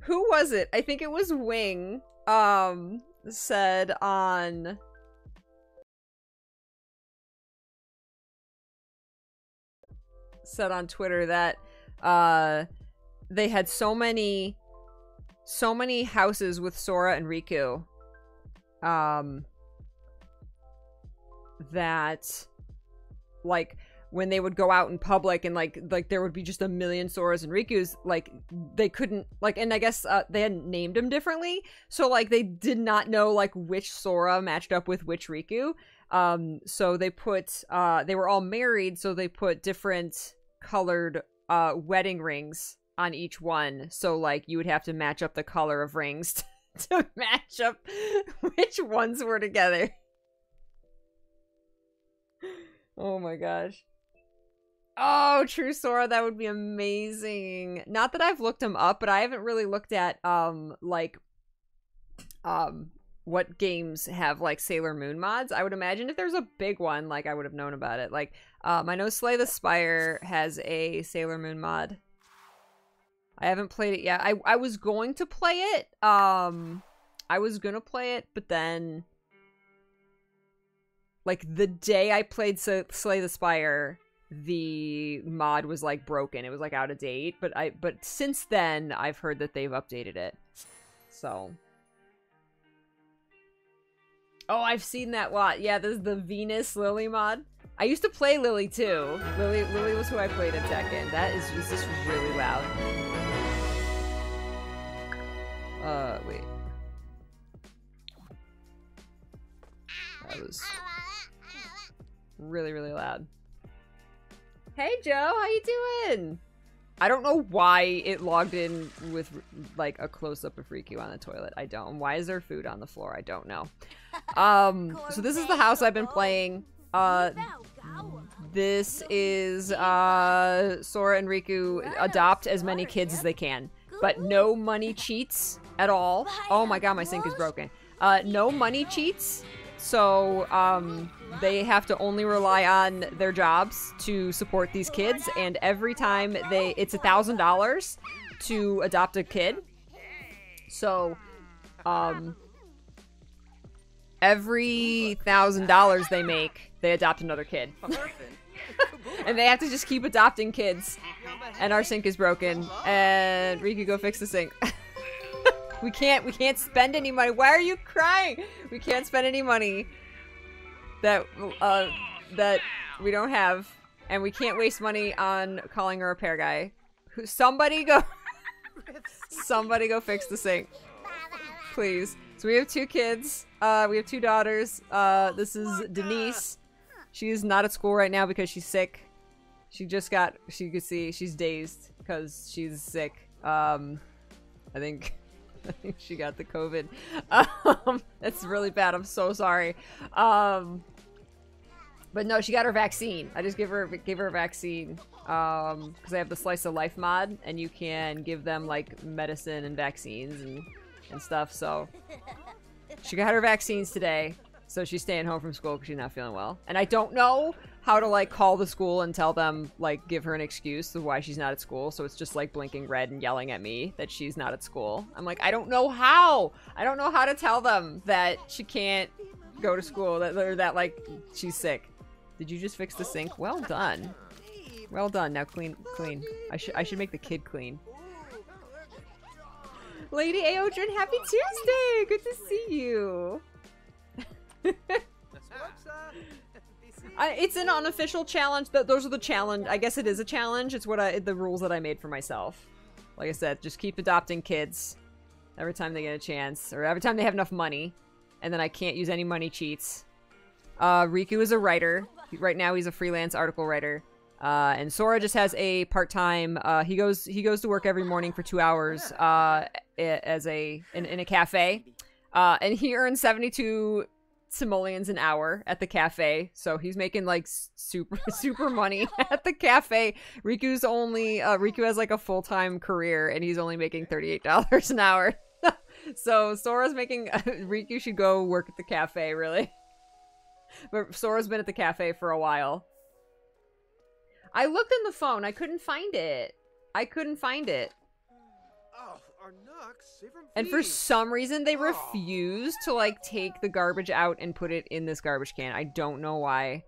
who was it? I think it was Wing. Um, said on said on Twitter that uh they had so many so many houses with Sora and Riku um that like when they would go out in public and like like there would be just a million Soras and Rikus like they couldn't like and I guess uh, they hadn't named them differently. So like they did not know like which Sora matched up with which Riku. Um so they put uh they were all married so they put different colored uh wedding rings on each one. So like you would have to match up the color of rings to, to match up which ones were together. Oh my gosh Oh, True Sora, that would be amazing. Not that I've looked them up, but I haven't really looked at um like um what games have like Sailor Moon mods. I would imagine if there's a big one, like I would have known about it. Like um I know Slay the Spire has a Sailor Moon mod. I haven't played it yet. I I was going to play it. Um I was gonna play it, but then like the day I played Slay the Spire, the mod was like broken. It was like out of date. But I but since then I've heard that they've updated it. So Oh, I've seen that lot. Yeah, this is the Venus Lily mod. I used to play Lily too. Lily Lily was who I played at Tekken. That is just really loud. Uh wait. That was really, really loud. Hey Joe, how you doing? I don't know why it logged in with like a close up of Riku on the toilet. I don't. Why is there food on the floor? I don't know. Um, so this is the house I've been playing. Uh, this is uh Sora and Riku adopt as many kids as they can, but no money cheats at all. Oh my god, my sink is broken. Uh, no money cheats. So um they have to only rely on their jobs to support these kids and every time they it's a thousand dollars to adopt a kid. So um every thousand dollars they make they adopt another kid. And they have to just keep adopting kids. And our sink is broken. And Riku go fix the sink. We can't we can't spend any money. Why are you crying? We can't spend any money that uh that we don't have, and we can't waste money on calling a repair guy. Who somebody go somebody go fix the sink. Please. So we have two kids. Uh we have two daughters. Uh this is Denise. She is not at school right now because she's sick. She just got she could see she's dazed because she's sick. Um I think I think she got the COVID. Um, that's really bad. I'm so sorry. Um, but no, she got her vaccine. I just give her gave her a vaccine um because I have the slice of life mod, and you can give them like medicine and vaccines and and stuff. So she got her vaccines today. So she's staying home from school because she's not feeling well. And I don't know how to like call the school and tell them like give her an excuse of why she's not at school. So it's just like blinking red and yelling at me that she's not at school. I'm like, I don't know how. I don't know how to tell them that she can't go to school that or that like she's sick. Did you just fix the sink? Well done. Well done. Now clean clean. I should I should make the kid clean. Lady Aodrin, happy Tuesday! Good to see you. I, it's an unofficial challenge. That those are the challenge. I guess it is a challenge. It's what I the rules that I made for myself. Like I said, just keep adopting kids every time they get a chance, or every time they have enough money, and then I can't use any money cheats. Uh, Riku is a writer. Right now, he's a freelance article writer. Uh, and Sora just has a part time. Uh, he goes he goes to work every morning for two hours uh, as a in, in a cafe, uh, and he earns seventy two simoleons an hour at the cafe. So he's making like super super money at the cafe. Riku's only uh, Riku has like a full time career, and he's only making thirty eight dollars an hour. so Sora's making Riku should go work at the cafe really. But Sora's been at the cafe for a while. I looked in the phone. I couldn't find it. I couldn't find it. Oh, And for some reason, they refuse to, like, take the garbage out and put it in this garbage can. I don't know why.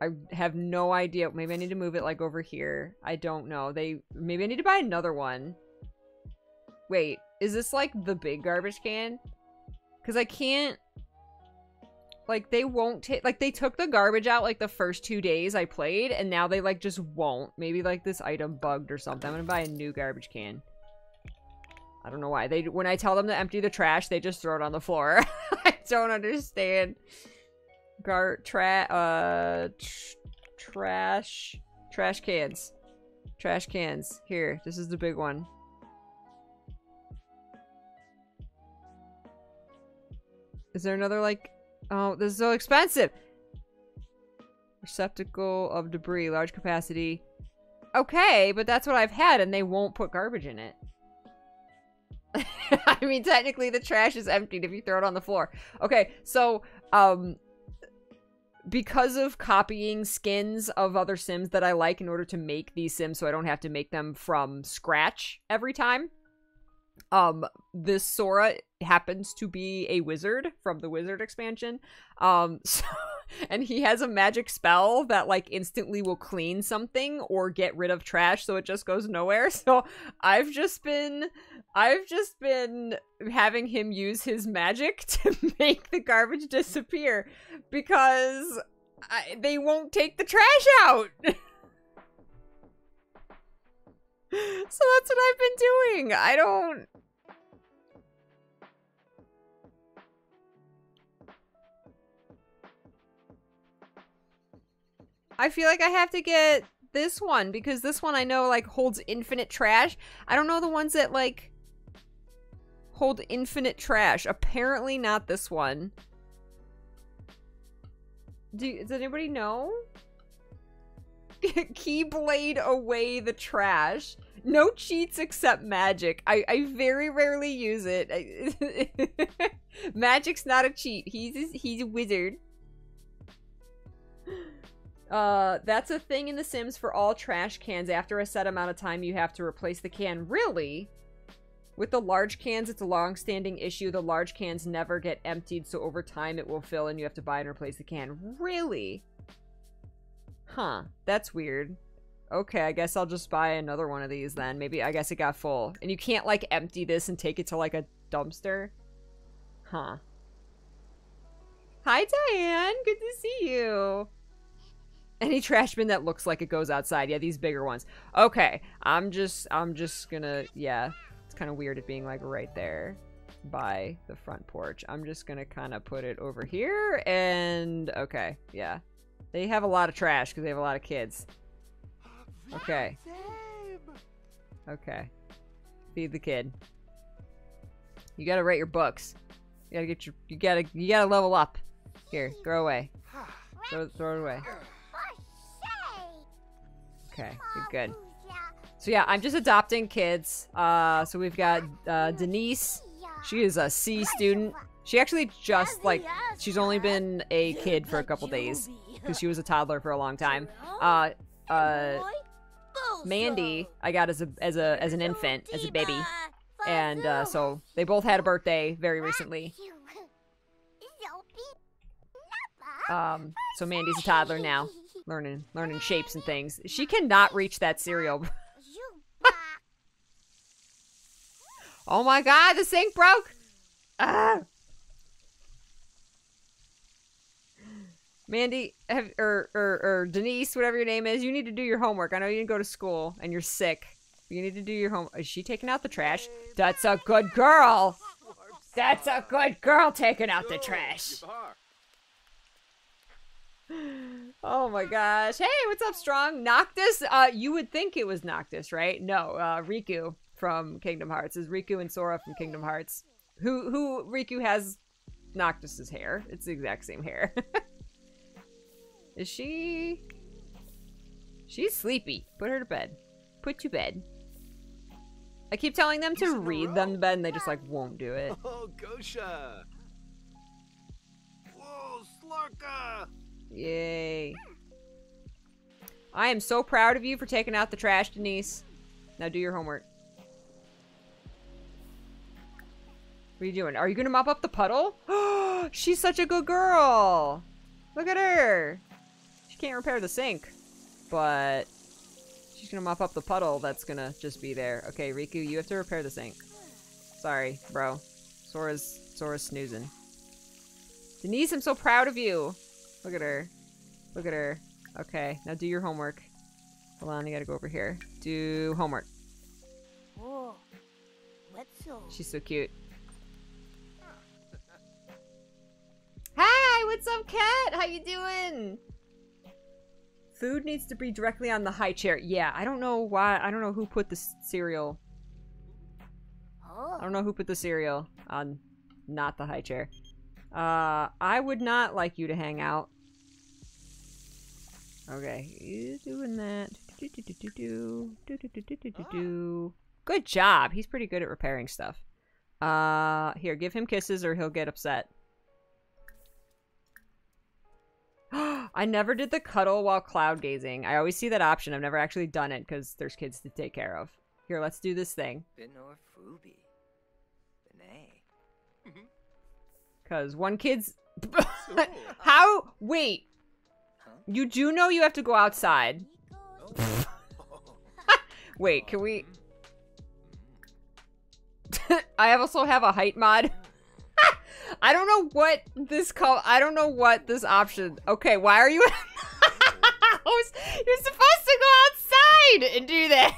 I have no idea. Maybe I need to move it, like, over here. I don't know. They... Maybe I need to buy another one. Wait, is this, like, the big garbage can? Because I can't... Like, they won't take... Like, they took the garbage out, like, the first two days I played, and now they, like, just won't. Maybe, like, this item bugged or something. I'm gonna buy a new garbage can. I don't know why. They When I tell them to empty the trash, they just throw it on the floor. I don't understand. Gar... Tra... Uh... Tr trash... Trash cans. Trash cans. Here, this is the big one. Is there another, like... Oh, this is so expensive! Receptacle of debris, large capacity. Okay, but that's what I've had, and they won't put garbage in it. I mean, technically the trash is emptied if you throw it on the floor. Okay, so, um, because of copying skins of other Sims that I like in order to make these Sims so I don't have to make them from scratch every time, um, this Sora happens to be a wizard from the wizard expansion. Um, so, and he has a magic spell that like instantly will clean something or get rid of trash so it just goes nowhere. So I've just been I've just been having him use his magic to make the garbage disappear because I, they won't take the trash out. so that's what I've been doing. I don't I feel like I have to get this one because this one I know like holds infinite trash. I don't know the ones that like hold infinite trash. Apparently not this one. Do, does anybody know? Keyblade away the trash. No cheats except magic. I, I very rarely use it. Magic's not a cheat. He's he's a wizard. Uh, that's a thing in The Sims for all trash cans. After a set amount of time, you have to replace the can. Really? With the large cans, it's a long-standing issue. The large cans never get emptied, so over time it will fill and you have to buy and replace the can. Really? Huh. That's weird. Okay, I guess I'll just buy another one of these then. Maybe, I guess it got full. And you can't, like, empty this and take it to, like, a dumpster? Huh. Hi, Diane! Good to see you! Any trash bin that looks like it goes outside. Yeah, these bigger ones. Okay, I'm just, I'm just gonna, yeah. It's kind of weird it being like right there by the front porch. I'm just gonna kind of put it over here and, okay, yeah. They have a lot of trash because they have a lot of kids. Okay. Okay. Feed the kid. You gotta write your books. You gotta get your, you gotta, you gotta level up. Here, throw away. Throw, throw it away. Okay, good, good. So yeah, I'm just adopting kids. Uh, so we've got uh, Denise. She is a C student. She actually just, like, she's only been a kid for a couple days. Because she was a toddler for a long time. Uh, uh, Mandy, I got as a, as a, as an infant, as a baby. And, uh, so they both had a birthday very recently. Um, so Mandy's a toddler now learning learning shapes and things. She cannot reach that cereal. oh my god, the sink broke! Ah! Mandy, have, or, or, or Denise, whatever your name is, you need to do your homework. I know you didn't go to school and you're sick. You need to do your home. Is she taking out the trash? That's a good girl. That's a good girl taking out the trash. Oh my gosh. Hey, what's up, Strong? Noctis? Uh, you would think it was Noctis, right? No, uh, Riku from Kingdom Hearts. Is Riku and Sora from Kingdom Hearts. Who, who, Riku has Noctis's hair. It's the exact same hair. Is she... She's sleepy. Put her to bed. Put to bed. I keep telling them to read them to bed and they just like won't do it. Oh, Gosha! Whoa, Slarka! Yay. I am so proud of you for taking out the trash, Denise. Now do your homework. What are you doing? Are you gonna mop up the puddle? She's such a good girl. Look at her. She can't repair the sink, but she's gonna mop up the puddle that's gonna just be there. Okay, Riku, you have to repair the sink. Sorry, bro. Sora's Sora's snoozing. Denise, I'm so proud of you. Look at her. Look at her. Okay, now do your homework. Hold on, you gotta go over here. Do homework. Oh? She's so cute. Hi, what's up, cat? How you doing? Food needs to be directly on the high chair. Yeah, I don't know why. I don't know who put the cereal. Oh, I don't know who put the cereal on not the high chair. Uh, I would not like you to hang out. Okay, he's doing that. Do-do-do-do-do. Do-do-do-do-do-do. Good job. He's pretty good at repairing stuff. Uh, here, give him kisses or he'll get upset. I never did the cuddle while cloud gazing. I always see that option. I've never actually done it because there's kids to take care of. Here, let's do this thing. Binor Fubi. Benay. Because one kid's. How? Wait. You do know you have to go outside. Wait, can we. I also have a height mod. I don't know what this call. I don't know what this option. Okay, why are you? You're supposed to go outside and do that.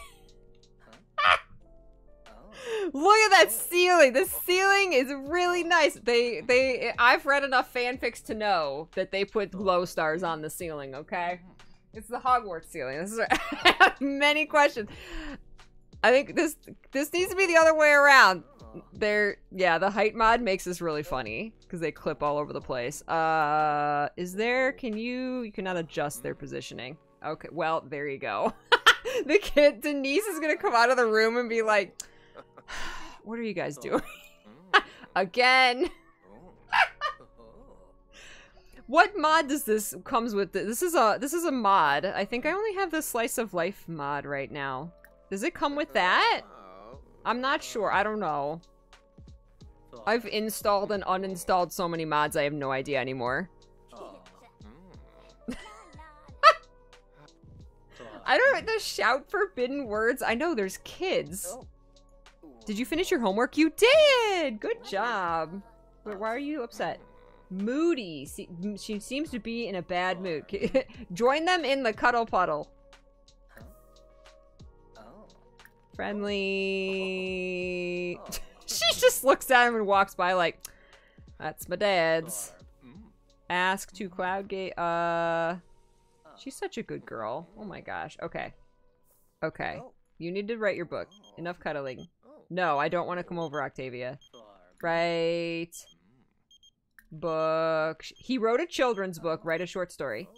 Look at that ceiling. The ceiling is really nice. They they I've read enough fanfics to know that they put glow stars on the ceiling, okay? It's the Hogwarts ceiling. This is many questions. I think this this needs to be the other way around. There yeah, the height mod makes this really funny because they clip all over the place. Uh is there can you you cannot adjust their positioning. Okay, well, there you go. the kid Denise is gonna come out of the room and be like what are you guys oh. doing? Mm. Again. Oh. What mod does this comes with? This is a this is a mod. I think I only have the slice of life mod right now. Does it come with that? Oh. I'm not sure. I don't know. I've installed and uninstalled so many mods. I have no idea anymore. Hmm. I don't the shout forbidden words. I know there's kids. Did you finish your homework? You did. Good job. Wait, why are you upset? Moody. She seems to be in a bad mood. Join them in the cuddle puddle. Friendly. she just looks at him and walks by like, that's my dad's. Ask to Cloud Gaze. Uh, she's such a good girl. Oh my gosh. Okay. Okay. You need to write your book. Enough cuddling. No, I don't want to come over, Octavia. Right. Book. He wrote a children's book. Write a short story.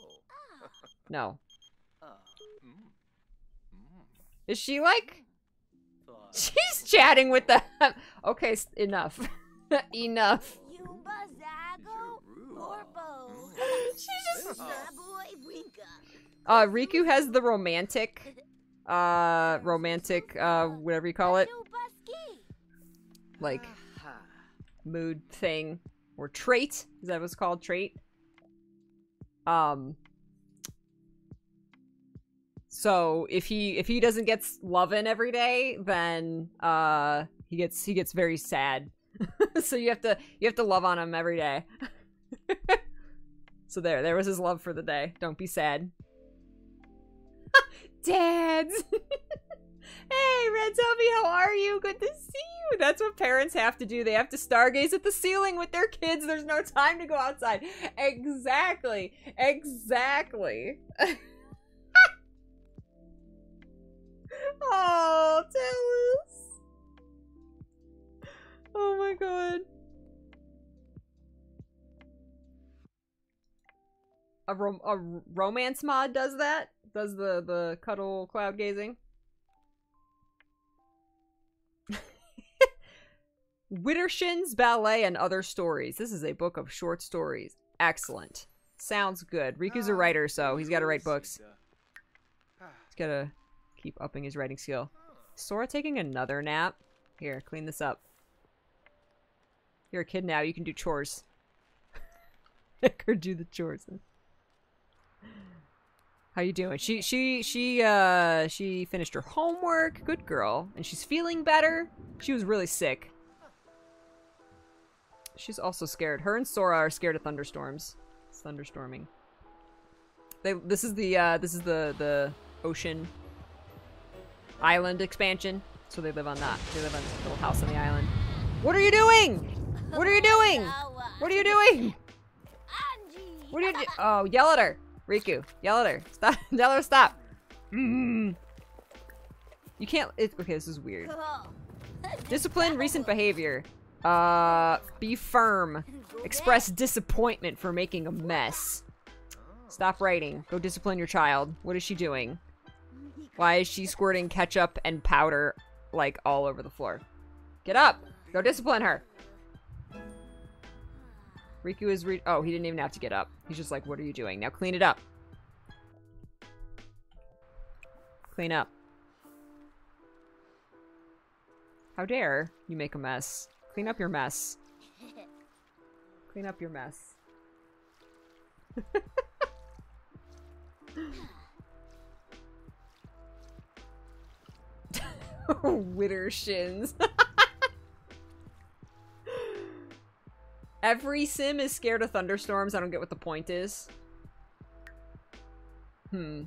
No. Is she like? She's chatting with the... Okay, enough. enough. Yumba She's just. Uh, Riku has the romantic, uh, romantic, uh, whatever you call it. Like mood thing or trait. Is that what's called? Trait. Um. So if he if he doesn't get s- lovin' every day, then uh he gets he gets very sad. so you have to you have to love on him every day. so there there was his love for the day. Don't be sad. Dads. Hey, Red Zombie, how are you? Good to see you. That's what parents have to do. They have to stargaze at the ceiling with their kids. There's no time to go outside. Exactly. Exactly. oh, Talus. Oh my god. A, rom- a romance mod does that? Does the, the cuddle cloud gazing? Widdershins Ballet and Other Stories. This is a book of short stories. Excellent. Sounds good. Riku's a writer, so he's got to write books. He's got to keep upping his writing skill. Sora taking another nap? Here, clean this up. You're a kid now. You can do chores. Make her do the chores. How you doing? She she she uh she finished her homework. Good girl. And she's feeling better. She was really sick. She's also scared. Her and Sora are scared of thunderstorms. It's thunderstorming. They this is the uh this is the the ocean island expansion. So they live on that. They live on this little house on the island. What are you doing? What are you doing? What are you doing? What are you do? Oh, yell at her. Riku, yell at her. Stop. Tell her stop. Mm. You can't. It, okay, this is weird. Discipline recent behavior. Uh, be firm. Express disappointment for making a mess. Stop writing. Go discipline your child. What is she doing? Why is she squirting ketchup and powder like all over the floor? Get up. Go discipline her. Riku is re- Oh, he didn't even have to get up. He's just like, what are you doing? Now clean it up. Clean up. How dare you make a mess. Clean up your mess. Clean up your mess. Widdershins. Every sim is scared of thunderstorms. I don't get what the point is. Hmm.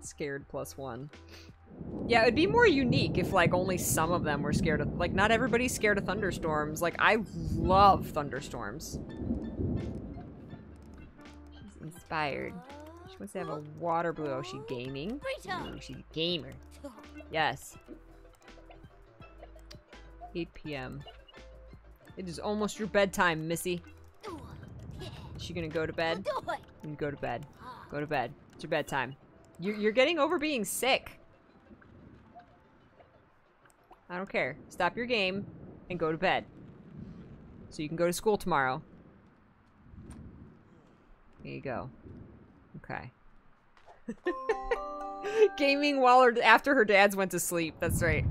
Scared plus one. Yeah, it'd be more unique if, like, only some of them were scared of- like, not everybody's scared of thunderstorms. Like, I love thunderstorms. She's inspired. She wants to have a water blue. Oh, she's gaming? Ooh, she's a gamer. Yes. 8 p.m. It is almost your bedtime, Missy. Is she gonna go to bed? You go to bed. Go to bed. It's your bedtime. You're, you're getting over being sick. I don't care. Stop your game and go to bed. So you can go to school tomorrow. There you go. Okay. Gaming while her after her dad's went to sleep. That's right.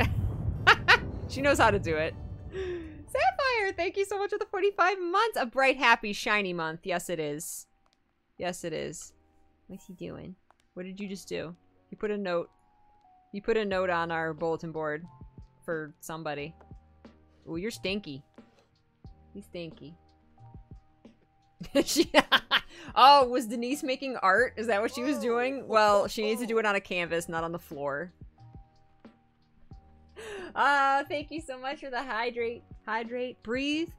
she knows how to do it. Sapphire, thank you so much for the 45 months. A bright, happy, shiny month. Yes, it is. Yes, it is. What's he doing? What did you just do? You put a note. You put a note on our bulletin board for somebody. Oh, you're stinky. He's stinky. she oh, was Denise making art? Is that what she was doing? Well, she needs to do it on a canvas, not on the floor. Ah, thank you so much for the hydrate. Hydrate. Breathe.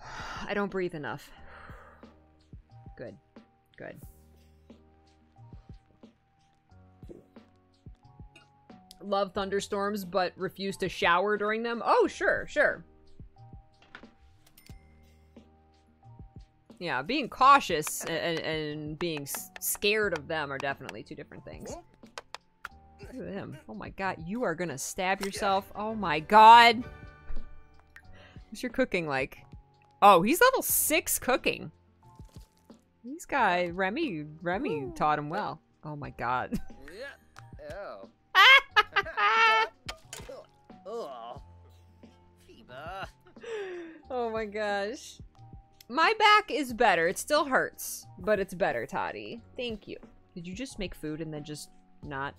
I don't breathe enough. Good. Good. Love thunderstorms, but refuse to shower during them? Oh, sure, sure. Yeah, being cautious and, and being scared of them are definitely two different things. Look at him. Oh my god, you are gonna stab yourself. Oh my god. What's your cooking like? Oh, he's level 6 cooking. This guy, Remy, Remy taught him well. Oh my god. Oh. Oh. My gosh. My back is better. It still hurts, but it's better, Toddy. Thank you. Did you just make food and then just not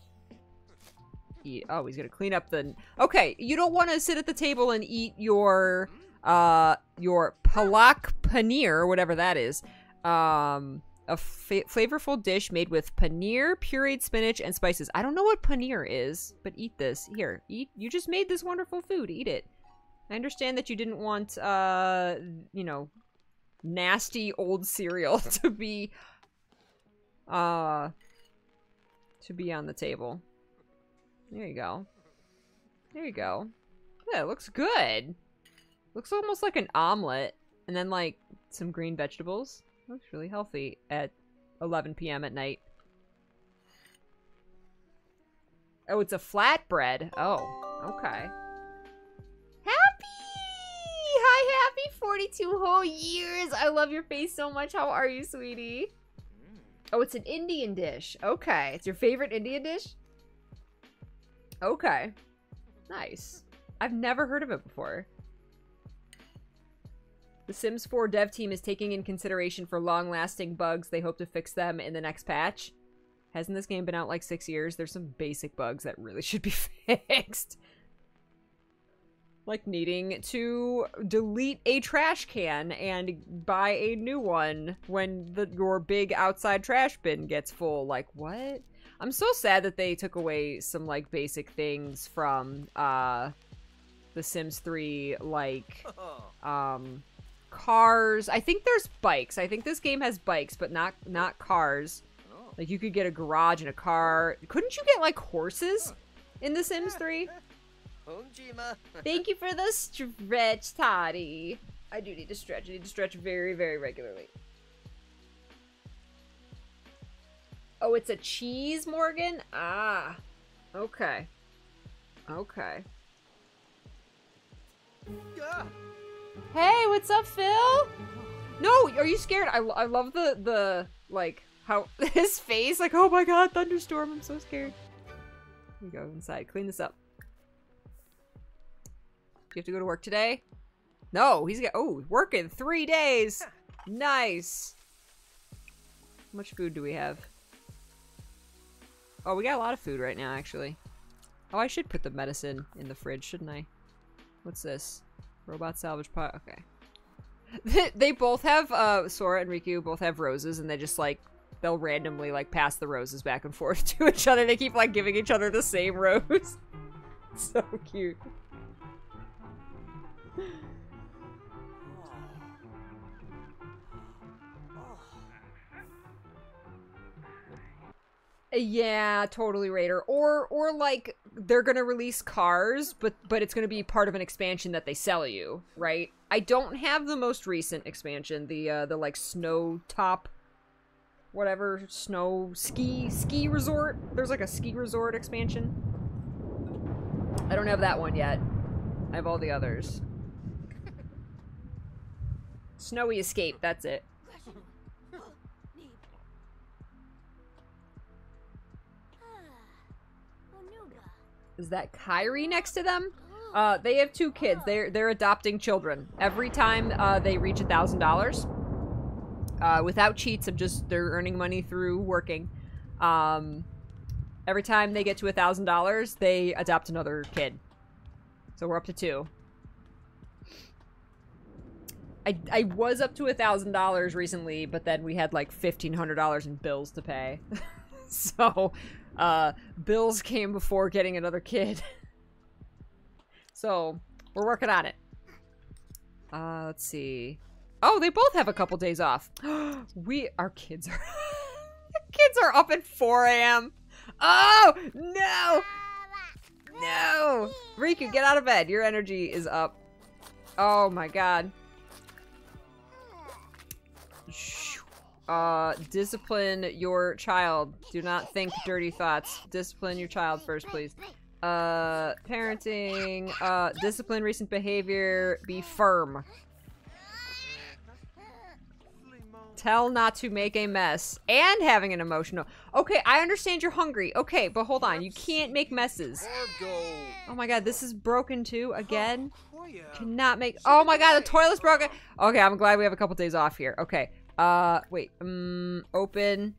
eat? Oh, he's gonna clean up the. Okay, you don't want to sit at the table and eat your uh your palak paneer, or whatever that is. Um, a flavorful dish made with paneer, pureed spinach, and spices. I don't know what paneer is, but eat this. Here, eat. You just made this wonderful food. Eat it. I understand that you didn't want, uh, you know, nasty old cereal to be, uh, to be on the table. There you go. There you go. Yeah, it looks good. Looks almost like an omelet. And then, like, some green vegetables. Looks really healthy at 11 p.m. at night. Oh, it's a flatbread. Oh, okay. Happy! Hi, Happy! 42 whole years! I love your face so much. How are you, sweetie? Oh, it's an Indian dish. Okay. It's your favorite Indian dish? Okay. Nice. I've never heard of it before. The Sims 4 dev team is taking in consideration for long-lasting bugs. They hope to fix them in the next patch. Hasn't this game been out like six years? There's some basic bugs that really should be fixed. Like needing to delete a trash can and buy a new one when the your big outside trash bin gets full. Like, what? I'm so sad that they took away some like basic things from uh The Sims 3 like um cars. I think there's bikes. I think this game has bikes, but not not cars. Like you could get a garage and a car. Couldn't you get like horses in The Sims 3? Thank you for the stretch, Toddy. I do need to stretch. I need to stretch very, very regularly. Oh, it's a cheese, Morgan? Ah. Okay. Okay. Yeah. Hey, what's up, Phil? No, are you scared? I, I love the, the, like, how, his face, like, oh my god, thunderstorm, I'm so scared. Here we go inside, clean this up. Do you have to go to work today? No, he's got, oh, working three days. Nice. How much food do we have? Oh, we got a lot of food right now, actually. Oh, I should put the medicine in the fridge, shouldn't I? What's this? Robot salvage pot. Okay. they both have uh Sora and Riku both have roses and they just like they'll randomly like pass the roses back and forth to each other. They keep like giving each other the same rose. so cute. Yeah, totally Raider. Or or like they're gonna release cars, but but it's gonna be part of an expansion that they sell you, right? I don't have the most recent expansion, the uh the like snow top whatever snow ski ski resort. There's like a ski resort expansion. I don't have that one yet. I have all the others. Snowy Escape, that's it. Is that Kairi next to them? Uh, they have two kids. They're they're adopting children. Every time uh, they reach a thousand dollars, uh, without cheats of just they're earning money through working. Um, every time they get to a thousand dollars, they adopt another kid. So we're up to two. I I was up to a thousand dollars recently, but then we had like fifteen hundred dollars in bills to pay. so uh, bills came before getting another kid. so, we're working on it. Uh, let's see. Oh, they both have a couple days off. we, our kids are, kids are up at 4 a.m. Oh, no! No! Riku, get out of bed. Your energy is up. Oh my god. Uh, discipline your child. Do not think dirty thoughts. Discipline your child first, please. Uh, parenting. Uh, discipline recent behavior. Be firm. Tell not to make a mess. And having an emotional. Okay, I understand you're hungry. Okay, but hold on. You can't make messes. Oh my god, this is broken too, again? Cannot make- Oh my god, the toilet's broken! Okay, I'm glad we have a couple days off here. Okay. Uh, wait. Um, open.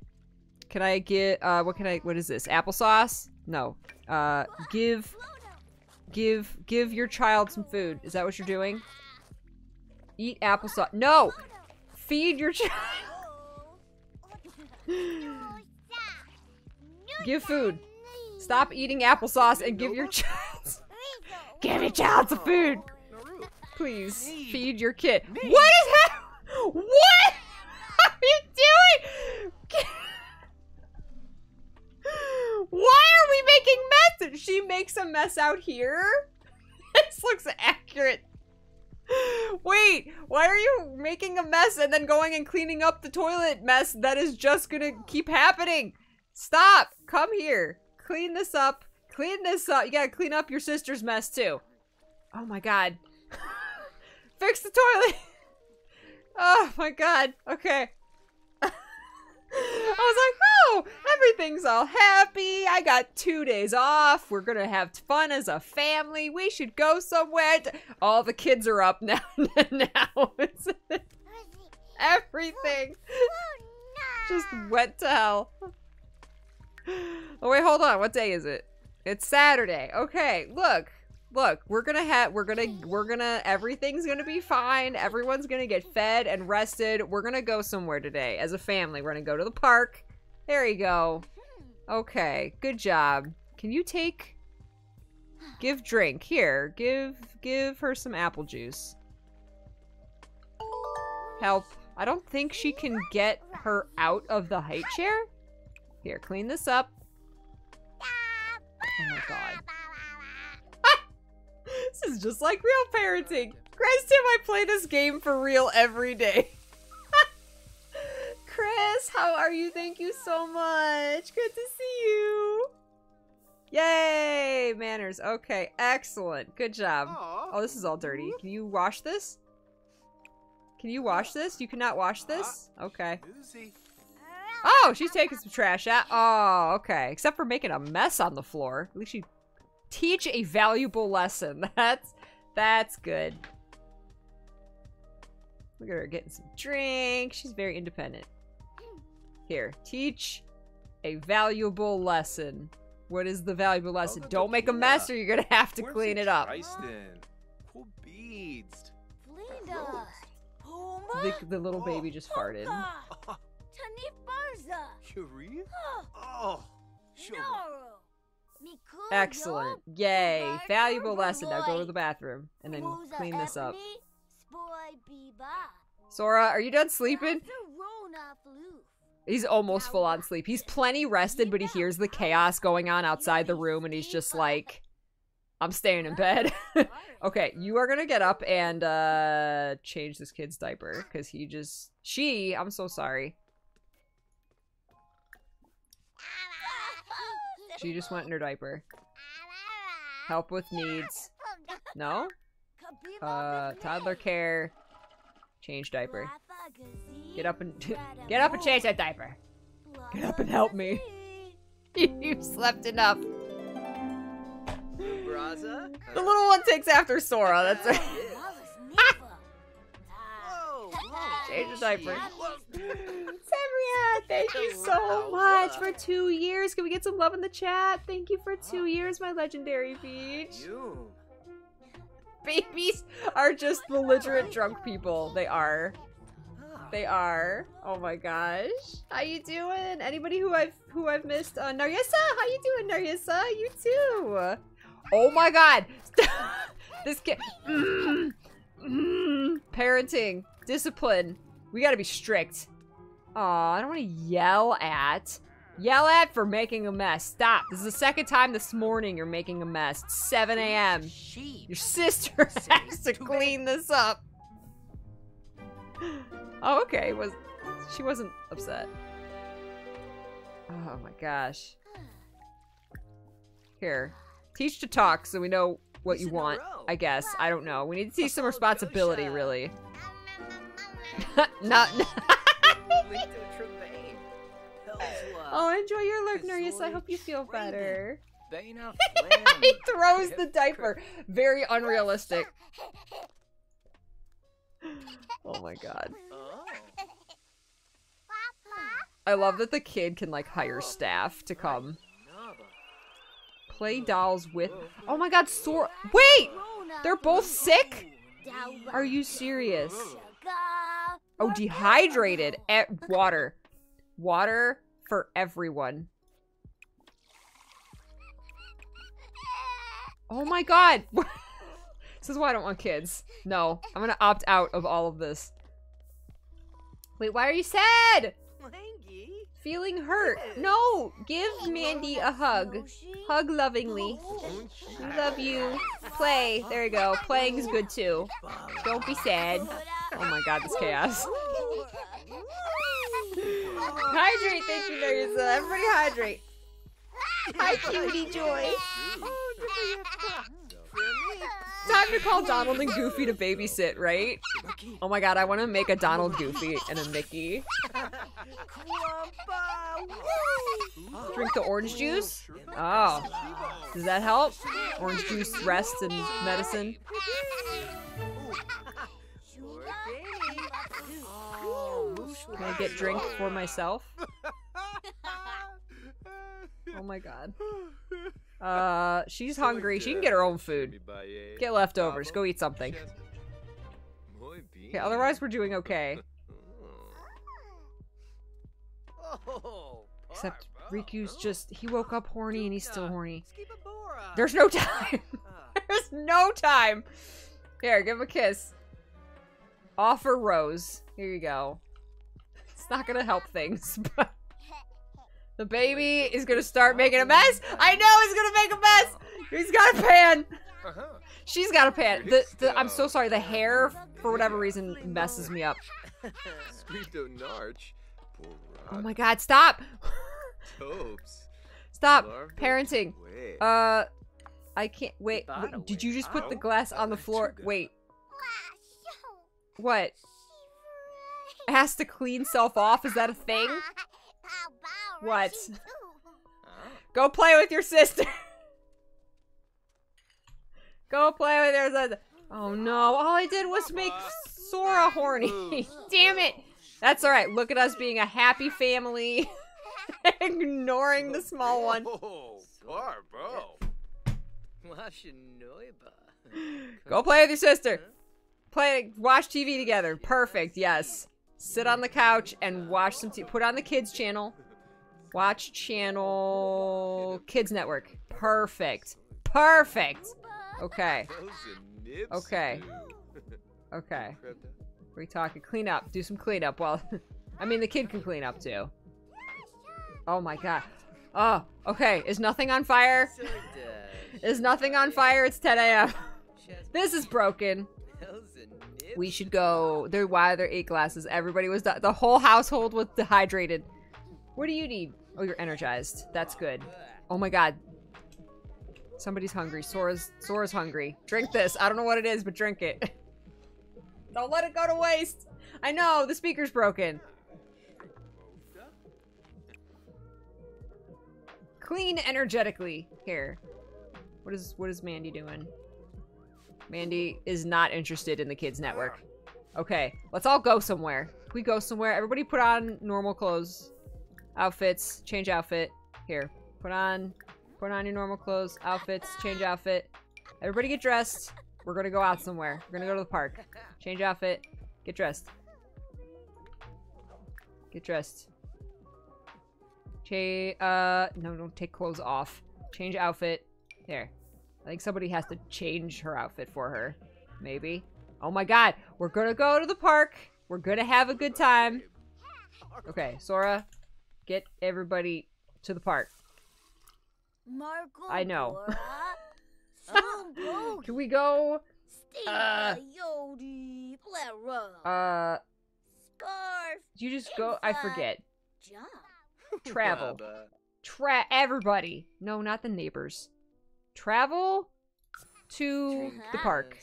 Can I get, uh, what can I, what is this? Applesauce? No. Uh, give, give, give your child some food. Is that what you're doing? Eat applesauce. No! Feed your child. give food. Stop eating applesauce and give your child. give your child some food. Please feed your kid. What is happening? What? Are you doing? Why are we making messes? She makes a mess out here? this looks accurate. Wait, why are you making a mess and then going and cleaning up the toilet mess that is just gonna keep happening? Stop! Come here. Clean this up. Clean this up. You gotta clean up your sister's mess too. Oh my god. Fix the toilet! Oh my god. Okay. I was like, Woo! Everything's all happy. I got two days off. We're gonna have fun as a family. We should go somewhere. All the kids are up now. now everything just went to hell. Oh wait, hold on. What day is it? It's Saturday. Okay, look. Look, we're gonna have we're gonna we're gonna everything's gonna be fine. Everyone's gonna get fed and rested. We're gonna go somewhere today as a family. We're gonna go to the park. There you go. Okay, good job. Can you take give drink here? Give give her some apple juice. Help. I don't think she can get her out of the height chair. Here, clean this up. Oh my god. This is just like real parenting. Chris, Tim, I play this game for real every day. Chris, how are you? Thank you so much. Good to see you. Yay! Manners. Okay, excellent. Good job. Aw. Oh, this is all dirty. Can you wash this? Can you wash this? You cannot wash this? Ah, okay. Oh, she's taking some trash out. Oh, okay. Except for making a mess on the floor. At least you teach a valuable lesson. That's that's good. Look at her getting some drink. She's very independent. Here, teach a valuable lesson. What is the valuable lesson? the Don't make a mess or you're gonna have to clean it up. Tristan. Cool beads. Flinda. Puma. The, the little baby just farted. Hoka. Tanifarza. Yuri? Oh. Sure. Excellent. Yay. Valuable lesson. Now go to the bathroom and then clean this up. Ebony, Spoy Biba. Sora, are you done sleeping? He's almost full on sleep. He's plenty rested, but he hears the chaos going on outside the room and he's just like, I'm staying in bed. okay, you are gonna get up and uh change this kid's diaper because he just she, I'm so sorry. She just went in her diaper. Help with needs. No? Uh toddler care. Change diaper. Get up and get up and change that diaper. Get up and help me. you slept enough. Braza? The little one takes after Sora. That's right. Change the diaper. Sabria, thank you so much for two years. Can we get some love in the chat? Thank you for two years, my legendary beach. You. Babies are just belligerent drunk people. They are. They are. Oh my gosh. How you doing? Anybody who I've who I've missed? Uh, Narissa, how you doing, Narissa? You too. Oh my god. this kid. Mm, mm, parenting, discipline. We gotta be strict. Aw, I don't want to yell at. Yell at for making a mess. Stop. This is the second time this morning you're making a mess. It's 7 a.m. Your sister has to clean this up. Oh, okay. Was she wasn't upset? Oh my gosh. Here, teach to talk so we know what you want. I guess I don't know. We need to teach some responsibility, really. Not. Link to Tremaine. Pelsla. oh, enjoy your lurk, Nurius. I hope you feel better. He throws the diaper. Very unrealistic. Oh my god. Oh. I love that the kid can like hire staff to come play dolls with. Oh, oh my god, Sora. Wait! They're both sick? Are you serious? Oh, dehydrated. E- water. Water for everyone. Oh my god. this is why I don't want kids. No, I'm gonna opt out of all of this. Wait, why are you sad? Feeling hurt. No, give Mandy a hug. Hug lovingly. We love you. Play. There you go. Playing is good too. Don't be sad. Oh my god, this chaos. Hydrate, thank you, Narissa. Everybody hydrate. Hi, cutie joy. Oh, Time to call Donald and Goofy to babysit, right? Oh my god, I want to make a Donald Goofy and a Mickey. Drink the orange juice? Oh. Does that help? Orange juice, rest, and medicine. Can I get drink for myself? Oh my god. Uh, she's hungry. She can get her own food. Get leftovers. Go eat something. Okay, otherwise we're doing okay. Oh, Except. Riku's just, he woke up horny and he's still horny. There's no time. Ah, There's no time. Here, give him a kiss. Offer rose. Here you go. It's not gonna help things, but the baby is gonna start making a mess. I know he's gonna make a mess. He's got a pan. Uh-huh. She's got a pan. The, the, I'm so sorry. The hair, for whatever reason, messes me up. Oh my god! Stop! Stop parenting. Uh, I can't wait. Did you just put the glass on the floor? Wait, what? Has to clean self off? Is that a thing? What? ah. Go play with your sister. Go play with your sister. Oh no! All I did was make Sora horny. Damn it! That's all right. Look at us being a happy family, ignoring the small one. Oh, Barbo. Go play with your sister. Play, watch TV together. Perfect. Yes. Sit on the couch and watch some. T- put on the kids channel. Watch channel Kids Network. Perfect. Perfect. Okay. Those are nibs Okay. Okay. We talking clean up. Do some cleanup. Well, I mean the kid can clean up too. Oh my god. Oh, okay. Is nothing on fire? Is nothing on fire? It's 10 a.m. This is broken. Those are nibs. We should go. There, why are there eight glasses? Everybody was the whole household was dehydrated. What do you need? Oh, you're energized. That's good. Oh my god. Somebody's hungry. Sora's Sora's hungry. Drink this. I don't know what it is, but drink it. don't let it go to waste. I know the speaker's broken. Clean energetically. Here. What is what is Mandy doing? Mandy is not interested in the kids network. Okay, let's all go somewhere. We go somewhere? Everybody put on normal clothes. Outfits. Change outfit. Here. Put on put on your normal clothes. Outfits. Change outfit. Everybody get dressed. We're gonna go out somewhere. We're gonna go to the park. Change outfit. Get dressed. Get dressed. Cha- uh no, don't take clothes off. Change outfit. There. I think somebody has to change her outfit for her. Maybe. Oh my god. We're gonna go to the park. We're gonna have a good time. Okay, Sora, get everybody to the park. Marco I know. Can we go? Steve Uh. Yodi Uh, Scarf you just go. I forget. Jump Travel. Baba. Tra- everybody. No, not the neighbors. Travel to the park.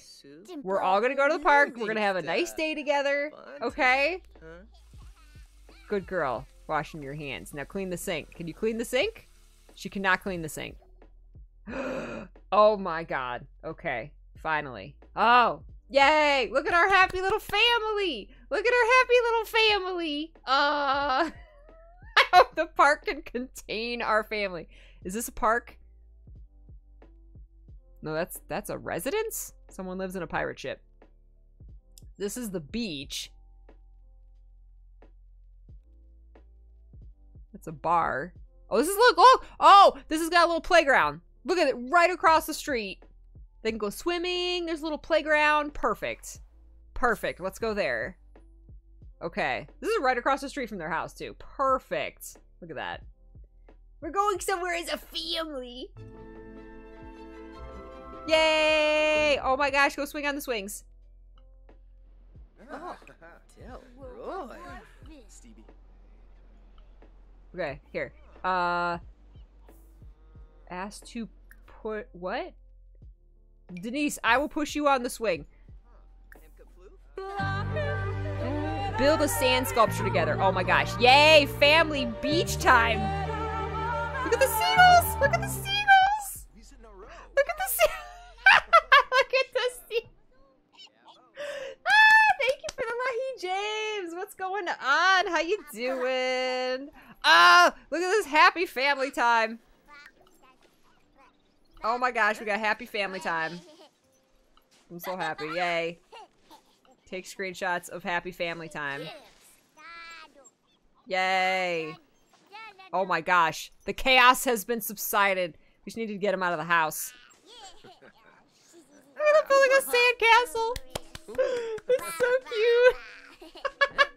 We're all gonna go to the park. We're gonna have a nice day together. Okay? Good girl. Washing your hands. Now clean the sink. Can you clean the sink? She cannot clean the sink. oh my god. Okay. Finally. Oh. Yay! Look at our happy little family! Look at our happy little family! Uh I hope the park can contain our family. Is this a park? No, that's that's a residence? Someone lives in a pirate ship. This is the beach. That's a bar. Oh, this is look, look. Oh, this has got a little playground. Look at it right across the street. They can go swimming. There's a little playground. Perfect. Perfect. Let's go there. Okay. This is right across the street from their house, too. Perfect. Look at that. We're going somewhere as a family. Yay! Oh my gosh, go swing on the swings. Oh, Del Roy. Stevie. Okay, here. Uh ask to put what? Denise, I will push you on the swing. Build a sand sculpture together. Oh my gosh. Yay! Family beach time! Look at the seagulls! Look at the seagulls! Look at the sea- Look at the sea- Ah, thank you for the Lahi James. What's going on? How you doing? Ah, look at this happy family time. Oh my gosh, we got happy family time. I'm so happy. Yay. Take screenshots of happy family time. Yay. Oh my gosh. The chaos has been subsided. We just need to get him out of the house. Look at them building a sandcastle. It's so cute.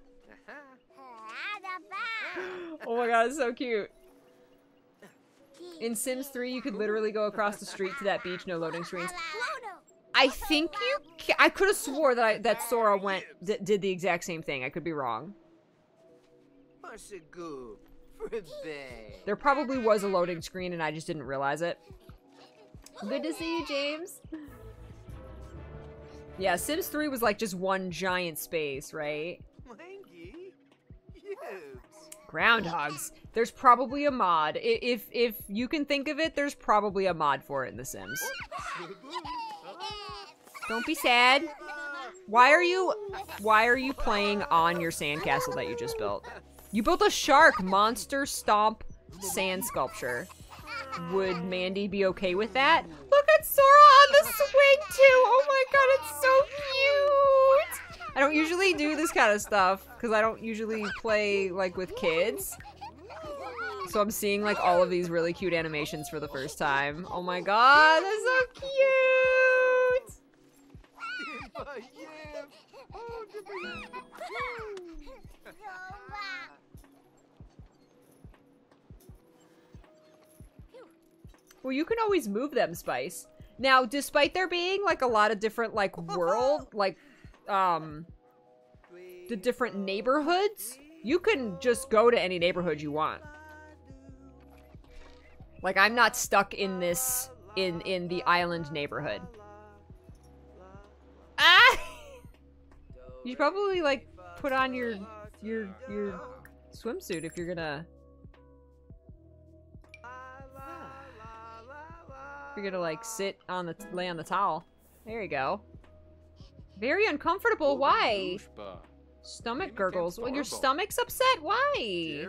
Oh my god, it's so cute. In Sims 3, you could literally go across the street to that beach, no loading screens. I think you. I could have swore that I, that Sora went did the exact same thing. I could be wrong. There probably was a loading screen and I just didn't realize it. Good to see you, James. Yeah, Sims 3 was like just one giant space, right? Groundhogs. There's probably a mod. If if you can think of it, there's probably a mod for it in The Sims. Don't be sad. Why are you why are you playing on your sandcastle that you just built? You built a shark monster stomp sand sculpture. Would Mandy be okay with that? Look at Sora on the swing too. Oh my god, it's so cute. I don't usually do this kind of stuff because I don't usually play like with kids. So I'm seeing like all of these really cute animations for the first time. Oh my god, that's so cute. Well, you can always move them, Spice. Now, despite there being like a lot of different like world, like um the different neighborhoods, you can just go to any neighborhood you want. Like I'm not stuck in this in in the island neighborhood. Ah! You should probably like put on your your your swimsuit if you're gonna you're gonna like sit on the lay on the towel. There you go. Very uncomfortable. Why? Stomach gurgles. Well, your stomach's upset. Why?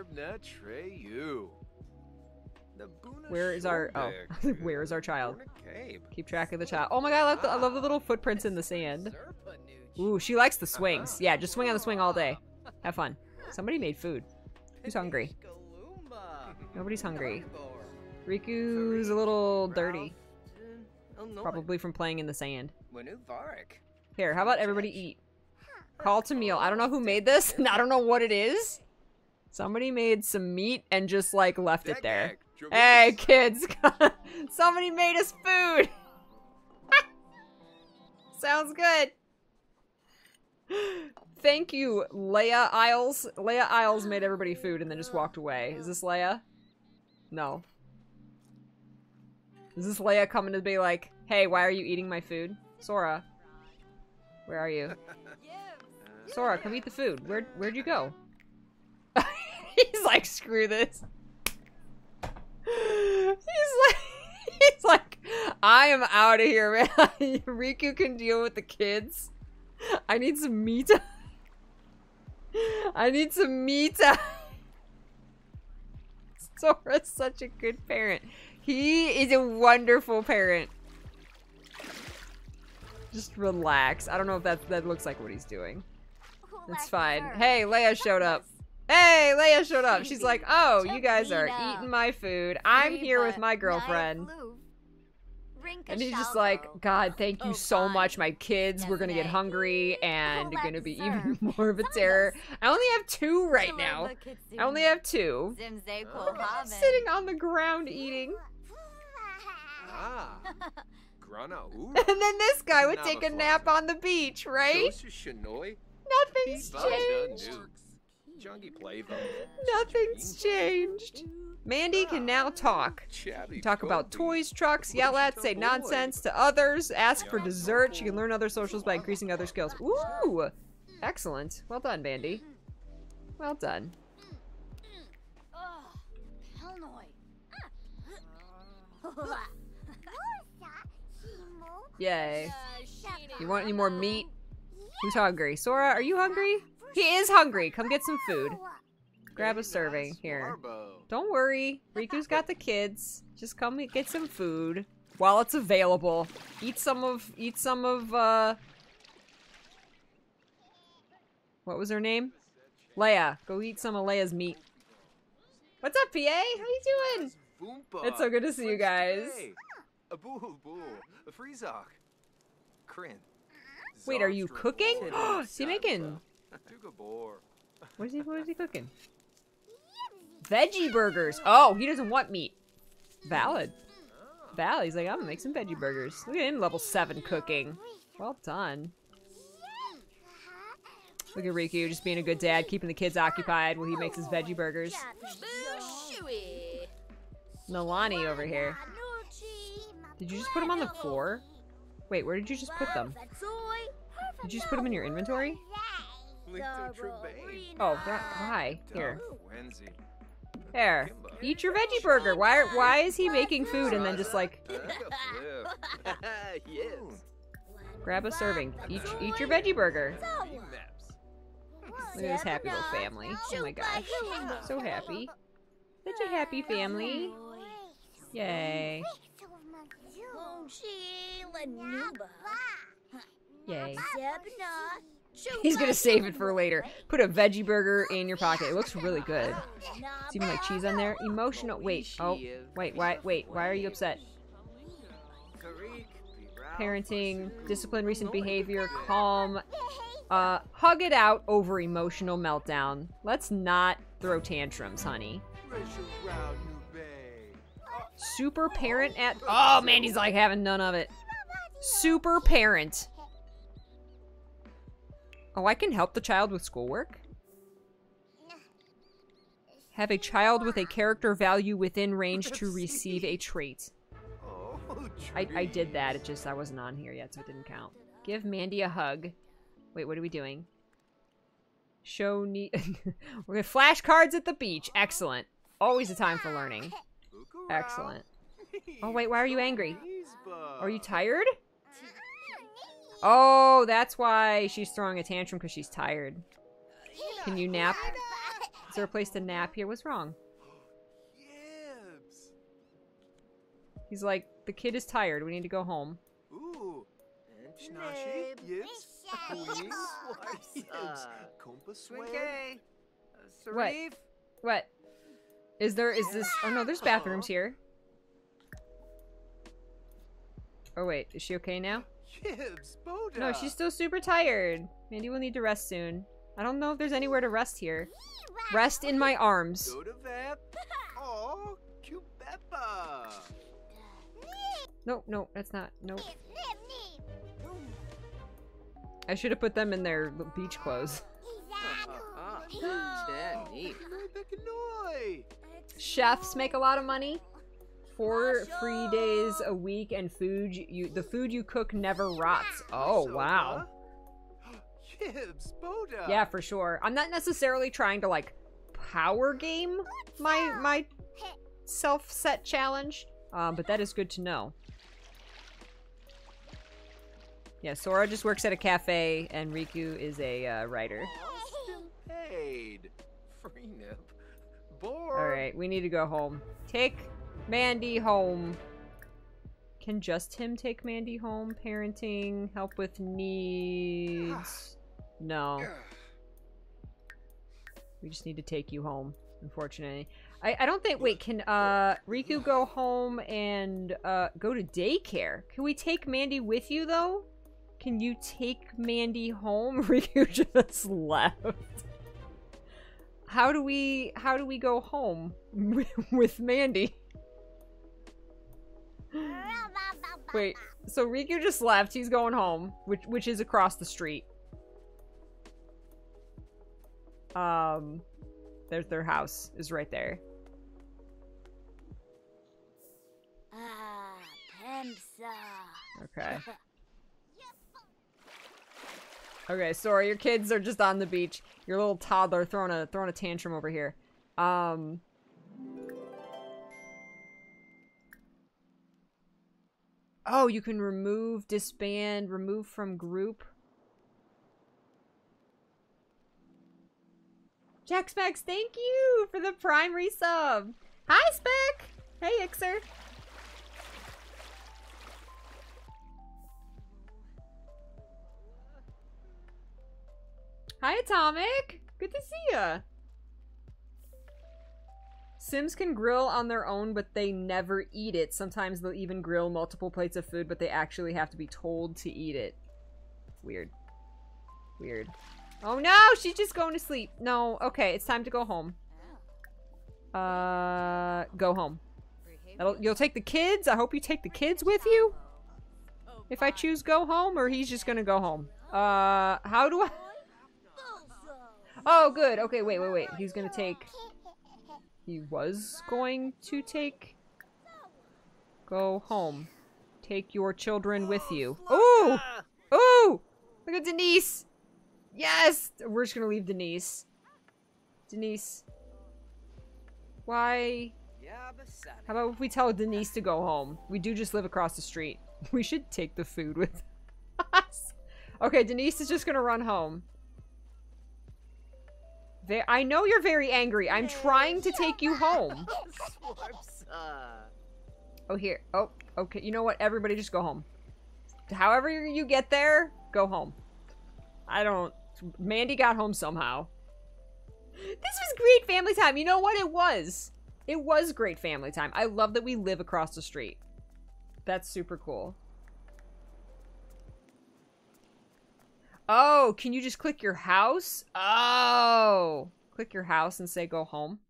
Nabuna oh, Where is our- oh, where is our child? Keep track of the child. Oh my god, I love the, I love the little footprints in the sand. Ooh, she likes the swings. Yeah, just swing on the swing all day. Have fun. Somebody made food. Who's hungry? Nobody's hungry. Riku's a little dirty. Probably from playing in the sand. Here, how about everybody eat? Call to meal. I don't know who made this. and I don't know what it is. Somebody made some meat and just like left it there. Hey, kids. Somebody made us food. Sounds good. Thank you, Leia Isles. Leia Isles made everybody food and then just walked away. Is this Leia? No. Is this Leia coming to be like, hey, why are you eating my food? Sora. Where are you? Sora, come eat the food. Where where'd you go? He's like, screw this. He's like He's like, I am out of here, man. Riku can deal with the kids. I need some me time. I need some me time. Sora's such a good parent. He is a wonderful parent. Just relax. I don't know if that that looks like what he's doing. It's fine. Hey, Leia showed up. Hey, Leia showed up. She's like, oh, you guys are eating my food. I'm here with my girlfriend. And he's just like, God, thank you Oh, so much. My kids, we're gonna get hungry and gonna be even more of a terror. I only have two right now. I only have two. Sitting on the ground eating. Ah. Grana Ura. And then this guy would take a nap on the beach, right? Nothing's changed. Danu. Jungie Plavo. Nothing's changed. Mandy can now talk. Talk about toys, trucks, yell at, say nonsense to others, ask for dessert. She can learn other socials by increasing other skills. Ooh! Excellent. Well done, Mandy. Well done. Mm, mm. Oh, Yay. You want any more meat? Who's hungry? Sora, are you hungry? He is hungry. Come get some food. Grab a serving. Here. Don't worry. Riku's got the kids. Just come get some food while it's available. Eat some of eat some of uh What was her name? Leia. Go eat some of Leia's meat. What's up, PA? How you doing? It's so good to see you guys. A boo boo. A freezok. Crin. Wait, are you cooking? Tidal Is he making What is he what is he cooking? Veggie burgers. Oh, he doesn't want meat. Valid. Valid. He's like, I'm gonna make some veggie burgers. Look at him level 7 cooking. Well done. Look at Riku just being a good dad, keeping the kids occupied while he makes his veggie burgers. Nalani over here. Did you just put them on the floor? Wait, where did you just put them? Did you just put them in your inventory? Oh, that, why? Here. There. Eat your veggie burger. Why why is he making food and then just like grab a serving? Eat eat your veggie burger. Look at this happy little family. Oh my gosh. So happy. Such a happy family. Yay. Yay. He's gonna save it for later. Put a veggie burger in your pocket. It looks really good. It's even like cheese on there. Emotional. Wait. Oh. Wait. Why? Wait. Why are you upset? Parenting, discipline, recent behavior, calm. Uh, hug it out over emotional meltdown. Let's not throw tantrums, honey. Super parent at. Oh man, he's like having none of it. Super parent. Oh, I can help the child with schoolwork. Have a child with a character value within range to receive a trait. Oh, I, I did that, it just, I wasn't on here yet, so it didn't count. Give Mandy a hug. Wait, what are we doing? Show need. We're gonna flashcards at the beach. Excellent. Always a time for learning. Excellent. Oh, wait, why are you angry? Are you tired? Oh, that's why she's throwing a tantrum because she's tired. Can you nap? Is there a place to nap here? What's wrong? He's like, the kid is tired. We need to go home. Ooh. And Schnashi. Yibs. Queens. Yibs. Kompa Sway. What? What? Is there, is this, oh no, there's bathrooms here. Oh wait, is she okay now? No, she's still super tired. Mandy will need to rest soon. I don't know if there's anywhere to rest here. Rest in my arms. Go to Vep. Oh, cute Beppa. No, no, that's not. No. I should have put them in their beach clothes. Chefs make a lot of money. Four free days a week and food you the food you cook never rots. Oh wow. Yeah, for sure. I'm not necessarily trying to like power game my my self set challenge, um, but that is good to know. Yeah, Sora just works at a cafe, and Riku is a uh, writer. Austin paid. Free nip. All right, we need to go home. Take Mandy home. Can just him take Mandy home? Parenting, help with needs. No. We just need to take you home, unfortunately. I, I don't think wait, can uh Riku go home and uh go to daycare? Can we take Mandy with you though? Can you take Mandy home? Riku just left. How do we how do we go home with Mandy? Wait, so Riku just left. He's going home, which which is across the street. Um, there's their house is right there. Ah, Pemsa. Okay. Okay, sorry, your kids are just on the beach. Your little toddler throwing a throwing a tantrum over here. Um. Oh, you can remove, disband, remove from group. Jack Specs, thank you for the prime resub. Hi, Spec. Hey, Ixer. Atomic. Good to see ya. Sims can grill on their own, but they never eat it. Sometimes they'll even grill multiple plates of food, but they actually have to be told to eat it. Weird. Weird. Oh no, she's just going to sleep. No, okay, it's time to go home. Uh, go home. That'll, you'll take the kids? I hope you take the kids with you? If I choose go home, or he's just gonna go home? Uh, how do I... Oh, good. Okay, wait, wait, wait. He's gonna take... He was going to take... Go home. Take your children with you. Ooh! Ooh! Look at Denise! Yes! We're just gonna leave Denise. Denise. Why? How about if we tell Denise to go home? We do just live across the street. We should take the food with us. Okay, Denise is just gonna run home. I know you're very angry. I'm trying to take you home. Oh, here. Oh, okay. You know what? Everybody just go home. However you get there, go home. I don't... Mandy got home somehow. This was great family time. You know what? It was. It was great family time. I love that we live across the street. That's super cool. Oh, can you just click your house? Oh. Click your house and say go home.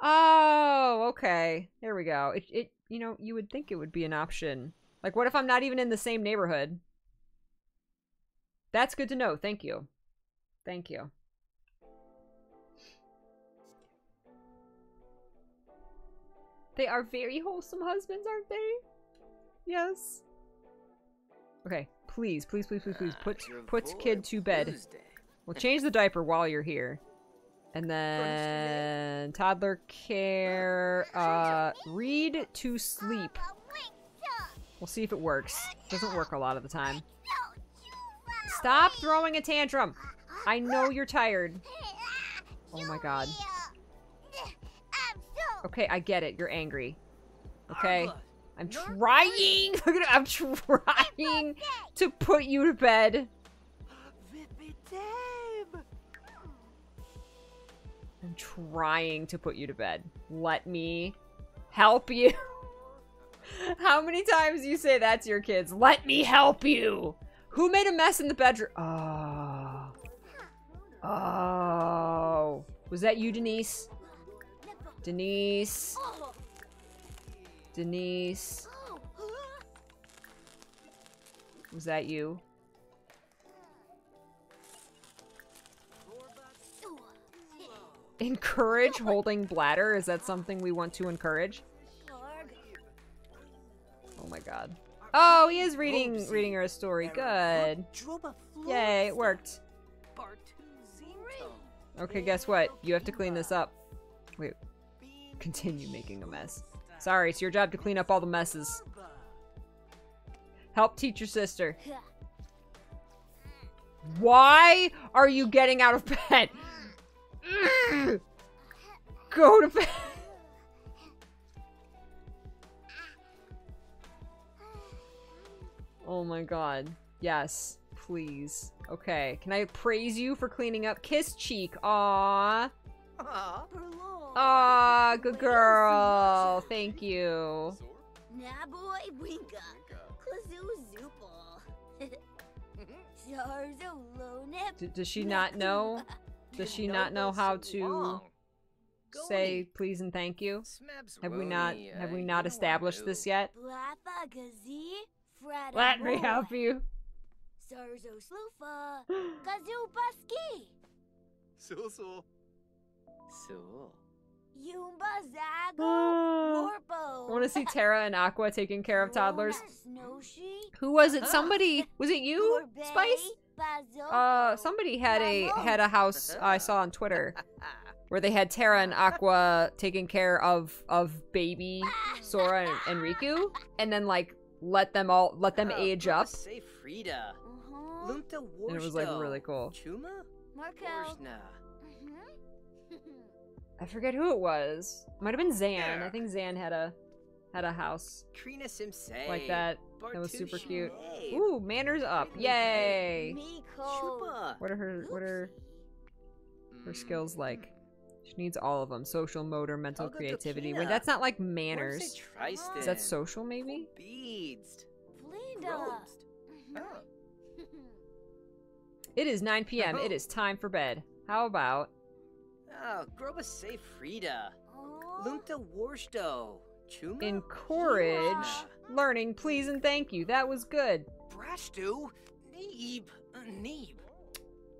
Oh, okay. There we go. It, it, you know, you would think it would be an option. Like, what if I'm not even in the same neighborhood? That's good to know. Thank you. Thank you. They are very wholesome husbands, aren't they? Yes. Okay, please, please, please, please, please, put put kid to bed. We'll change the diaper while you're here. And then toddler care, uh, read to sleep. We'll see if it works. Doesn't work a lot of the time. Stop throwing a tantrum. I know you're tired. Oh my god. Okay, I get it. You're angry. Okay? I'm trying! I'm trying to put you to bed. I'm trying to put you to bed. Let me help you. How many times do you say that to your kids? Let me help you. Who made a mess in the bedroom? Oh. Oh. Was that you, Denise? Denise. Denise. Was that you? Encourage holding bladder? Is that something we want to encourage? Oh my god. Oh, he is reading reading her a story. Good. Yay, it worked. Okay, guess what? You have to clean this up. Wait. Continue making a mess. Sorry, it's your job to clean up all the messes. Help teach your sister. Why are you getting out of bed? Go to bed. Oh my god. Yes. Please. Okay. Can I praise you for cleaning up? Kiss cheek. Aww. Aww, good girl. Thank you. D does she not know? Does she not know how to say please and thank you? Have we not have we not established this yet? Let me help you. So so. So. I want to see Terra and Aqua taking care of toddlers. Who was it? Somebody was it you, Spice? Uh, somebody had a had a house I saw on Twitter where they had Terra and Aqua taking care of of baby Sora and, and Riku, and then like let them all let them age up. Say Frida. Uh-huh. And it was, like, really cool. Chuma? Markel. Orsna. I forget who it was. Might have been Zan. I think Zan had a had a house Krina Simsei. like that. That was super cute. Bartushne. Ooh, manners up. Yay. Miko. What are her what are her skills like? She needs all of them. Social, motor, mental Olga creativity. Wait, that's not like manners. is it, Tristan? Is that social maybe? Beads. Flinda. Roast. Mhm. Oh. It is 9 p.m. It is time for bed. How about Oh, Groba say Frida. Oh. Lunta Warsto. Chuma? encourage Orsna. learning, please and thank you. That was good. Brashtu? Neeb. Uh, Neeb.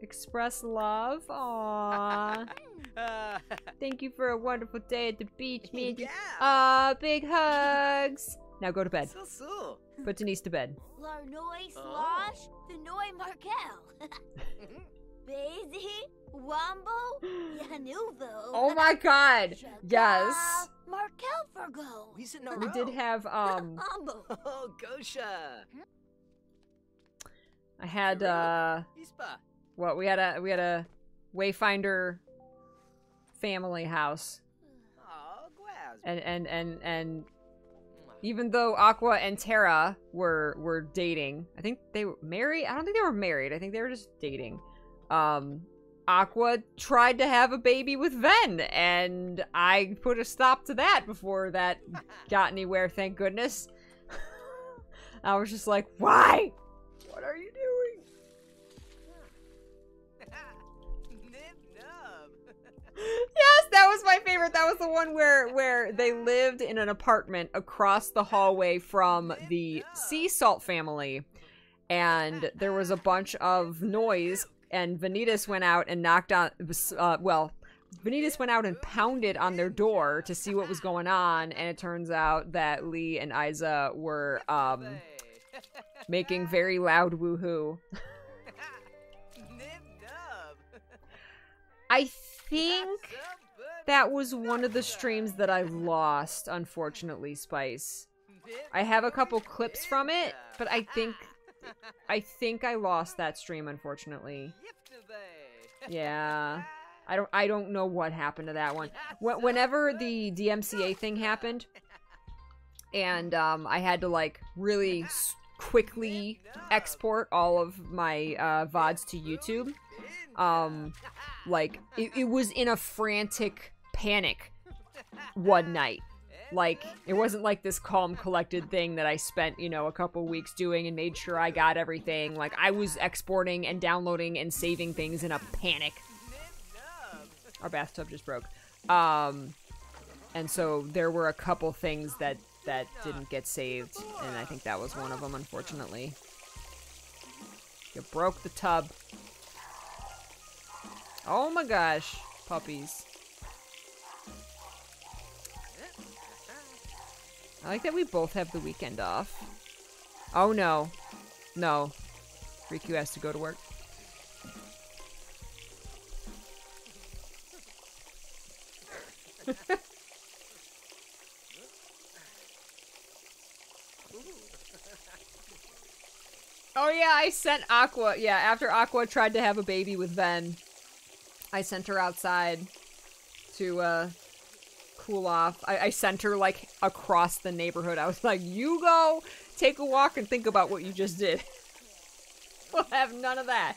Express love. Aww. Uh, Thank you for a wonderful day at the beach, me and you. yeah. Aw, big hugs. Now go to bed. So, so. Put Denise to bed. Larnoy Oh. Slosh. The Noy Markel. Basie. Wombo. Yanuvo. Oh my god. Yes. Markel Virgo. We did have um Umbo. Oh, Gosha. I had uh what we had a we had a Wayfinder family house. And and and and even though Aqua and Terra were were dating, I think they were married. I don't think they were married. I think they were just dating. Um, Aqua tried to have a baby with Ven, and I put a stop to that before that got anywhere. Thank goodness. I was just like, why? What are you doing? Yes, that was my favorite. That was the one where where they lived in an apartment across the hallway from the sea salt family, and there was a bunch of noise. And Vanitas went out and knocked on. Uh, well, Vanitas went out and pounded on their door to see what was going on, and it turns out that Lee and Isa were um making very loud woohoo. I think that was one of the streams that I lost, unfortunately, Spice. I have a couple clips from it, but I think I think I lost that stream unfortunately. Yeah. I don't I don't know what happened to that one. Wh- Whenever the DMCA thing happened and um I had to like really quickly export all of my uh VODs to YouTube. Um like it, it was in a frantic panic one night like it wasn't like this calm collected thing that i spent you know a couple weeks doing and made sure i got everything. Like i was exporting and downloading and saving things in a panic. Our bathtub just broke. Um and so there were a couple things that that didn't get saved and i think that was one of them unfortunately. You broke the tub. Oh my gosh puppies I like that we both have the weekend off. Oh no. No. Riku has to go to work. oh yeah, I sent Aqua. Yeah, after Aqua tried to have a baby with Ven, I sent her outside to uh cool off. I, I sent her like across the neighborhood. I was like, "You go, take a walk, and think about what you just did." we'll have none of that.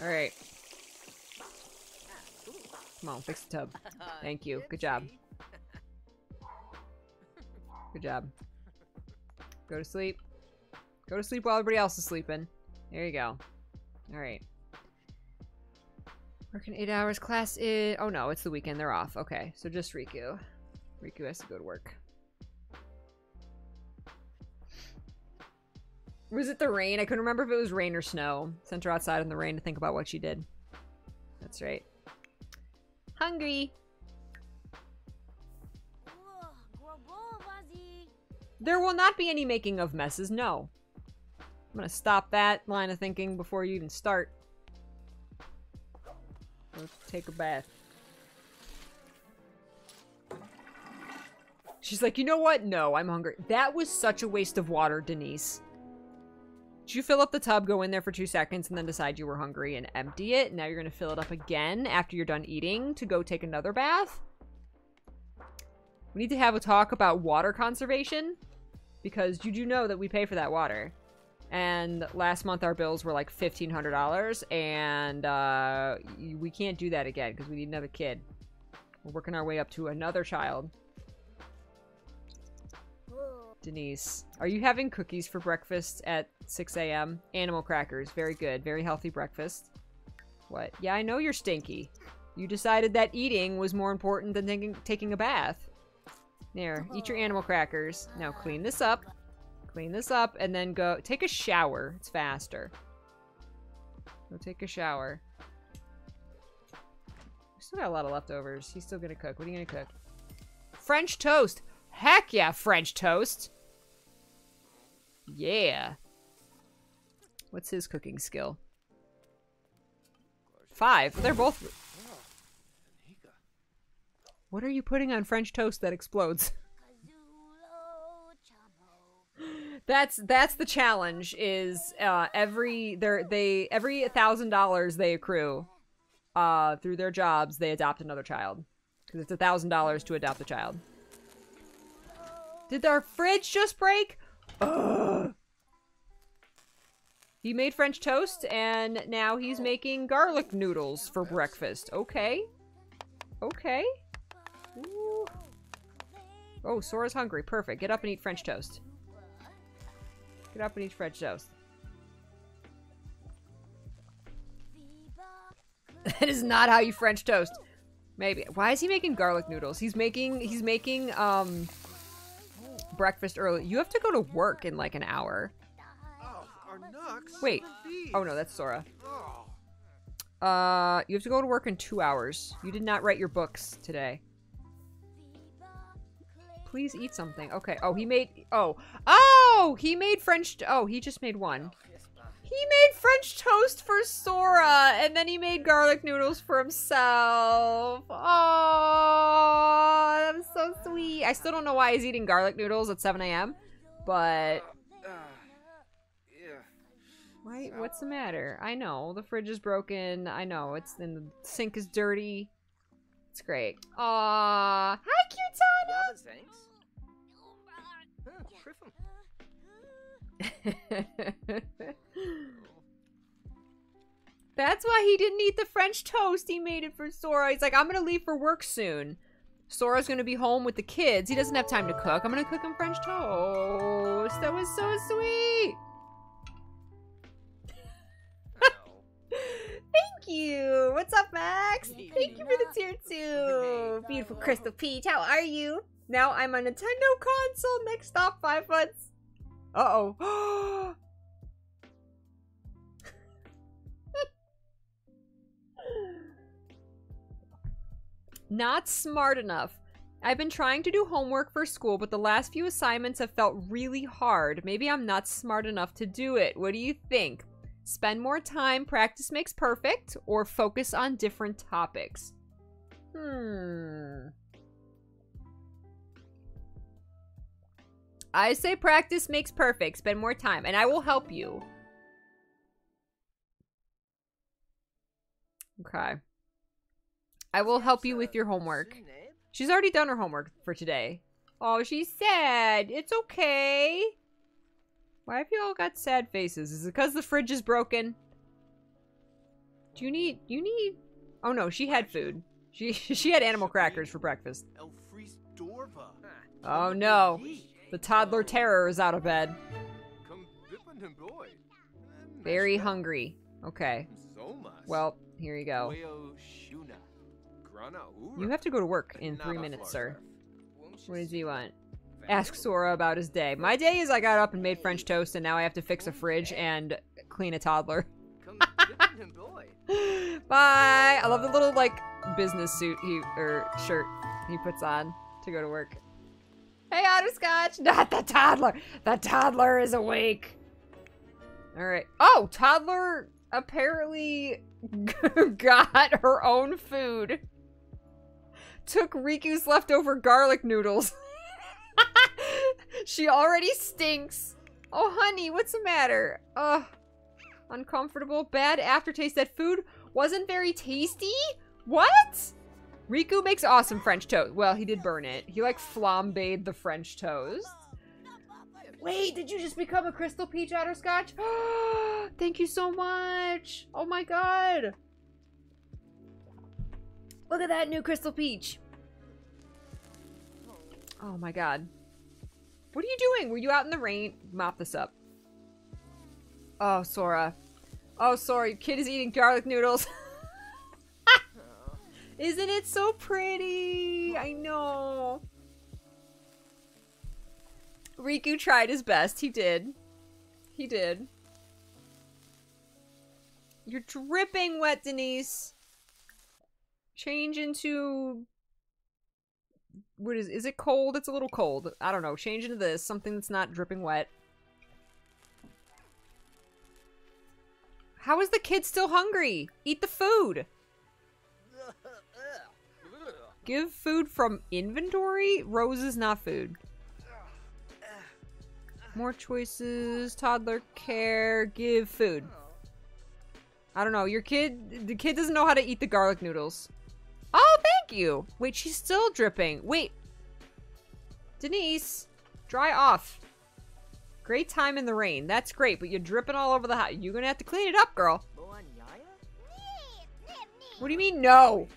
All right. Come on, fix the tub. Uh, Thank you. Good job. Good job. Go to sleep. Go to sleep while everybody else is sleeping. There you go. Alright. Working eight hours. Class is... Oh no, it's the weekend. They're off. Okay, so just Riku. Riku has to go to work. Was it the rain? I couldn't remember if it was rain or snow. Sent her outside in the rain to think about what she did. That's right. Hungry. There will not be any making of messes, no. I'm gonna stop that line of thinking before you even start. Let's take a bath. She's like, you know what? No, I'm hungry. That was such a waste of water, Denise. Did you fill up the tub, go in there for two seconds, and then decide you were hungry and empty it? Now you're gonna fill it up again after you're done eating to go take another bath? We need to have a talk about water conservation because you do know that we pay for that water. And last month our bills were like $1,500 and uh, we can't do that again because we need another kid. We're working our way up to another child. Denise, are you having cookies for breakfast at 6 a.m.? Animal crackers. Very good. Very healthy breakfast. What? Yeah, I know you're stinky. You decided that eating was more important than taking, taking a bath. There, eat your animal crackers. Now clean this up. Clean this up and then go take a shower. It's faster. Go take a shower. We still got a lot of leftovers. He's still gonna cook. What are you gonna cook? French toast. Heck yeah, French toast. Yeah. What's his cooking skill? Five. They're both. What are you putting on French toast that explodes? That's that's the challenge. Is uh, every they they every thousand dollars they accrue, uh, through their jobs they adopt another child, because it's a thousand dollars to adopt a child. Did our fridge just break? Ugh. He made French toast, and now he's making garlic noodles for breakfast. Okay. Okay. Ooh. Oh, Sora's hungry. Perfect. Get up and eat French toast. Get up and eat French toast. that is not how you French toast. Maybe. Why is he making garlic noodles? He's making, he's making, um, breakfast early. You have to go to work in like an hour. Wait. Oh no, that's Sora. Uh, you have to go to work in two hours. You did not write your books today. Please eat something. Okay. Oh, he made. Oh. Oh! He made French. Oh, he just made one. He made French toast for Sora, and then he made garlic noodles for himself. Oh, that was so sweet. I still don't know why he's eating garlic noodles at 7 a.m., but. Why? What's the matter? I know the fridge is broken. I know it's and the sink is dirty. It's great. Aw, hi, Cutana. Yeah, but thanks. Huh, That's why he didn't eat the French toast. He made it for Sora. He's like, I'm gonna leave for work soon. Sora's gonna be home with the kids. He doesn't have time to cook. I'm gonna cook him French toast. That was so sweet. You. What's up, Max? Thank you for the tier two. Beautiful Crystal Peach. How are you? Now I'm a Nintendo console. Next stop, five months. Uh oh. Not smart enough. I've been trying to do homework for school, but the last few assignments have felt really hard. Maybe I'm not smart enough to do it. What do you think? Spend more time, practice makes perfect, or focus on different topics? Hmm. I say practice makes perfect. Spend more time, and I will help you. Okay. I will help you with your homework. She's already done her homework for today. Oh, she's sad. It's okay. Why have you all got sad faces? Is it because the fridge is broken? Do you need... You need... Oh no, she had food. She she had animal crackers for breakfast. Oh, oh no. The toddler terror is out of bed. Come bippin' him boy. Very hungry. Okay. Well, here you go. Weo Shuna. Grana Ura. You have to go to work in three minutes, sir. What does he want? Ask Sora about his day. My day is I got up and made French toast, and now I have to fix a fridge and clean a toddler. Come bippin' boy. Bye. I love the little like business suit he or shirt he puts on to go to work. Hey, Otterscotch! Not the toddler! The toddler is awake! Alright. Oh, toddler apparently got her own food. Took Riku's leftover garlic noodles. she already stinks. Oh, honey, what's the matter? Ugh. Uncomfortable. Bad aftertaste. That food wasn't very tasty? What? Riku makes awesome French toast. Well, he did burn it. He like flambéed the French toast. Wait, did you just become a Crystal Peach Otterscotch? Thank you so much. Oh my god. Look at that new Crystal Peach. Oh my god. What are you doing? Were you out in the rain? Mop this up. Oh, Sora. Oh, sorry. Kid is eating garlic noodles. Isn't it so pretty? I know. Riku tried his best. He did. He did. You're dripping wet, Denise. Change into... What is... Is it cold? It's a little cold. I don't know. Change into this. Something that's not dripping wet. How is the kid still hungry? Eat the food. Give food from inventory? Roses, not food. More choices, toddler care, give food. I don't know, your kid, the kid doesn't know how to eat the garlic noodles. Oh, thank you. Wait, she's still dripping. Wait. Denise, dry off. Great time in the rain. That's great, but you're dripping all over the house. You're gonna have to clean it up, girl. What do you mean, no?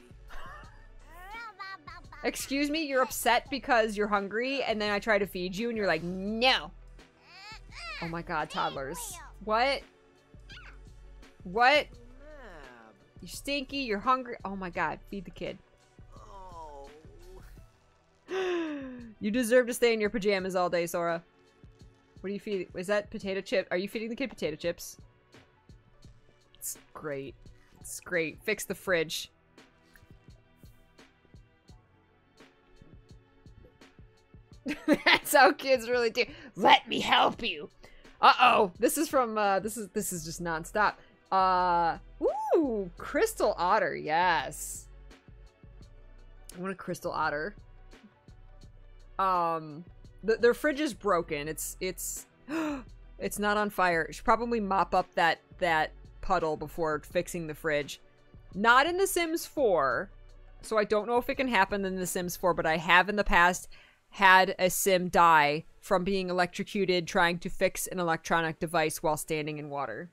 Excuse me, you're upset because you're hungry, and then I try to feed you, and you're like, no. Oh my god, toddlers. What? What? You stinky, you're hungry. Oh my god, feed the kid. you deserve to stay in your pajamas all day, Sora. What are you feeding? Is that potato chip? Are you feeding the kid potato chips? It's great. It's great. Fix the fridge. That's how kids really do. Let me help you. Uh-oh. This is from, uh, this is, this is just nonstop. Uh, ooh, Crystal Otter. Yes. I want a Crystal Otter. Um, the, their fridge is broken. It's, it's, it's not on fire. Should probably mop up that, that puddle before fixing the fridge. Not in The Sims 4. So I don't know if it can happen in The Sims 4, but I have in the past had a sim die from being electrocuted trying to fix an electronic device while standing in water.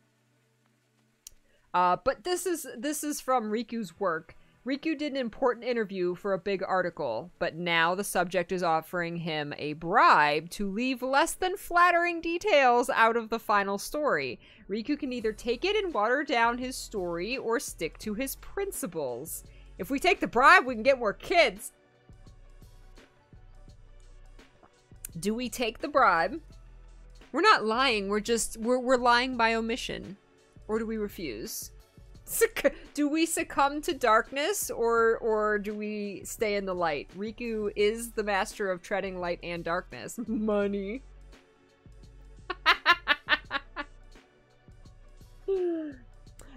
Uh, but this is this is from Riku's work. Riku did an important interview for a big article, but now the subject is offering him a bribe to leave less than flattering details out of the final story. Riku can either take it and water down his story or stick to his principles. If we take the bribe, we can get more kids. Do we take the bribe? We're not lying, we're just, we're, we're lying by omission. Or do we refuse? Do we succumb to darkness or or do we stay in the light? Riku is the master of treading light and darkness. Money.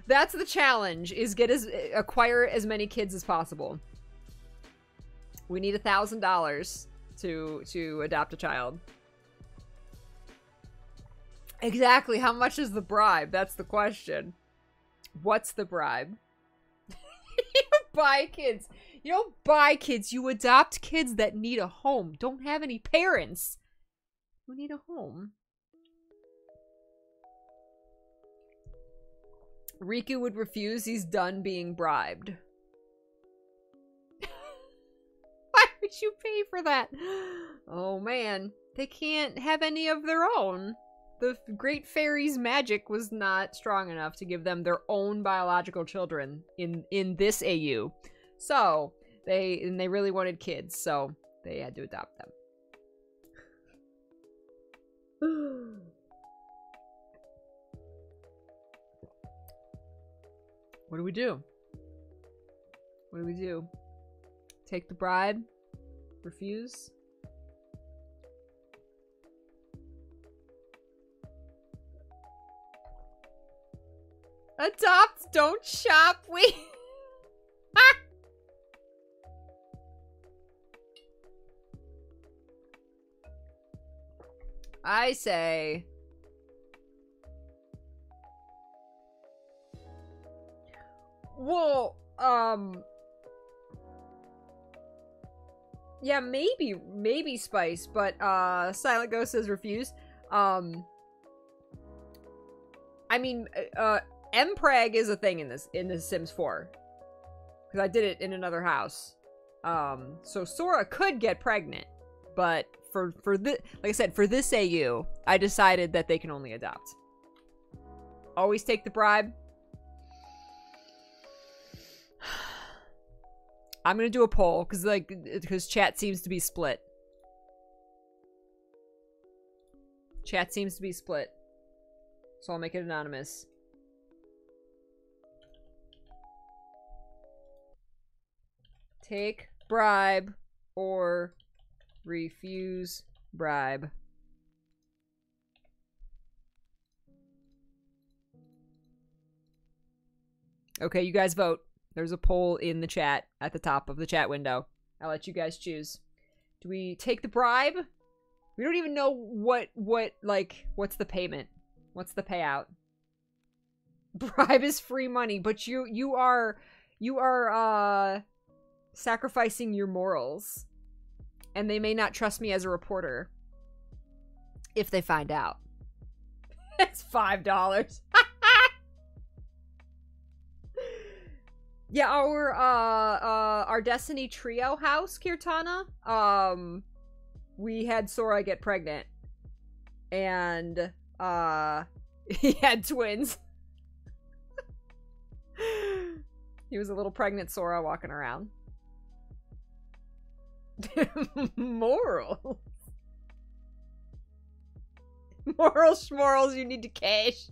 That's the challenge, is get as acquire as many kids as possible. We need a thousand dollars to to adopt a child. Exactly, how much is the bribe? That's the question. What's the bribe? you buy kids. You don't buy kids, you adopt kids that need a home. Don't have any parents. Who need a home? Riku would refuse. He's done being bribed. Why would you pay for that? Oh man, they can't have any of their own. The Great Fairy's magic was not strong enough to give them their own biological children in in this AU. So, they and they really wanted kids, so they had to adopt them. What do we do? What do we do? Take the bribe? Refuse? Adopt, don't shop. We. I say. Well, um. Yeah, maybe, maybe Spice, but, uh, Silent Ghost says refuse. Um. I mean, uh, Mpreg is a thing in this, in The Sims 4. Because I did it in another house. Um, so Sora could get pregnant, but for, for this, like I said, for this AU, I decided that they can only adopt. Always take the bribe. I'm gonna do a poll, because, like, because chat seems to be split. Chat seems to be split. So I'll make it anonymous. Take bribe or refuse bribe. Okay, you guys vote. There's a poll in the chat at the top of the chat window. I'll let you guys choose. Do we take the bribe? We don't even know what what like what's the payment? What's the payout? Bribe is free money, but you you are you are uh sacrificing your morals. And they may not trust me as a reporter if they find out. It's five dollars. yeah, our uh uh our Destiny Trio house, Kirtana, um we had Sora get pregnant. And uh he had twins. he was a little pregnant Sora walking around. Moral. Moral schmorals you need to cash.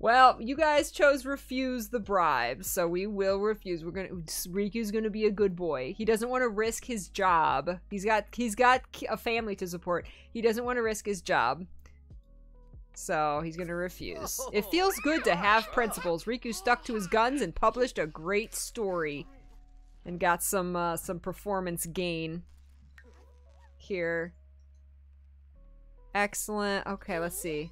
Well, you guys chose refuse the bribe, so we will refuse. We're gonna Riku's gonna be a good boy. He doesn't want to risk his job. He's got he's got a family to support. He doesn't want to risk his job. So he's gonna refuse. It oh feels good to have principles. Riku stuck to his guns and published a great story. And got some uh, some performance gain here. Excellent. Okay, let's see.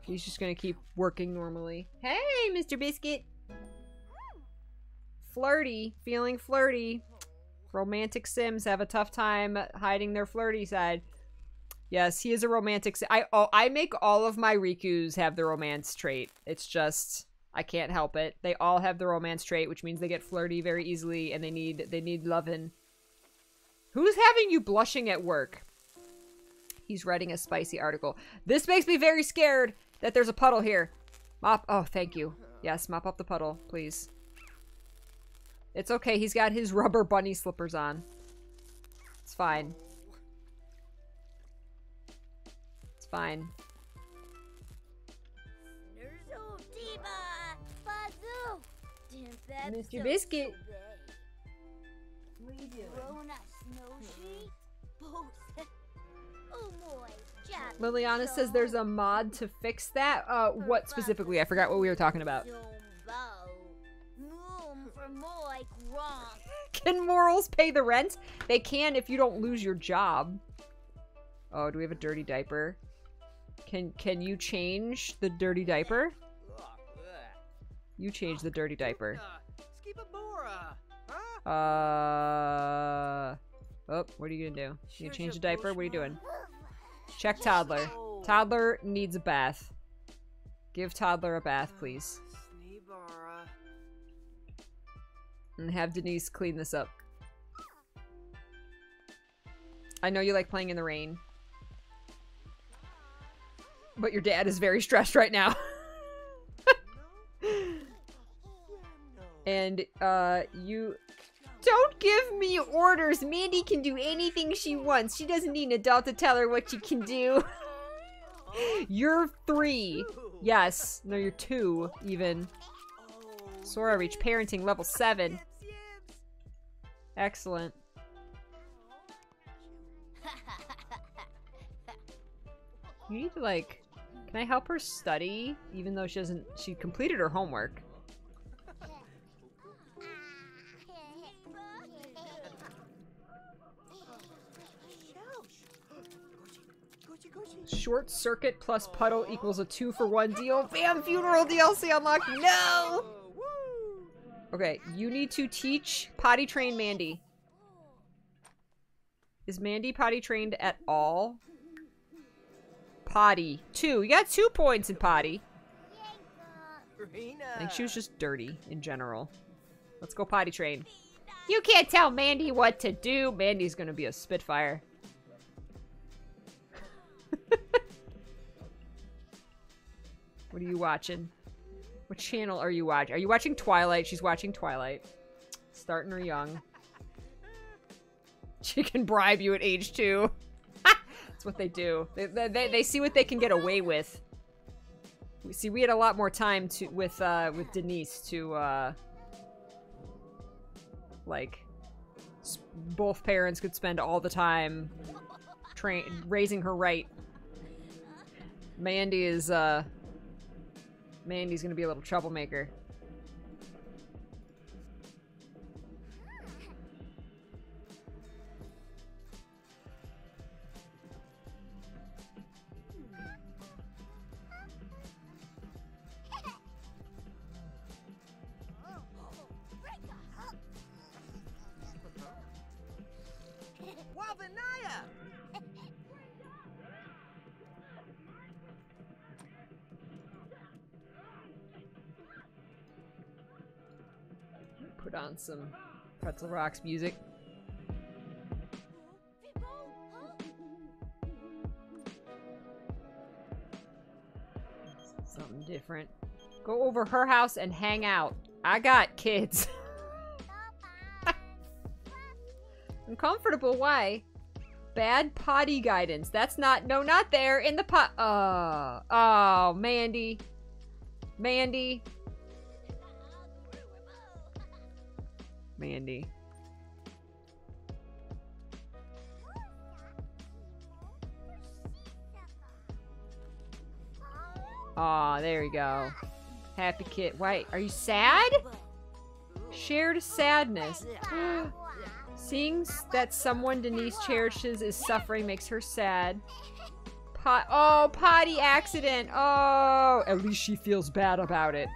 He's just gonna keep working normally. Hey, Mr. Biscuit! Flirty. Feeling flirty. Romantic Sims have a tough time hiding their flirty side. Yes, he is a romantic. I oh, I make all of my Rikus have the romance trait. It's just I can't help it. They all have the romance trait, which means they get flirty very easily and they need they need loving. Who's having you blushing at work? He's writing a spicy article. This makes me very scared that there's a puddle here. Mop. Oh, thank you. Yes, mop up the puddle, please. It's okay. He's got his rubber bunny slippers on. It's fine. It's fine. Mr. Biscuit. Liliana says there's a mod to fix that. Uh, what specifically? I forgot what we were talking about. Can morals pay the rent? They can if you don't lose your job. Oh, do we have a dirty diaper? Can can you change the dirty diaper? You change the dirty diaper. Uh. Oh, what are you gonna do? You gonna change the diaper? What are you doing? Check toddler. Toddler needs a bath. Give toddler a bath, please. And have Denise clean this up. I know you like playing in the rain. But your dad is very stressed right now. and, uh, you don't give me orders. Mandy can do anything she wants. She doesn't need an adult to tell her what she can do. you're three. Yes. No, you're two, even. Sora reached parenting level seven. Excellent. You need to, like... Can I help her study? Even though she doesn't... She completed her homework. Short circuit plus puddle equals a two for one deal. Bam! Funeral DLC unlocked. No! Okay, you need to teach potty train Mandy. Is Mandy potty trained at all? Potty. Two. You got two points in potty. I think she was just dirty in general. Let's go potty train. You can't tell Mandy what to do. Mandy's gonna be a Spitfire. What are you watching? What channel are you watching? Are you watching Twilight? She's watching Twilight. Starting her young. She can bribe you at age two. That's what they do. They, they, they see what they can get away with. We see we had a lot more time to with uh with Denise to uh like both parents could spend all the time train raising her right. Mandy is uh Mandy's gonna be a little troublemaker. Some Pretzel Rocks music. Something different. Go over her house and hang out. I got kids. Uncomfortable, why? Bad potty guidance. That's not- no, not there. In the pot- Oh. Oh, Mandy. Mandy. Mandy. Aw, there we go. Happy kid. Wait, are you sad? Shared sadness. Seeing that someone Denise cherishes is suffering makes her sad. Pot- oh, potty accident. Oh, at least she feels bad about it.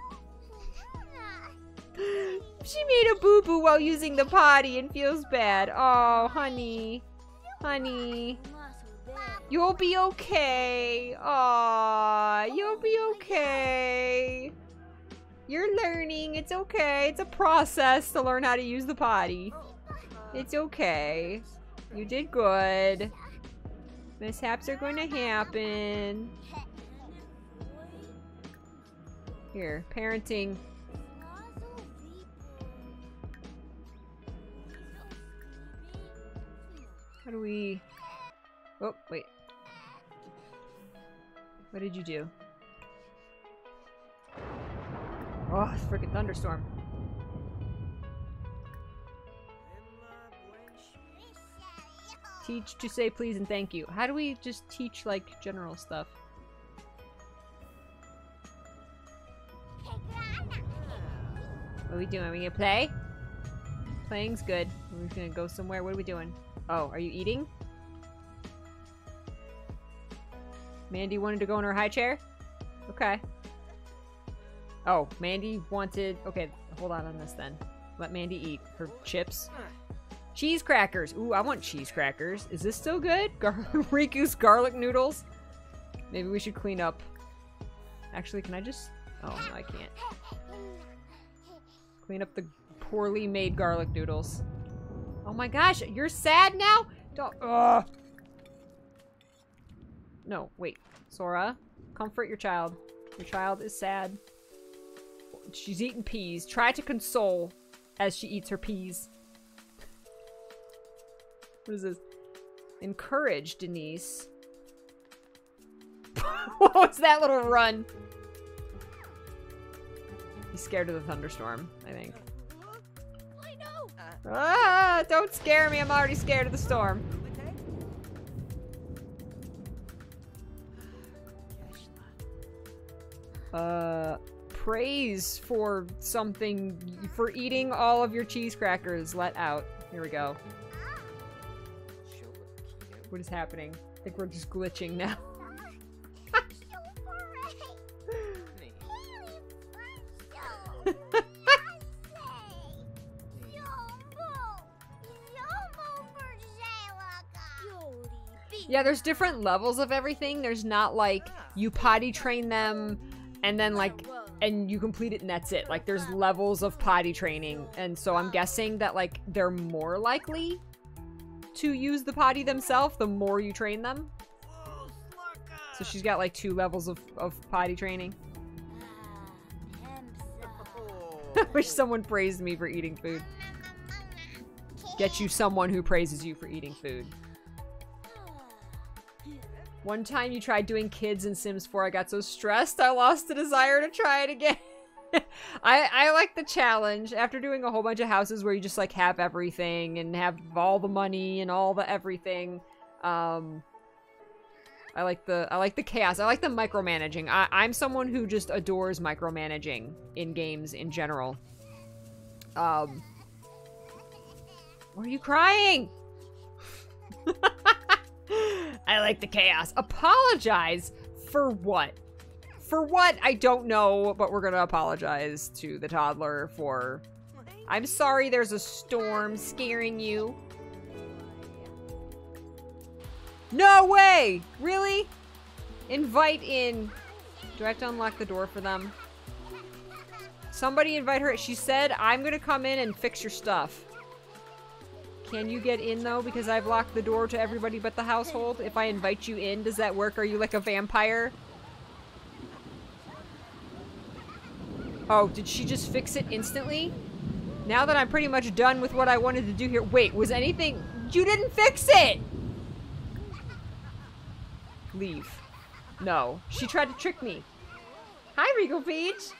She made a boo-boo while using the potty and feels bad. Oh, honey. Honey. You'll be okay. Aw, you'll be okay. You're learning. It's okay. It's a process to learn how to use the potty. It's okay. You did good. Mishaps are going to happen. Here, parenting. How do we... Oh, wait. What did you do? Oh, freaking thunderstorm. Teach to say please and thank you. How do we just teach, like, general stuff? What are we doing? Are we gonna play? Playing's good. We're gonna go somewhere. What are we doing? Oh, are you eating? Mandy wanted to go in her high chair? Okay. Oh, Mandy wanted... Okay, hold on on this then. Let Mandy eat her chips. Cheese crackers. Ooh, I want cheese crackers. Is this still good? Gar Riku's garlic noodles? Maybe we should clean up. Actually, can I just... Oh, no, I can't. Clean up the poorly made garlic noodles. Oh my gosh, you're sad now? Don't. No, wait. Sora, comfort your child. Your child is sad. She's eating peas. Try to console as she eats her peas. What is this? Encourage Denise. what was that little run? He's scared of the thunderstorm, I think. Ah, don't scare me. I'm already scared of the storm. Uh, praise for something for eating all of your cheese crackers. Let out. Here we go. What is happening? I think we're just glitching now. Yeah, there's different levels of everything. There's not like you potty train them and then like and you complete it and that's it. Like there's levels of potty training. And so I'm guessing that like they're more likely to use the potty themselves the more you train them. So she's got like two levels of, of potty training. I wish someone praised me for eating food. Get you someone who praises you for eating food. One time you tried doing kids in Sims 4, I got so stressed I lost the desire to try it again. I, I like the challenge. After doing a whole bunch of houses where you just like have everything and have all the money and all the everything, um, I like the I like the chaos. I like the micromanaging. I, I'm someone who just adores micromanaging in games in general. Um, why are you crying? I like the chaos. Apologize for what? For what? I don't know, but we're gonna apologize to the toddler for... I'm sorry there's a storm scaring you. No way! Really? Invite in... Do I have to unlock the door for them? Somebody invite her. She said, I'm gonna come in and fix your stuff. Can you get in though? Because I've locked the door to everybody but the household. If I invite you in, does that work? Are you like a vampire? Oh, did she just fix it instantly? Now that I'm pretty much done with what I wanted to do here. Wait, was anything... You didn't fix it! Leave. No. She tried to trick me. Hi, Regal Peach!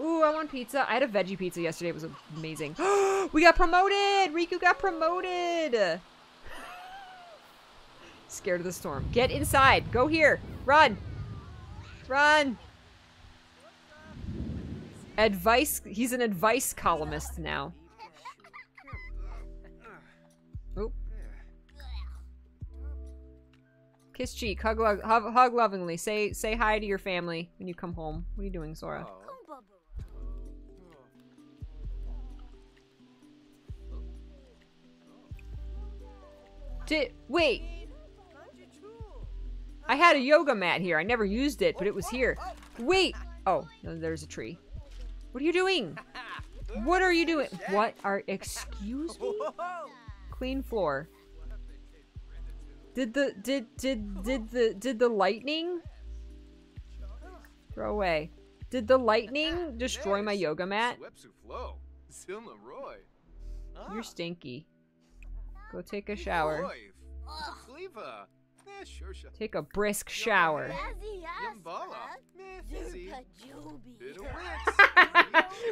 Ooh, I want pizza. I had a veggie pizza yesterday. It was amazing. we got promoted! Riku got promoted! Scared of the storm. Get inside. Go here. Run. Run. Advice. He's an advice columnist now. Oop. Kiss cheek. Hug, hug, hug lovingly. Say say hi to your family when you come home. What are you doing, Sora? Oh. Did wait. I had a yoga mat here. I never used it, but it was here. Wait. Oh, no, there's a tree. What are you doing? What are you doing? What are excuse me? Clean floor. Did the did did did the did the lightning throw away? Did the lightning destroy my yoga mat? You're stinky. Go take a shower. Take a brisk shower.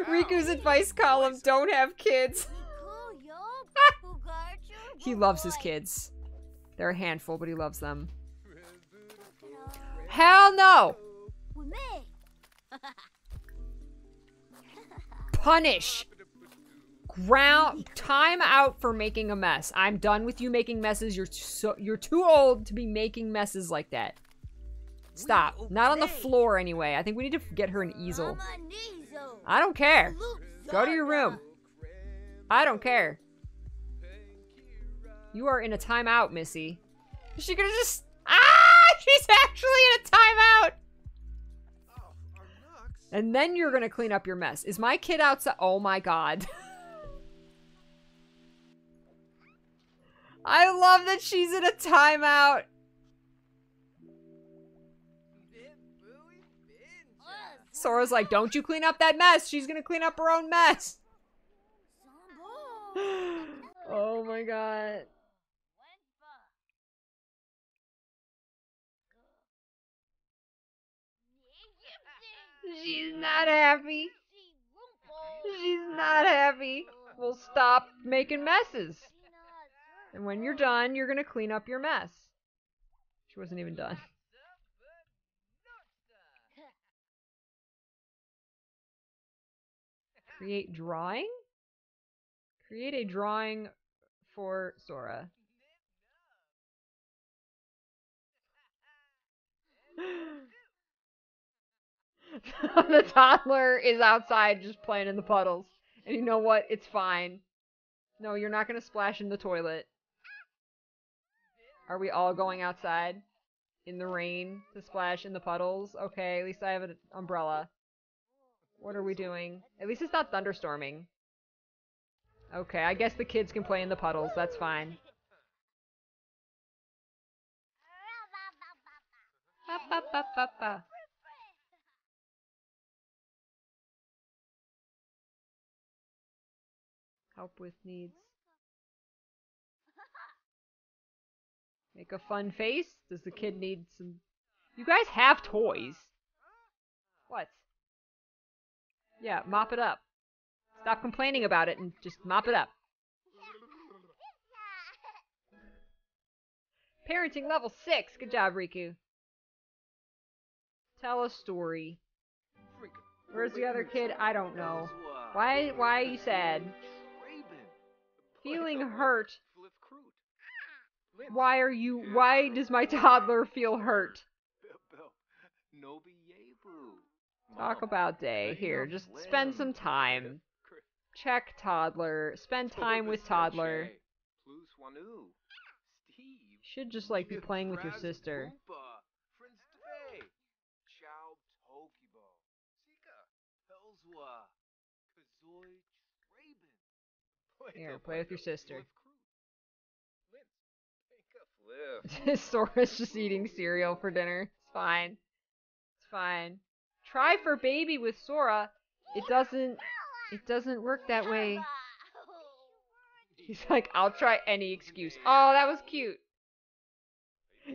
Riku's advice column, don't have kids. he loves his kids. They're a handful, but he loves them. Hell no! Punish! Ground time out for making a mess. I'm done with you making messes. You're so you're too old to be making messes like that. Stop. Not on the floor anyway. I think we need to get her an easel. I don't care. Go to your room. I don't care. You are in a timeout, Missy. Is she gonna just... Ah! She's actually in a timeout! And then you're gonna clean up your mess. Is my kid outside? Oh my god. I love that she's in a timeout. Sora's like, don't you clean up that mess. She's gonna clean up her own mess. oh my god. She's not happy. She's not happy. We'll stop making messes. And when you're done, you're gonna clean up your mess. She wasn't even done. Create drawing? Create a drawing for Sora. the toddler is outside just playing in the puddles. And you know what? It's fine. No, you're not gonna splash in the toilet. Are we all going outside? In the rain to splash in the puddles? Okay, at least I have an umbrella. What are we doing? At least it's not thunderstorming. Okay, I guess the kids can play in the puddles. That's fine. Ba, ba, ba. Help with needs. Make a fun face? Does the kid need some... You guys have toys. What? Yeah, mop it up. Stop complaining about it and just mop it up. Parenting level 6. Good job, Riku. Tell a story. Where's the other kid? I don't know. Why why are you sad? Feeling hurt. Why are you why does my toddler feel hurt? Talk about day. Here, just spend some time. Check toddler. Spend time with toddler. Should just like be playing with your sister. Here, play with your sister. Sora's just eating cereal for dinner. It's fine. It's fine. Try for baby with Sora. It doesn't it doesn't work that way. He's like, I'll try any excuse. Oh, that was cute.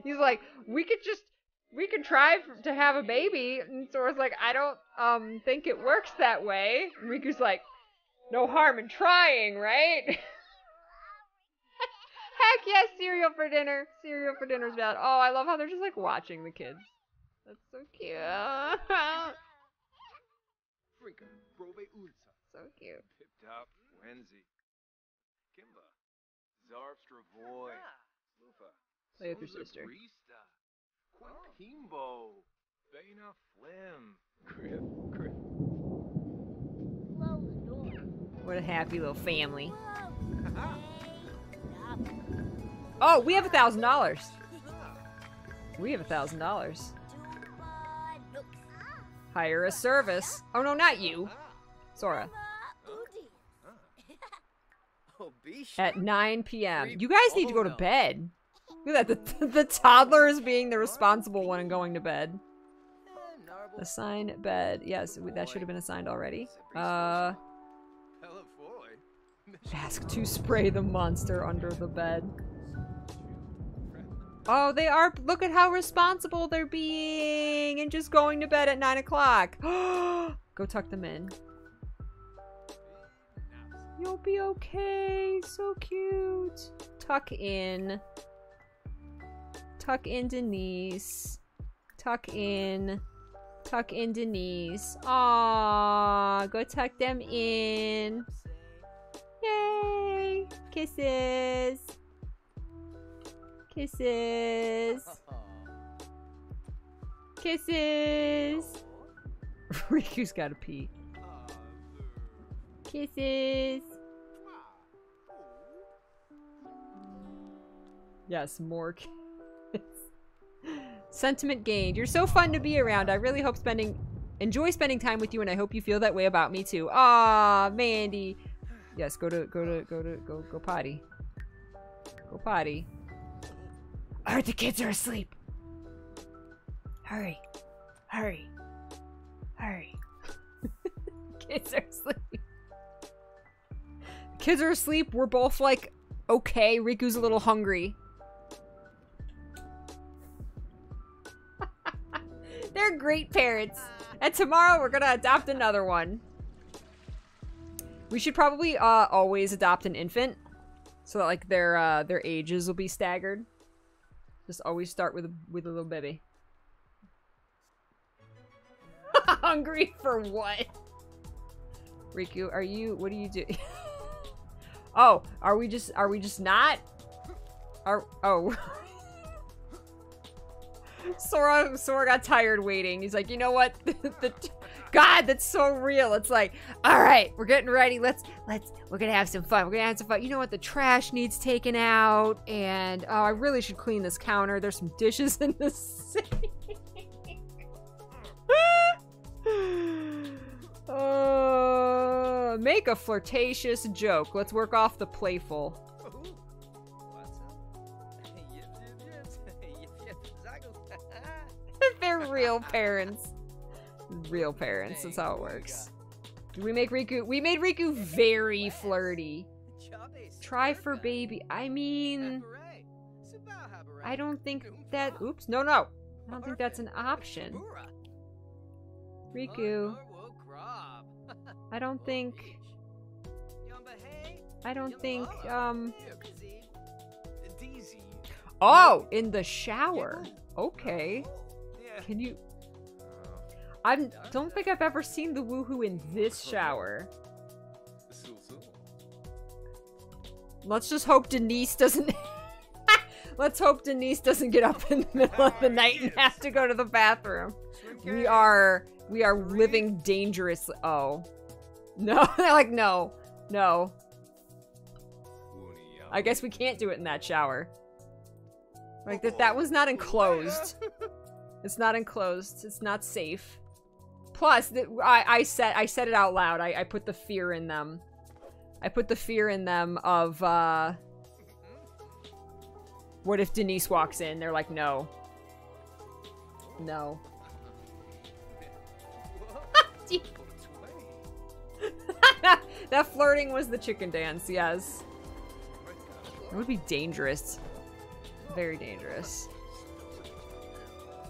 He's like, we could just we could try to have a baby. And Sora's like, I don't um think it works that way. And Riku's like, no harm in trying, right? Heck yes, cereal for dinner. Cereal for dinner's bad. Oh, I love how they're just like watching the kids. That's so cute. so cute. Pipped up, Wenzi. Kimba. Zarfstravoy. Lufa. Play with your sister. Brista. Quapimbo. Bena Flim. Griff, Griff. Close the door. What a happy little family. Oh, we have a thousand dollars. We have a thousand dollars. Hire a service. Oh no, not you. Sora. At 9 p.m. You guys need to go to bed. Look at that. The, the toddler is being the responsible one and going to bed. Assign bed. Yes, that should have been assigned already. Uh, ask to spray the monster under the bed. Oh, they are. Look at how responsible they're being and just going to bed at 9 o'clock. Go tuck them in. You'll be okay. So cute. Tuck in. Tuck in Denise. Tuck in. Tuck in Denise. Aww. Go tuck them in. Yay. Kisses. Kisses. Kisses. Riku's gotta pee. Kisses. Yes, more. Sentiment gained. You're so fun to be around. I really hope spending enjoy spending time with you and I hope you feel that way about me too. Ah, Mandy. Yes, go to go to go to go go potty. Go potty. I heard the kids are asleep. Hurry. Hurry. Hurry. kids are asleep. Kids are asleep. We're both like okay. Riku's a little hungry. They're great parents. And tomorrow we're gonna adopt another one. We should probably uh, always adopt an infant, so that like their uh, their ages will be staggered. Just always start with a with a little baby. Hungry for what? Riku, are you, what do you do? oh, are we just, are we just not? Are, oh. Sora, Sora got tired waiting. He's like, you know what? the, God, that's so real. It's like, all right, we're getting ready. Let's, let's, we're gonna have some fun. We're gonna have some fun. You know what? The trash needs taken out, and oh, I really should clean this counter. There's some dishes in the sink. uh, make a flirtatious joke. Let's work off the playful. They're real parents. Real parents. That's how it works. We make Riku. We made Riku very flirty. Try for baby. I mean, Habaray. Subao habaray. I don't think that. Oops. No, no. I don't think that's an option. Riku. Mar- Marwo Grob. I don't think. I don't think. Um. Oh, in the shower. Okay. Can you? I don't think I've ever seen the woohoo in this shower. Let's just hope Denise doesn't. Let's hope Denise doesn't get up in the middle of the night and have to go to the bathroom. We are we are living dangerously. Oh, no! They're like no, no. I guess we can't do it in that shower. Like that. That was not enclosed. It's not enclosed. It's not safe. Plus, I, I said I said it out loud. I, I put the fear in them. I put the fear in them of uh what if Denise walks in? They're like, no. No. that flirting was the chicken dance, yes. It would be dangerous. Very dangerous.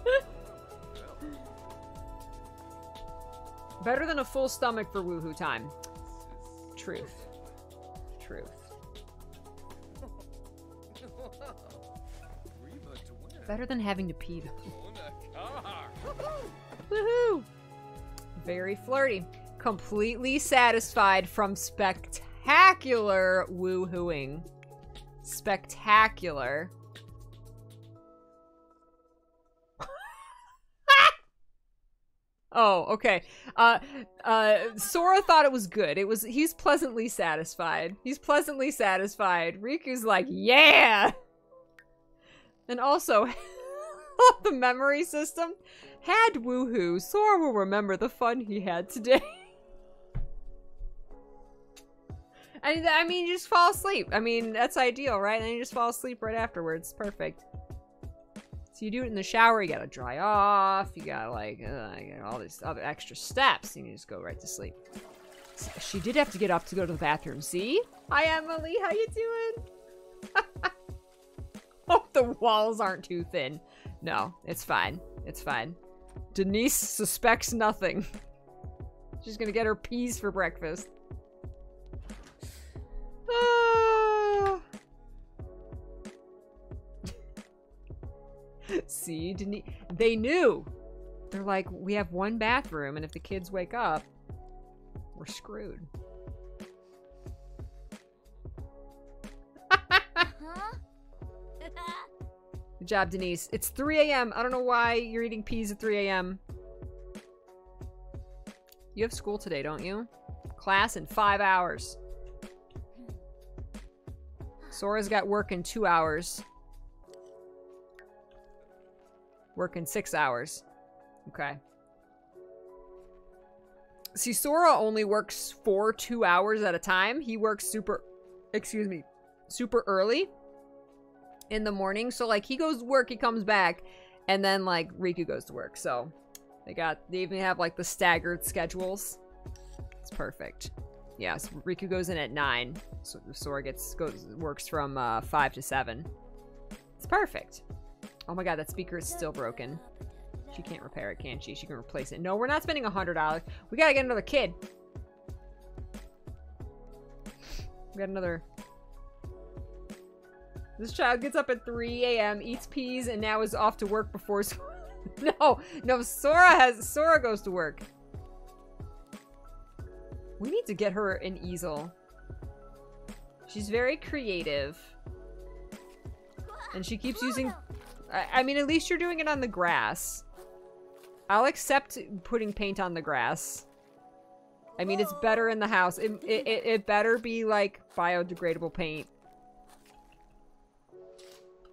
Better than a full stomach for woohoo time. Truth. Truth. Better than having to pee. Woohoo! Very flirty. Completely satisfied from spectacular woohooing. Spectacular. Oh, okay. Uh, uh, Sora thought it was good. It was, he's pleasantly satisfied. He's pleasantly satisfied. Riku's like, yeah! And also, the memory system had woohoo. Sora will remember the fun he had today. and I mean, you just fall asleep. I mean, that's ideal, right? And then you just fall asleep right afterwards. Perfect. So you do it in the shower. You gotta dry off. You gotta like, uh, you got all these other extra steps, and you just go right to sleep. She did have to get up to go to the bathroom. See? Hi, Emily. How you doing? Hope the walls aren't too thin. No, it's fine. It's fine. Denise suspects nothing. She's gonna get her peas for breakfast. Ah. See, Denise, they knew. They're like, we have one bathroom, and if the kids wake up, we're screwed. Good job, Denise. It's 3 a.m. I don't know why you're eating peas at 3 a.m. You have school today, don't you? Class in five hours. Sora's got work in two hours. Work in six hours. Okay. See, Sora only works for two hours at a time. He works super, excuse me, super early in the morning. So like he goes to work, he comes back, and then like Riku goes to work. So they got they even have like the staggered schedules. It's perfect. Yeah, so Riku goes in at nine. So Sora gets goes works from uh, five to seven. It's perfect. Oh my god, that speaker is still broken. She can't repair it, can she? She can replace it. No, we're not spending a hundred dollars. We gotta get another kid. We got another this child gets up at 3 a.m., eats peas, and now is off to work before school. no, no, Sora has Sora goes to work. We need to get her an easel. She's very creative. And she keeps using... I, I mean, at least you're doing it on the grass. I'll accept putting paint on the grass. I mean, it's better in the house. It, it, it, better be, like, biodegradable paint.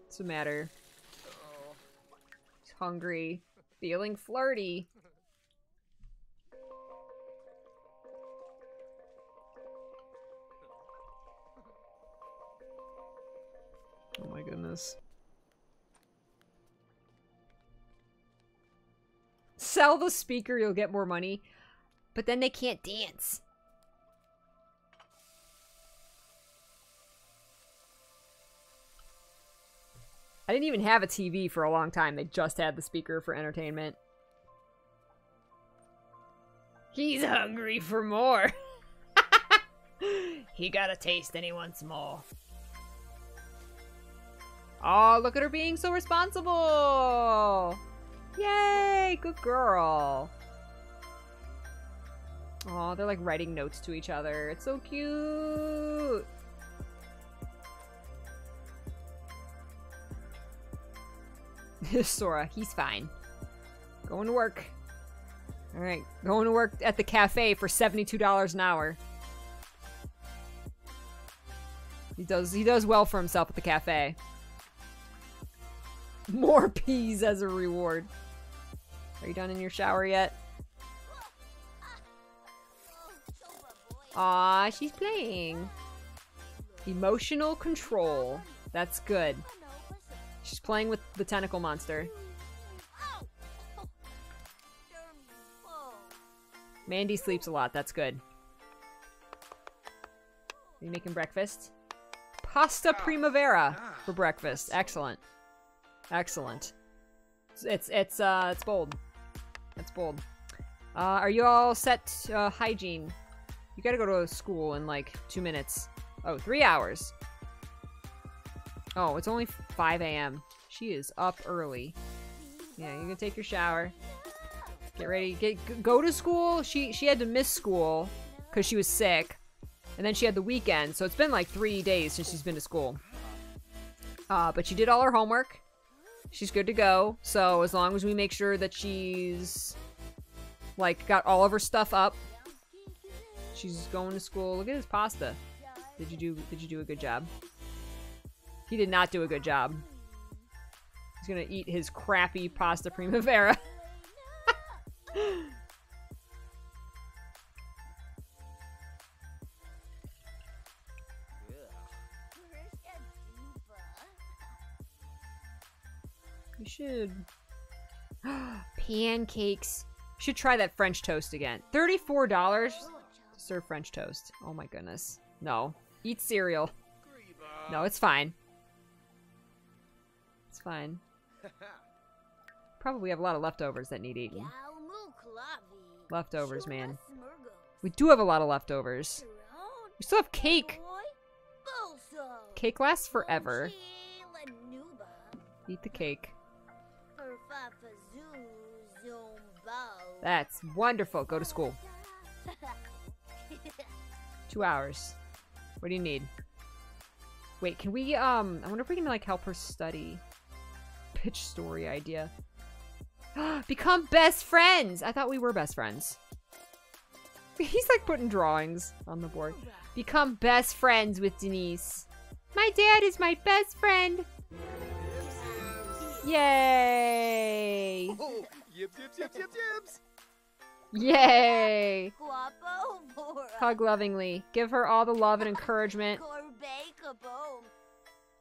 What's the matter? He's hungry. Feeling flirty. Oh my goodness. Sell the speaker, you'll get more money. But then they can't dance. I didn't even have a TV for a long time. They just had the speaker for entertainment. He's hungry for more. he got a taste and he wants more. Oh, look at her being so responsible. Yay, good girl. Oh, they're like writing notes to each other. It's so cute. Sora, he's fine. Going to work. Alright, going to work at the cafe for $72 an hour. He does he does well for himself at the cafe. More peas as a reward. Are you done in your shower yet? Aw, she's playing. Emotional control. That's good. She's playing with the tentacle monster. Mandy sleeps a lot. That's good. Are you making breakfast? Pasta primavera for breakfast. Excellent. Excellent. It's it's, it's uh it's bold. It's bold. Uh, are you all set? Uh, hygiene. You gotta go to school in like two minutes. Oh, three hours. Oh, it's only 5 a.m. She is up early. Yeah, you can take your shower. Get ready. Get go to school. She she had to miss school because she was sick, and then she had the weekend. So it's been like three days since she's been to school. Uh, but she did all her homework. She's good to go. So as long as we make sure that she's like got all of her stuff up, she's going to school. Look at his pasta. Did you do did you do a good job? He did not do a good job. He's gonna eat his crappy pasta primavera. you should. Pancakes. Should try that French toast again. $34 to serve French toast. Oh my goodness. No. Eat cereal. No, it's fine. It's fine. Probably have a lot of leftovers that need eating. Leftovers, man. We do have a lot of leftovers. We still have cake. Cake lasts forever. Eat the cake. That's wonderful. Go to school. Two hours. What do you need? Wait, can we, um, I wonder if we can, like, help her study. Pitch story idea. Become best friends! I thought we were best friends. He's, like, putting drawings on the board. Become best friends with Denise. My dad is my best friend! Yay! Oh, yip, yip, yip, yip, yips. Yay! Hug lovingly. Give her all the love and encouragement.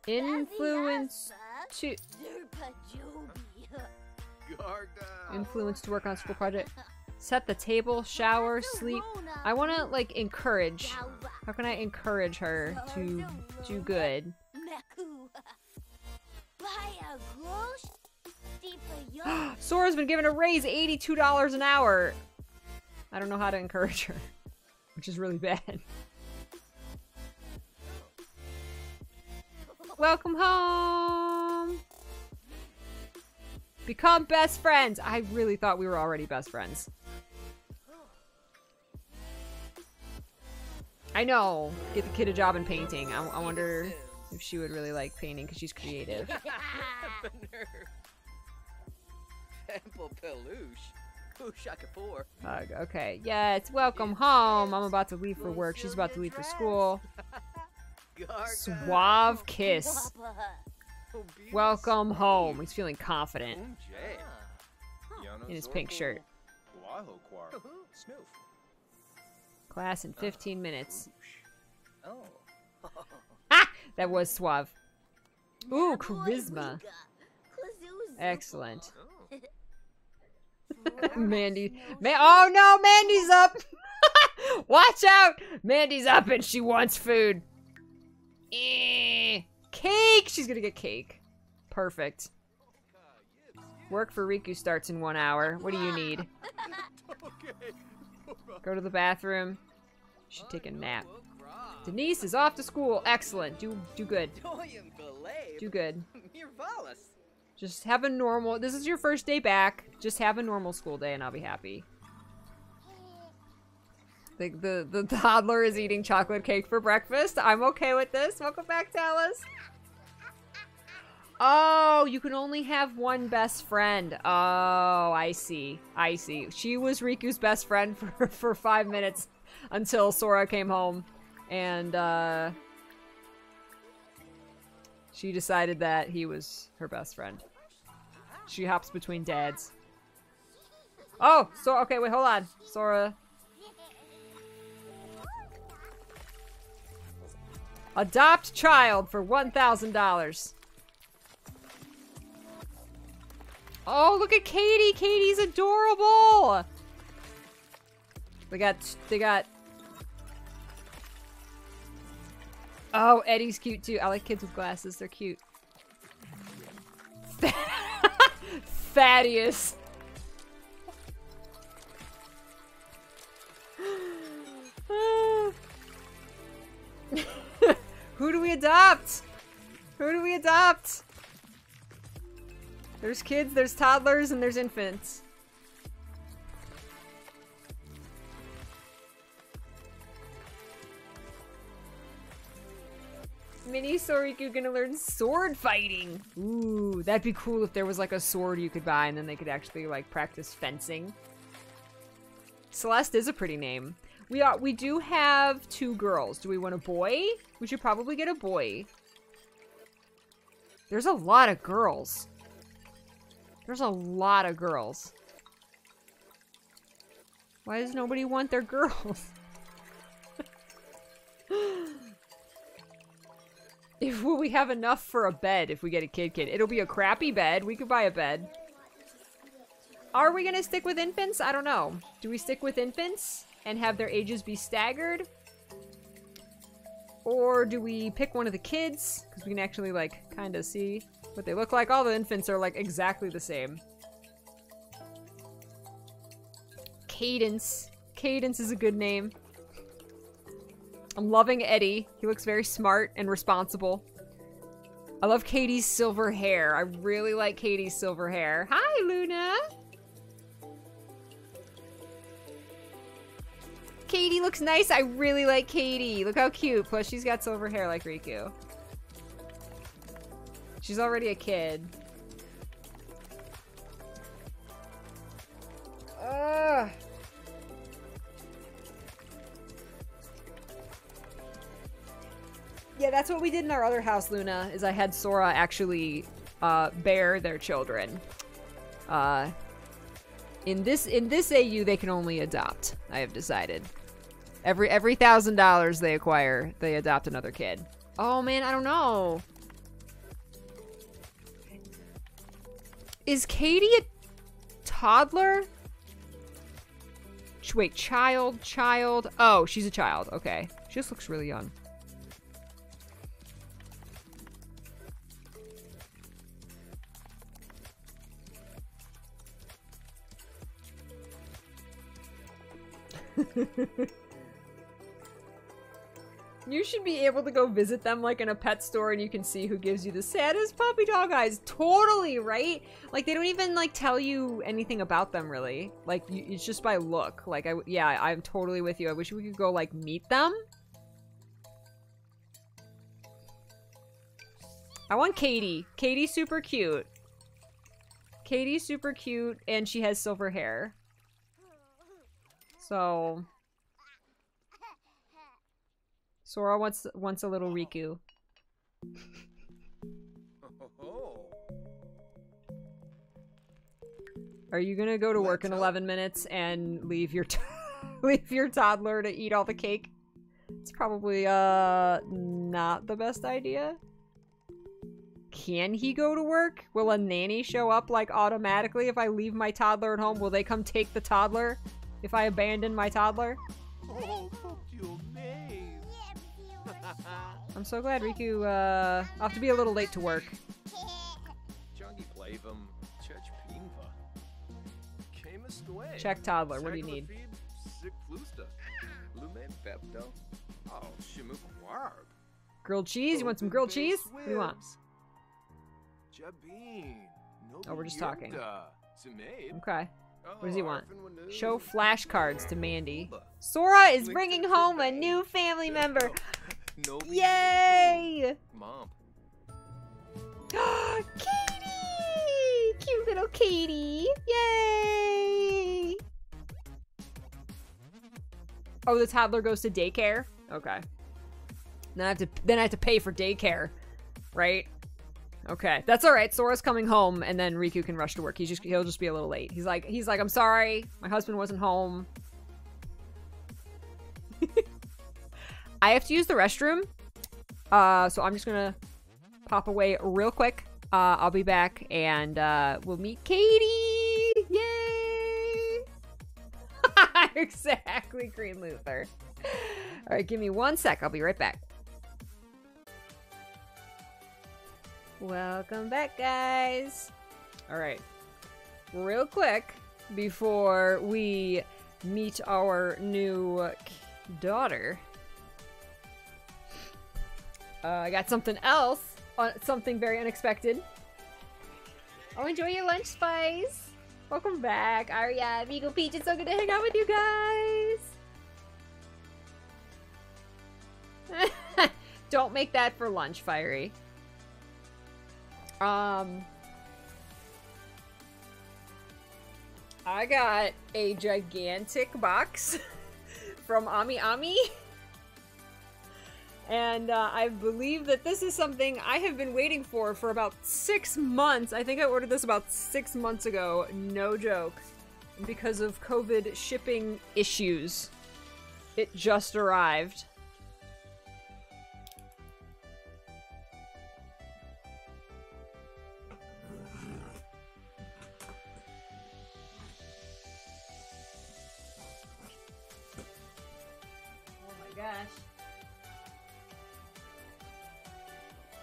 Influence to influence to work on school project. Set the table, shower, sleep. I want to like encourage. How can I encourage her to do good? Sora's been given a raise, $82 an hour. I don't know how to encourage her, which is really bad. Welcome home! Become best friends! I really thought we were already best friends. I know. Get the kid a job in painting. I, I wonder if she would really like painting because she's creative. Temple Peluche. Ushakapur. Hug. Okay. Yeah, it's welcome home. I'm about to leave for work. She's about to leave for school. Suave kiss. Welcome home. He's feeling confident in his pink shirt. Class in 15 minutes. Oh. Ah! That was suave. Ooh, charisma. Excellent. Mandy. Ma- oh no, Mandy's up! Watch out! Mandy's up and she wants food. Eh. Cake! She's gonna get cake. Perfect. Work for Riku starts in one hour. What do you need? Go to the bathroom. Should take a nap. Denise is off to school. Excellent. Do do good. Do good. Just have a normal. This is your first day back. Just have a normal school day, and I'll be happy. The, the the toddler is eating chocolate cake for breakfast. I'm okay with this. Welcome back, Talus. Oh, you can only have one best friend. Oh, I see. I see. She was Riku's best friend for, for five minutes until Sora came home. And, uh... She decided that he was her best friend. She hops between dads. Oh, so okay, wait, hold on. Sora. Adopt child for $1,000. Oh, look at Katie. Katie's adorable. They got, they got. Oh, Eddie's cute too. I like kids with glasses. They're cute. Thaddeus. Who do we adopt? Who do we adopt? There's kids, there's toddlers, and there's infants. Mini Soriku gonna learn sword fighting. Ooh, that'd be cool if there was like a sword you could buy and then they could actually like practice fencing. Celeste is a pretty name. We are we do have two girls. Do we want a boy? We should probably get a boy. There's a lot of girls. There's a lot of girls. Why does nobody want their girls? if will we have enough for a bed if we get a kid kid? It'll be a crappy bed. We could buy a bed. Are we gonna stick with infants? I don't know. Do we stick with infants and have their ages be staggered? Or do we pick one of the kids? Because we can actually, like, kind of see what they look like. All the infants are, like, exactly the same. Cadence. Cadence is a good name. I'm loving Eddie. He looks very smart and responsible. I love Katie's silver hair. I really like Katie's silver hair. Hi, Luna! Katie looks nice. I really like Katie. Look how cute. Plus, she's got silver hair like Riku. She's already a kid. Ugh. Yeah, that's what we did in our other house, Luna, is I had Sora actually uh, bear their children. Uh, in this in this AU, they can only adopt. I have decided. Every every thousand dollars they acquire, they adopt another kid. Oh man, I don't know. Is Katie a toddler? Wait, child, child. Oh, she's a child. Okay, she just looks really young. you should be able to go visit them like in a pet store and you can see who gives you the saddest puppy dog eyes. Totally, right? Like they don't even like tell you anything about them really. Like you, it's just by look. Like I yeah, I'm totally with you. I wish we could go like meet them. I want Katie. Katie's super cute. Katie's super cute and she has silver hair. So Sora wants wants a little Riku. Oh, Are you gonna go to work in 11 minutes and leave your t- leave your toddler to eat all the cake? It's probably uh not the best idea. Can he go to work? Will a nanny show up like automatically if I leave my toddler at home? Will they come take the toddler if I abandon my toddler? oh, fuck you, I'm so glad Riku uh I'll have to be a little late to work. Chungy Plavum, Church Pinva. Chemist Way. Check toddler, what do you need? Sick Fluster. Lume Bepto. Oh, Shimuk Warb. Grilled cheese? You want some grilled cheese? What do you want? Jabin. Oh, we're just talking. Okay. What does he want? Show flashcards to Mandy. Sora is bringing home a new family member. Yay! Mom. Katie! Cute little Katie! Yay! Oh, the toddler goes to daycare. Okay. Then I have to then I have to pay for daycare, right? Okay, that's all right. Sora's coming home, and then Riku can rush to work. He's just he'll just be a little late. He's like he's like I'm sorry, my husband wasn't home. I have to use the restroom, uh, so I'm just gonna pop away real quick. Uh, I'll be back, and uh, we'll meet Katie. Yay! exactly, Green Luther. All right, give me one sec. I'll be right back. Welcome back, guys. All right, real quick before we meet our new daughter. Uh, I got something else, uh, something very unexpected. Oh, enjoy your lunch, Spice. Welcome back, Arya, Vigo Peach. It's so good to hang out with you guys. Don't make that for lunch, Fiery. Um, I got a gigantic box from Ami Ami. And uh, I believe that this is something I have been waiting for for about six months. I think I ordered this about six months ago. No joke. Because of COVID shipping issues, it just arrived.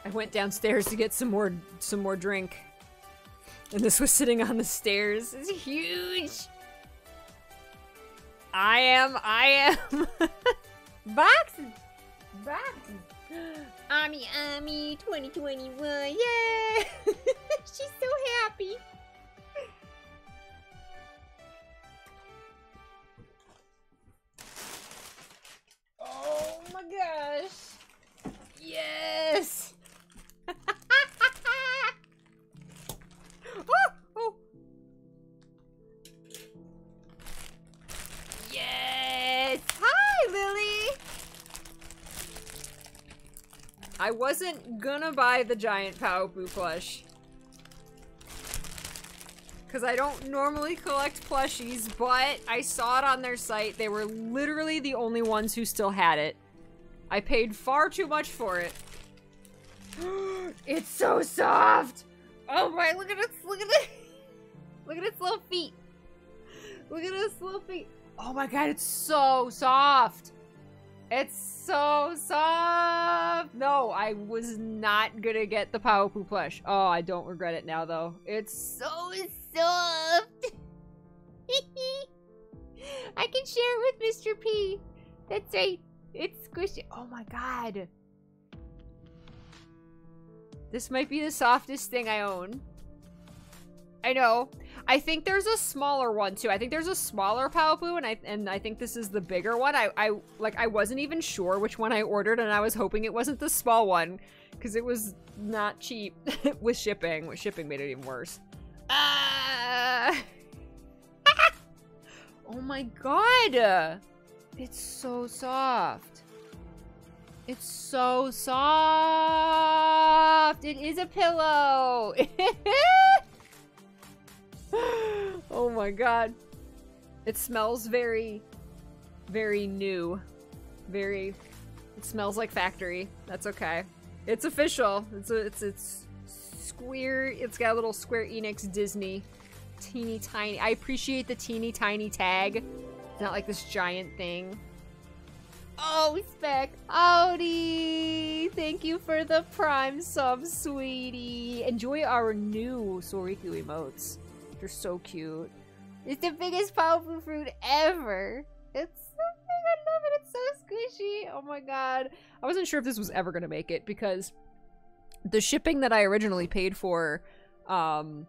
I went downstairs to get some more some more drink. And this was sitting on the stairs. It's huge. I am I am boxes. Boxes. Ami Ami 2021. Yay! She's so happy. Oh my gosh. Yes. Oh. Yes. Hi, Lily. I wasn't gonna buy the giant Paopu plush. Because I don't normally collect plushies, but I saw it on their site. They were literally the only ones who still had it. I paid far too much for it. it's so soft! Oh my, look at its, look at it! Look at its little feet! Look at its little feet! Oh my god, it's so soft! It's so soft! No, I was not gonna get the Paopu plush. Oh, I don't regret it now though. It's so soft! I can share it with Mr. P. That's right. It's squishy. Oh my god. This might be the softest thing I own. I know. I think there's a smaller one too. I think there's a smaller Paopu, and I and I think this is the bigger one. I I like I wasn't even sure which one I ordered, and I was hoping it wasn't the small one, because it was not cheap with shipping. With shipping made it even worse. Ah! oh my god! It's so soft. It's so soft. It is a pillow. oh my god. It smells very, very new. Very. It smells like factory. That's okay. It's official. It's a, it's it's Square. It's got a little Square Enix Disney, teeny tiny. I appreciate the teeny tiny tag. It's not like this giant thing. Oh, Spec. Odie! Thank you for the Prime sub, sweetie. Enjoy our new Soriku emotes. They're so cute. It's the biggest Paopu fruit ever. It's so big. I love it. It's so squishy. Oh my god. I wasn't sure if this was ever going to make it because the shipping that I originally paid for, um,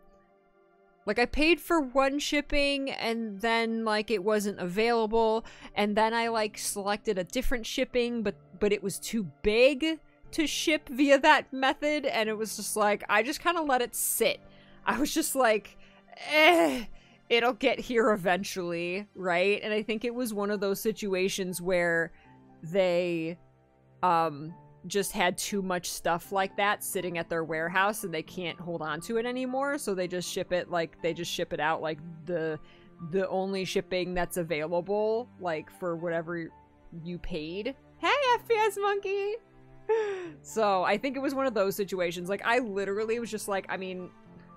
like I paid for one shipping and then like it wasn't available and then I like selected a different shipping but but it was too big to ship via that method and it was just like I just kind of let it sit. I was just like eh it'll get here eventually, right? And I think it was one of those situations where they um just had too much stuff like that sitting at their warehouse and they can't hold on to it anymore. So they just ship it like they just ship it out like the the only shipping that's available like for whatever you paid. Hey fps monkey! So i think it was one of those situations. Like i literally was just like i mean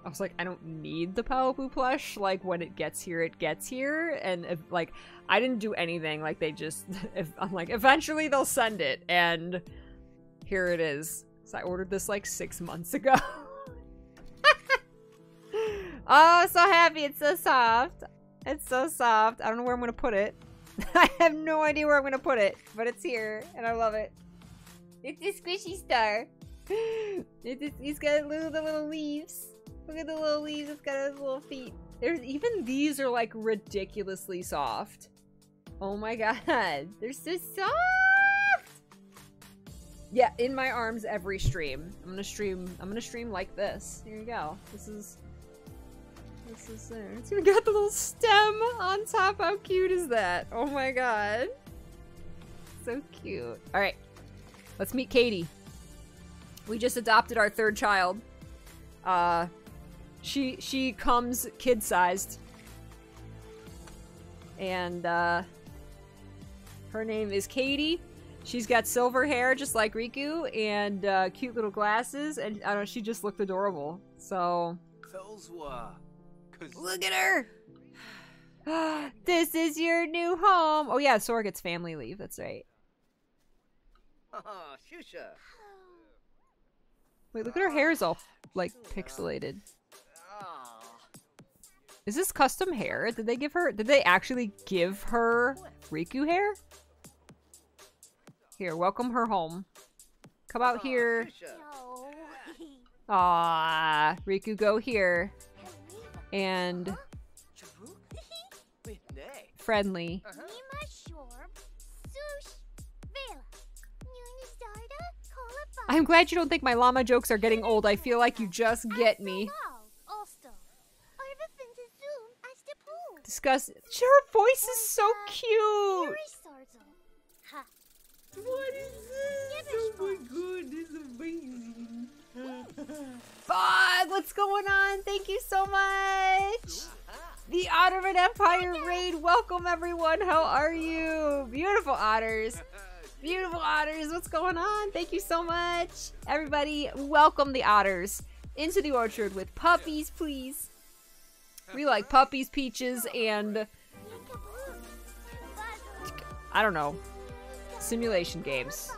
i was like i don't need the Paopu plush. Like when it gets here it gets here. And if like i didn't do anything. Like they just if i'm like eventually they'll send it. And here it is. So I ordered this like six months ago. oh, so happy. It's so soft. It's so soft. I don't know where I'm going to put it. I have no idea where I'm going to put it, but it's here and I love it. It's a squishy star. It is, he's got little, the little leaves. Look at the little leaves. It's got his little feet. There's even these are like ridiculously soft. Oh my god. They're so soft. Yeah, in my arms every stream. I'm gonna stream. I'm gonna stream like this. Here you go. This is. This is there. It's even got the little stem on top. How cute is that? Oh my god. So cute. All right, let's meet Katie. We just adopted our third child. Uh, she she comes kid sized, and uh, her name is Katie. She's got silver hair just like Riku and uh, cute little glasses, and I don't know, she just looked adorable. So look at her. this is your new home. Oh yeah, Sora gets family leave. That's right. Shusha. Wait, look at her hair is all like pixelated. Is this custom hair? Did they give her? Did they actually give her Riku hair? Here, welcome her home. Come out here. No. Ah, Riku, go here. And Chabu? Wait, nay. friendly. Nima Shorb. Sush. Vela. Nunisarda. Kolapa. I'm glad you don't think my llama jokes are getting old. I feel like you just get me. Also. Arvafin Zoom as the pool. Discuss. Her voice is so cute. Yuri Sarzo. Ha. What is this? Oh my god, this is amazing. Bog, what's going on? Thank you so much. The Ottoman Empire raid. Welcome, everyone. How are you? Beautiful otters. Beautiful otters. What's going on? Thank you so much. Everybody, welcome the otters into the orchard with puppies, please. We like puppies, peaches, and I don't know, simulation games.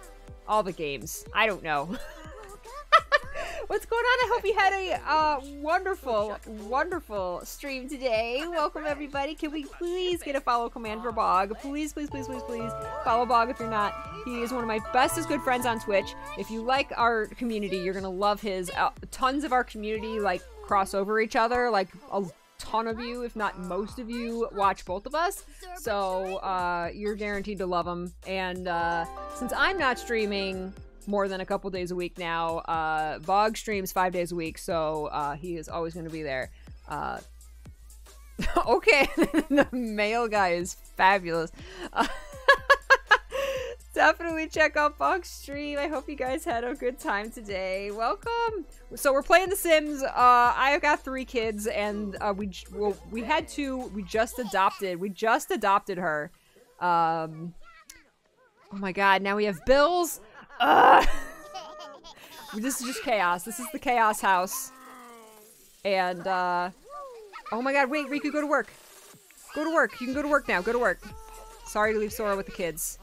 All the games. I don't know. What's going on? I hope you had a uh, wonderful, wonderful stream today. Welcome, everybody. Can we please get a follow command for Bog? Please, please, please, please, please follow Bog if you're not. He is one of my bestest good friends on Twitch. If you like our community, you're gonna love his. Uh, tons of our community like cross over each other. Like a ton of you, if not most of you, watch both of us. So uh, you're guaranteed to love them. And uh, since I'm not streaming, more than a couple days a week now. Uh, Bog streams five days a week, so uh, he is always going to be there. Uh, okay, the male guy is fabulous. Uh, definitely check out Bog's stream. I hope you guys had a good time today. Welcome. So we're playing The Sims. Uh, I've got three kids, and uh, we well, we had two. We just adopted. We just adopted her. Um. Oh my God! Now we have bills. Ugh. this is just chaos. This is the chaos house. And uh. Oh my God! Wait, Riku, go to work. Go to work. You can go to work now. Go to work. Sorry to leave Sora with the kids.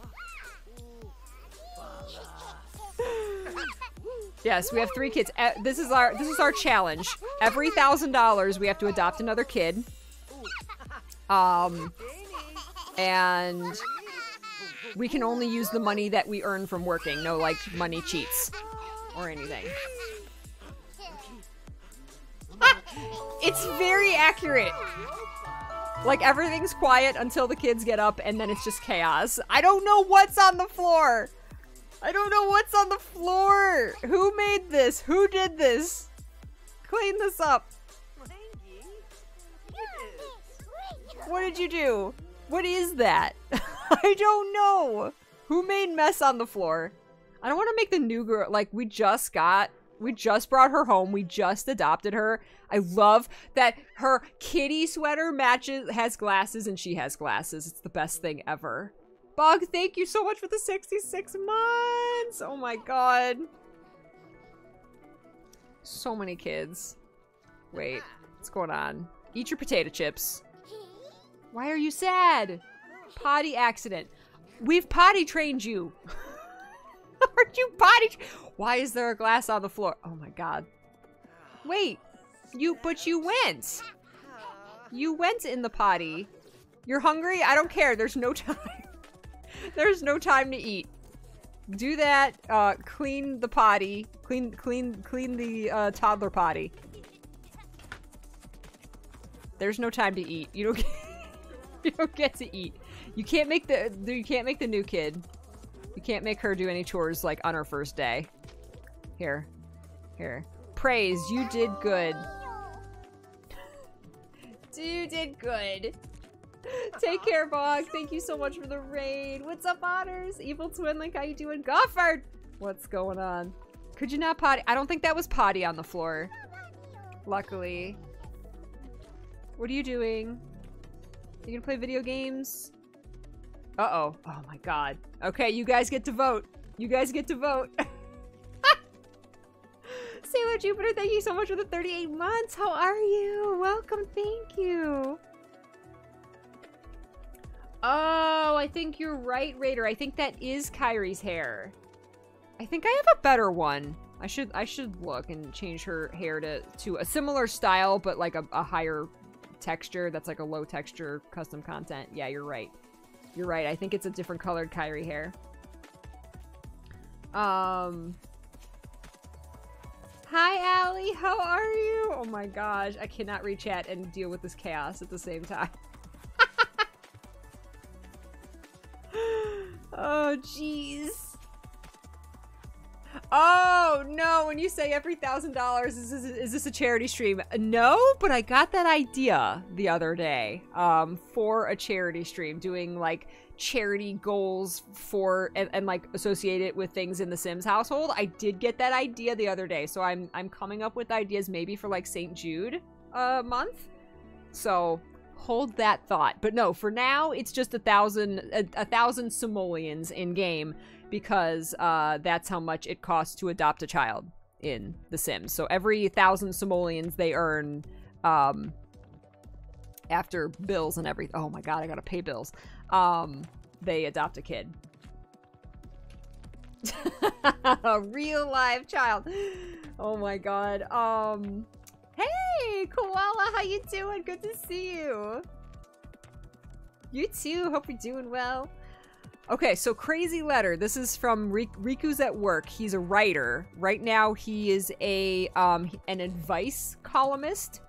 Yes, we have three kids. This is our this is our challenge. Every thousand dollars, we have to adopt another kid. Um, and we can only use the money that we earn from working. No, like money cheats or anything. It's very accurate. Like everything's quiet until the kids get up, and then it's just chaos. I don't know what's on the floor. I don't know what's on the floor. Who made this? Who did this? Clean this up. What did you do? What is that? I don't know. Who made mess on the floor? I don't want to make the new girl like we just got we just brought her home. We just adopted her. I love that her kitty sweater matches has glasses and she has glasses. It's the best thing ever. Bog, thank you so much for the 66 months. Oh my god. So many kids. Wait, what's going on? Eat your potato chips. Why are you sad? Potty accident. We've potty trained you. Aren't you potty? Why is there a glass on the floor? Oh my god. Wait, you, but you went. You went in the potty. You're hungry? I don't care. There's no time. There's no time to eat. Do that. Uh, clean the potty. Clean, clean, clean the uh, toddler potty. There's no time to eat. You don't. Get, you don't get to eat. You can't make the. You can't make the new kid. You can't make her do any chores like on her first day. Here, here. Praise. You did good. You did good. Take care, Bog. Thank you so much for the raid. What's up, Otters? Evil Twin like how you doing? Goffard! What's going on? Could you not potty? I don't think that was potty on the floor. Luckily. What are you doing? You gonna play video games? Uh-oh. Oh my god. Okay, you guys get to vote. You guys get to vote. Sailor Jupiter, thank you so much for the 38 months. How are you? Welcome, thank you. Oh, I think you're right, Raider. I think that is Kairi's hair. I think I have a better one. I should I should look and change her hair to to a similar style, but like a, a higher texture. That's like a low texture custom content. Yeah, you're right. You're right. I think it's a different colored Kyrie hair. Um. Hi, Allie. How are you? Oh my gosh, I cannot read chat and deal with this chaos at the same time. oh, jeez. Oh no! When you say every thousand dollars, is this, is this a charity stream? No, but I got that idea the other day um, for a charity stream, doing like charity goals for and, and like associate it with things in the Sims household. I did get that idea the other day, so I'm I'm coming up with ideas maybe for like St. Jude uh, month. So hold that thought. But no, for now it's just a thousand a, a thousand simoleons in game because uh, that's how much it costs to adopt a child in The Sims. So every thousand simoleons they earn um, after bills and everything. Oh my god, I gotta pay bills. Um, they adopt a kid. a real live child. Oh my god. Um, hey, koala, how you doing? Good to see you. You too. Hope you're doing well. Okay, so Crazy Letter. This is from Riku's at work. He's a writer. Right now, he is a um, an advice columnist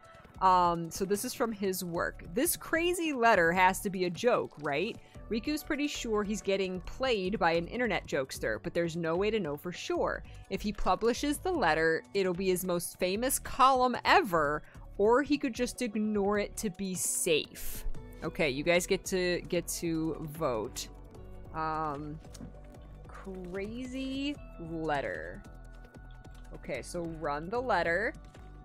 Um, so this is from his work. This crazy letter has to be a joke, right? Riku's pretty sure he's getting played by an internet jokester, but there's no way to know for sure. If he publishes the letter, it'll be his most famous column ever, or he could just ignore it to be safe. Okay, you guys get to get to vote. Um crazy letter. Okay, so run the letter.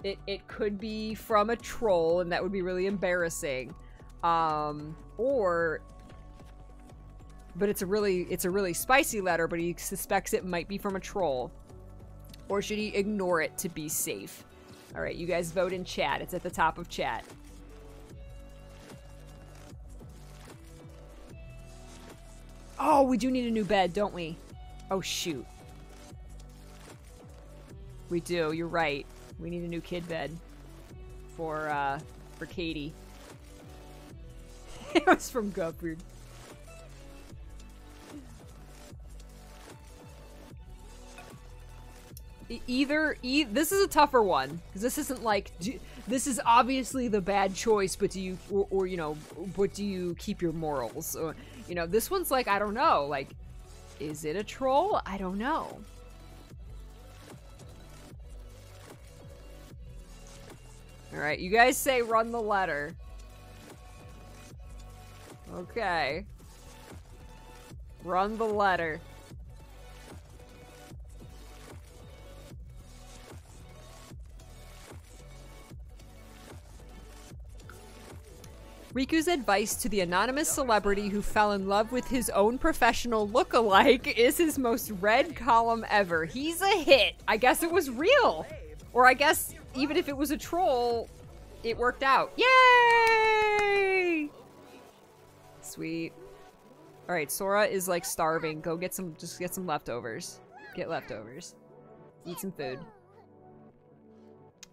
It it could be from a troll and that would be really embarrassing. Um or but it's a really it's a really spicy letter, but he suspects it might be from a troll. Or should he ignore it to be safe? All right, you guys vote in chat. It's at the top of chat. Oh, we do need a new bed, don't we? Oh, shoot. We do, you're right. We need a new kid bed for, uh, for Katie. it was from Gufford. Either e- this is a tougher one because this isn't like do, this is obviously the bad choice but do you or, or you know but do you keep your morals? Or you know this one's like i don't know like is it a troll? I don't know. All right you guys say run the letter. Okay. Run the letter Riku's advice to the anonymous celebrity who fell in love with his own professional look-alike is his most read column ever. He's a hit. I guess it was real. Or I guess even if it was a troll, it worked out. Yay! Sweet. All right, Sora is like starving. Go get some, just get some leftovers. Get leftovers. Eat some food.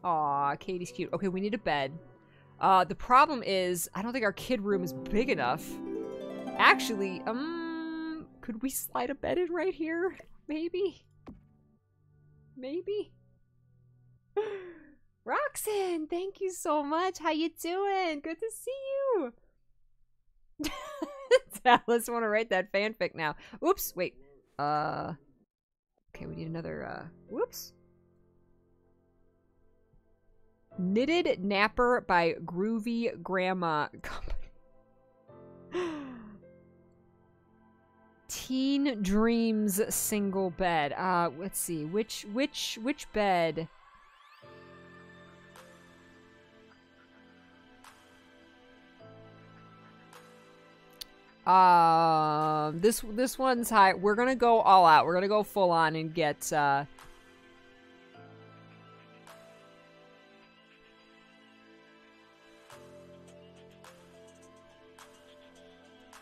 Aw, Katie's cute. Okay, we need a bed. Uh, the problem is, I don't think our kid room is big enough. Actually, um, could we slide a bed in right here? Maybe? Maybe? Roxanne, thank you so much. How you doing? Good to see you. Dallas want to write that fanfic now. Oops, wait. Uh, okay, we need another, uh, whoops. Knitted Napper by Groovy Grandma Company. Teen Dreams single bed. Uh, let's see. Which which which bed? Um, this this one's high. We're gonna go all out. We're gonna go full on and get uh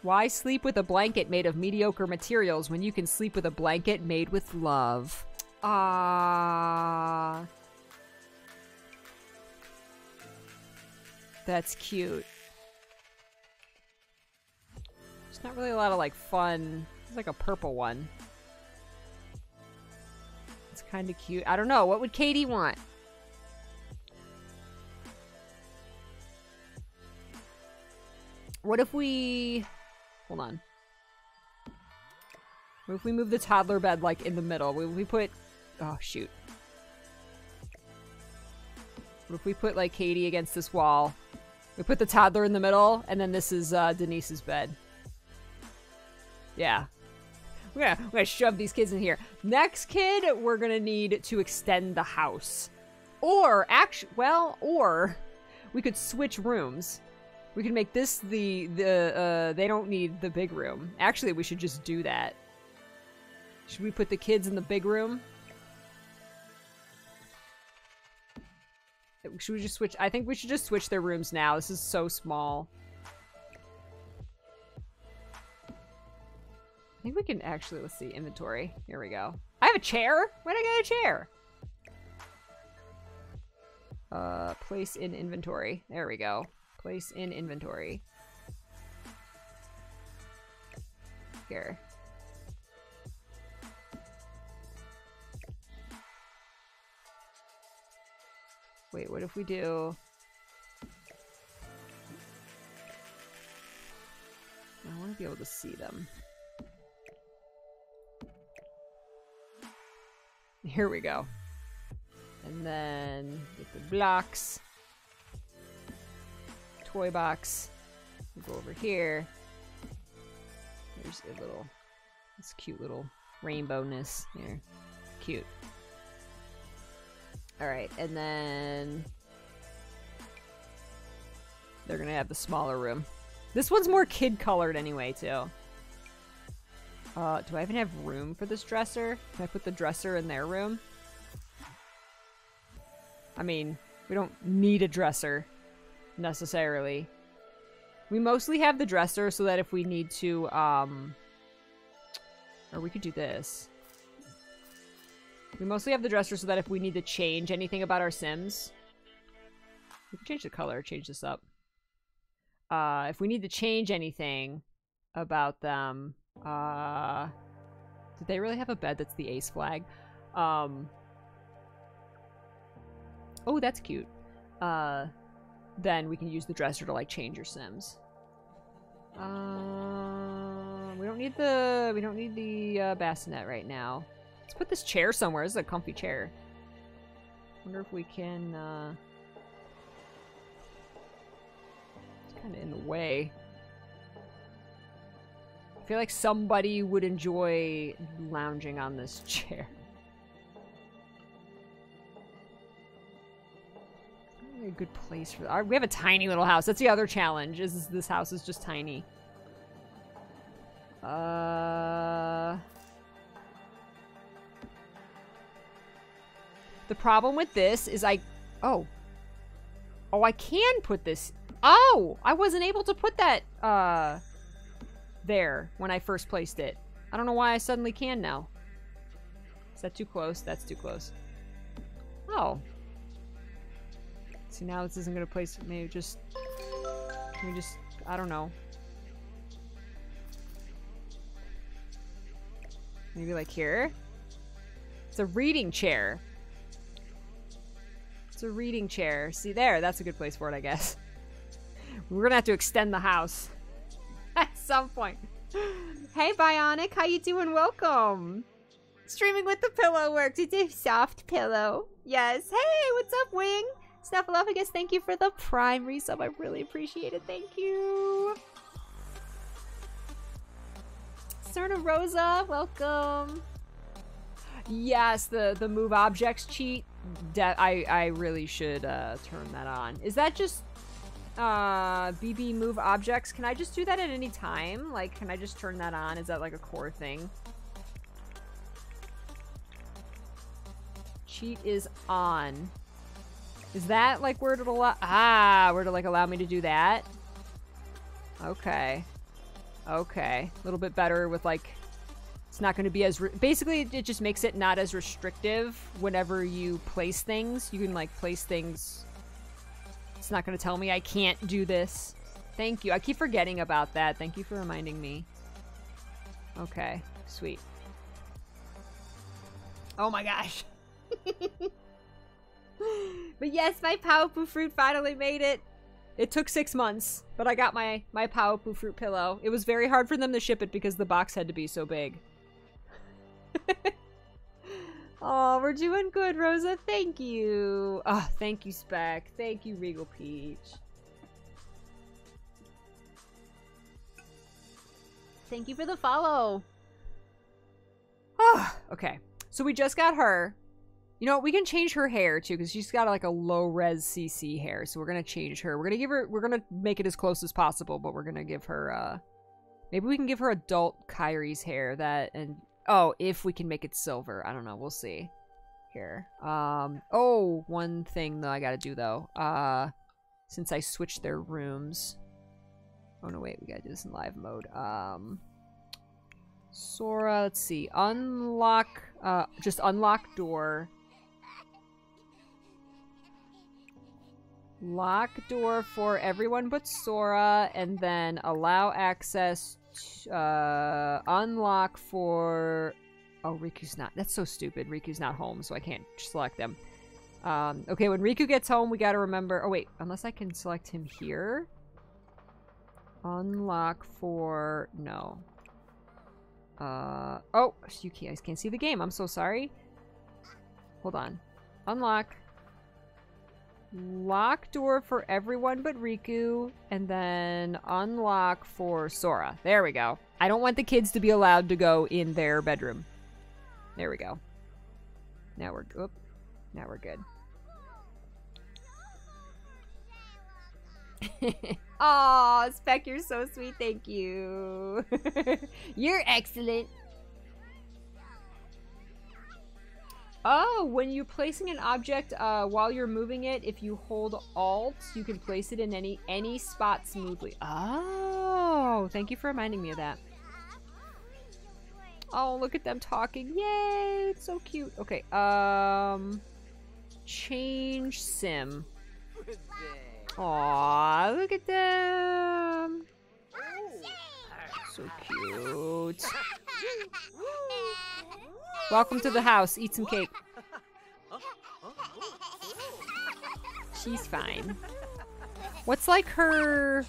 Why sleep with a blanket made of mediocre materials when you can sleep with a blanket made with love? Ah. That's cute. There's not really a lot of like fun. It's like a purple one. It's kind of cute. I don't know. What would Katie want? What if we Hold on. If we move the toddler bed, like, in the middle? If we put... Oh, shoot. What if we put, like, Katie against this wall? We put the toddler in the middle, and then this is, uh, Denise's bed. Yeah. We're gonna, we're gonna shove these kids in here. Next kid, we're gonna need to extend the house. Or, actually, well, or we could switch rooms. We can make this the, the, uh, they don't need the big room. Actually, we should just do that. Should we put the kids in the big room? Should we just switch? I think we should just switch their rooms now. This is so small. I think we can actually, let's see, inventory. Here we go. I have a chair? Where'd I get a chair? Uh, place in inventory. There we go. Place in inventory. Here. Wait, what if we do... I want to be able to see them. Here we go. And then get the blocks. Toy box. We'll go over here. There's a little, this cute little rainbowness here. Cute. Alright, and then they're gonna have the smaller room. This one's more kid colored anyway, too. Uh, do I even have room for this dresser? Can I put the dresser in their room? I mean, we don't need a dresser, necessarily. We mostly have the dresser so that if we need to, um... Or we could do this. We mostly have the dresser so that if we need to change anything about our Sims... We can change the color, change this up. Uh, if we need to change anything about them... Uh... Did they really have a bed that's the ace flag? Um... Oh, that's cute. Uh, then we can use the dresser to like change your Sims. Uh, we don't need the we don't need the uh, bassinet right now. Let's put this chair somewhere. This is a comfy chair. Wonder if we can. Uh... It's kind of in the way. I feel like somebody would enjoy lounging on this chair. A good place for that. We have a tiny little house. That's the other challenge. Is this house is just tiny. Uh. The problem with this is I. Oh. Oh, I can put this. Oh, I wasn't able to put that uh there when I first placed it. I don't know why I suddenly can now. Is that too close? That's too close. Oh, See, now this isn't gonna place. Maybe just. Can we just. I don't know. Maybe like here? It's a reading chair. It's a reading chair. See there, that's a good place for it, I guess. We're gonna have to extend the house. At some point. Hey Bionic, how you doing? Welcome. Streaming with the pillow works. It's a soft pillow. Yes. Hey, what's up, Wing? Snuffleupagus, thank you for the prime resub. I really appreciate it. Thank you. Cerna Rosa, welcome. Yes, the the move objects cheat. I I really should uh, turn that on. Is that just uh BB move objects? Can I just do that at any time? Like, can I just turn that on? Is that like a core thing? Cheat is on. Is that like where to allow- Ah, where to like allow me to do that? Okay. Okay. A little bit better with like, it's not going to be as, basically it just makes it not as restrictive whenever you place things. You can like place things, it's not going to tell me I can't do this. Thank you. I keep forgetting about that. Thank you for reminding me. Okay. Sweet. Oh my gosh. but yes, my Paopu fruit finally made it. It took six months, but I got my, my Paopu fruit pillow. It was very hard for them to ship it because the box had to be so big. oh, we're doing good, Rosa. Thank you. Oh, thank you, Spec. Thank you, Regal Peach. Thank you for the follow. Oh, okay. So we just got her. You know, we can change her hair too, because she's got like a low res CC hair. So we're gonna change her. We're gonna give her. We're gonna make it as close as possible, but we're gonna give her. uh Maybe we can give her adult Kairi's hair. That and oh, if we can make it silver, I don't know. We'll see. Here. Um. Oh, one thing though I gotta do though. Uh, since I switched their rooms. Oh no, wait. We gotta do this in live mode. Um. Sora, let's see. Unlock, uh, just unlock door. Lock door for everyone but Sora, and then allow access, uh, unlock for... Oh, Riku's not... That's so stupid. Riku's not home, so I can't select them. Um, okay, when Riku gets home, we gotta remember... Oh, wait. Unless I can select him here? Unlock for no. Uh oh, you can't. I can't see the game. I'm so sorry. Hold on. Unlock. Lock door for everyone but Riku, and then unlock for Sora. There we go. I don't want the kids to be allowed to go in their bedroom. There we go. Now we're oop. Now we're good. Aw, Speck, you're so sweet. Thank you. you're excellent. Oh, when you're placing an object uh, while you're moving it, if you hold Alt, you can place it in any any spot smoothly. Oh, thank you for reminding me of that. Oh, look at them talking. Yay, it's so cute. Okay, um... Change sim. Aw, look at them. So cute. Welcome to the house. Eat some cake. She's fine. What's like her...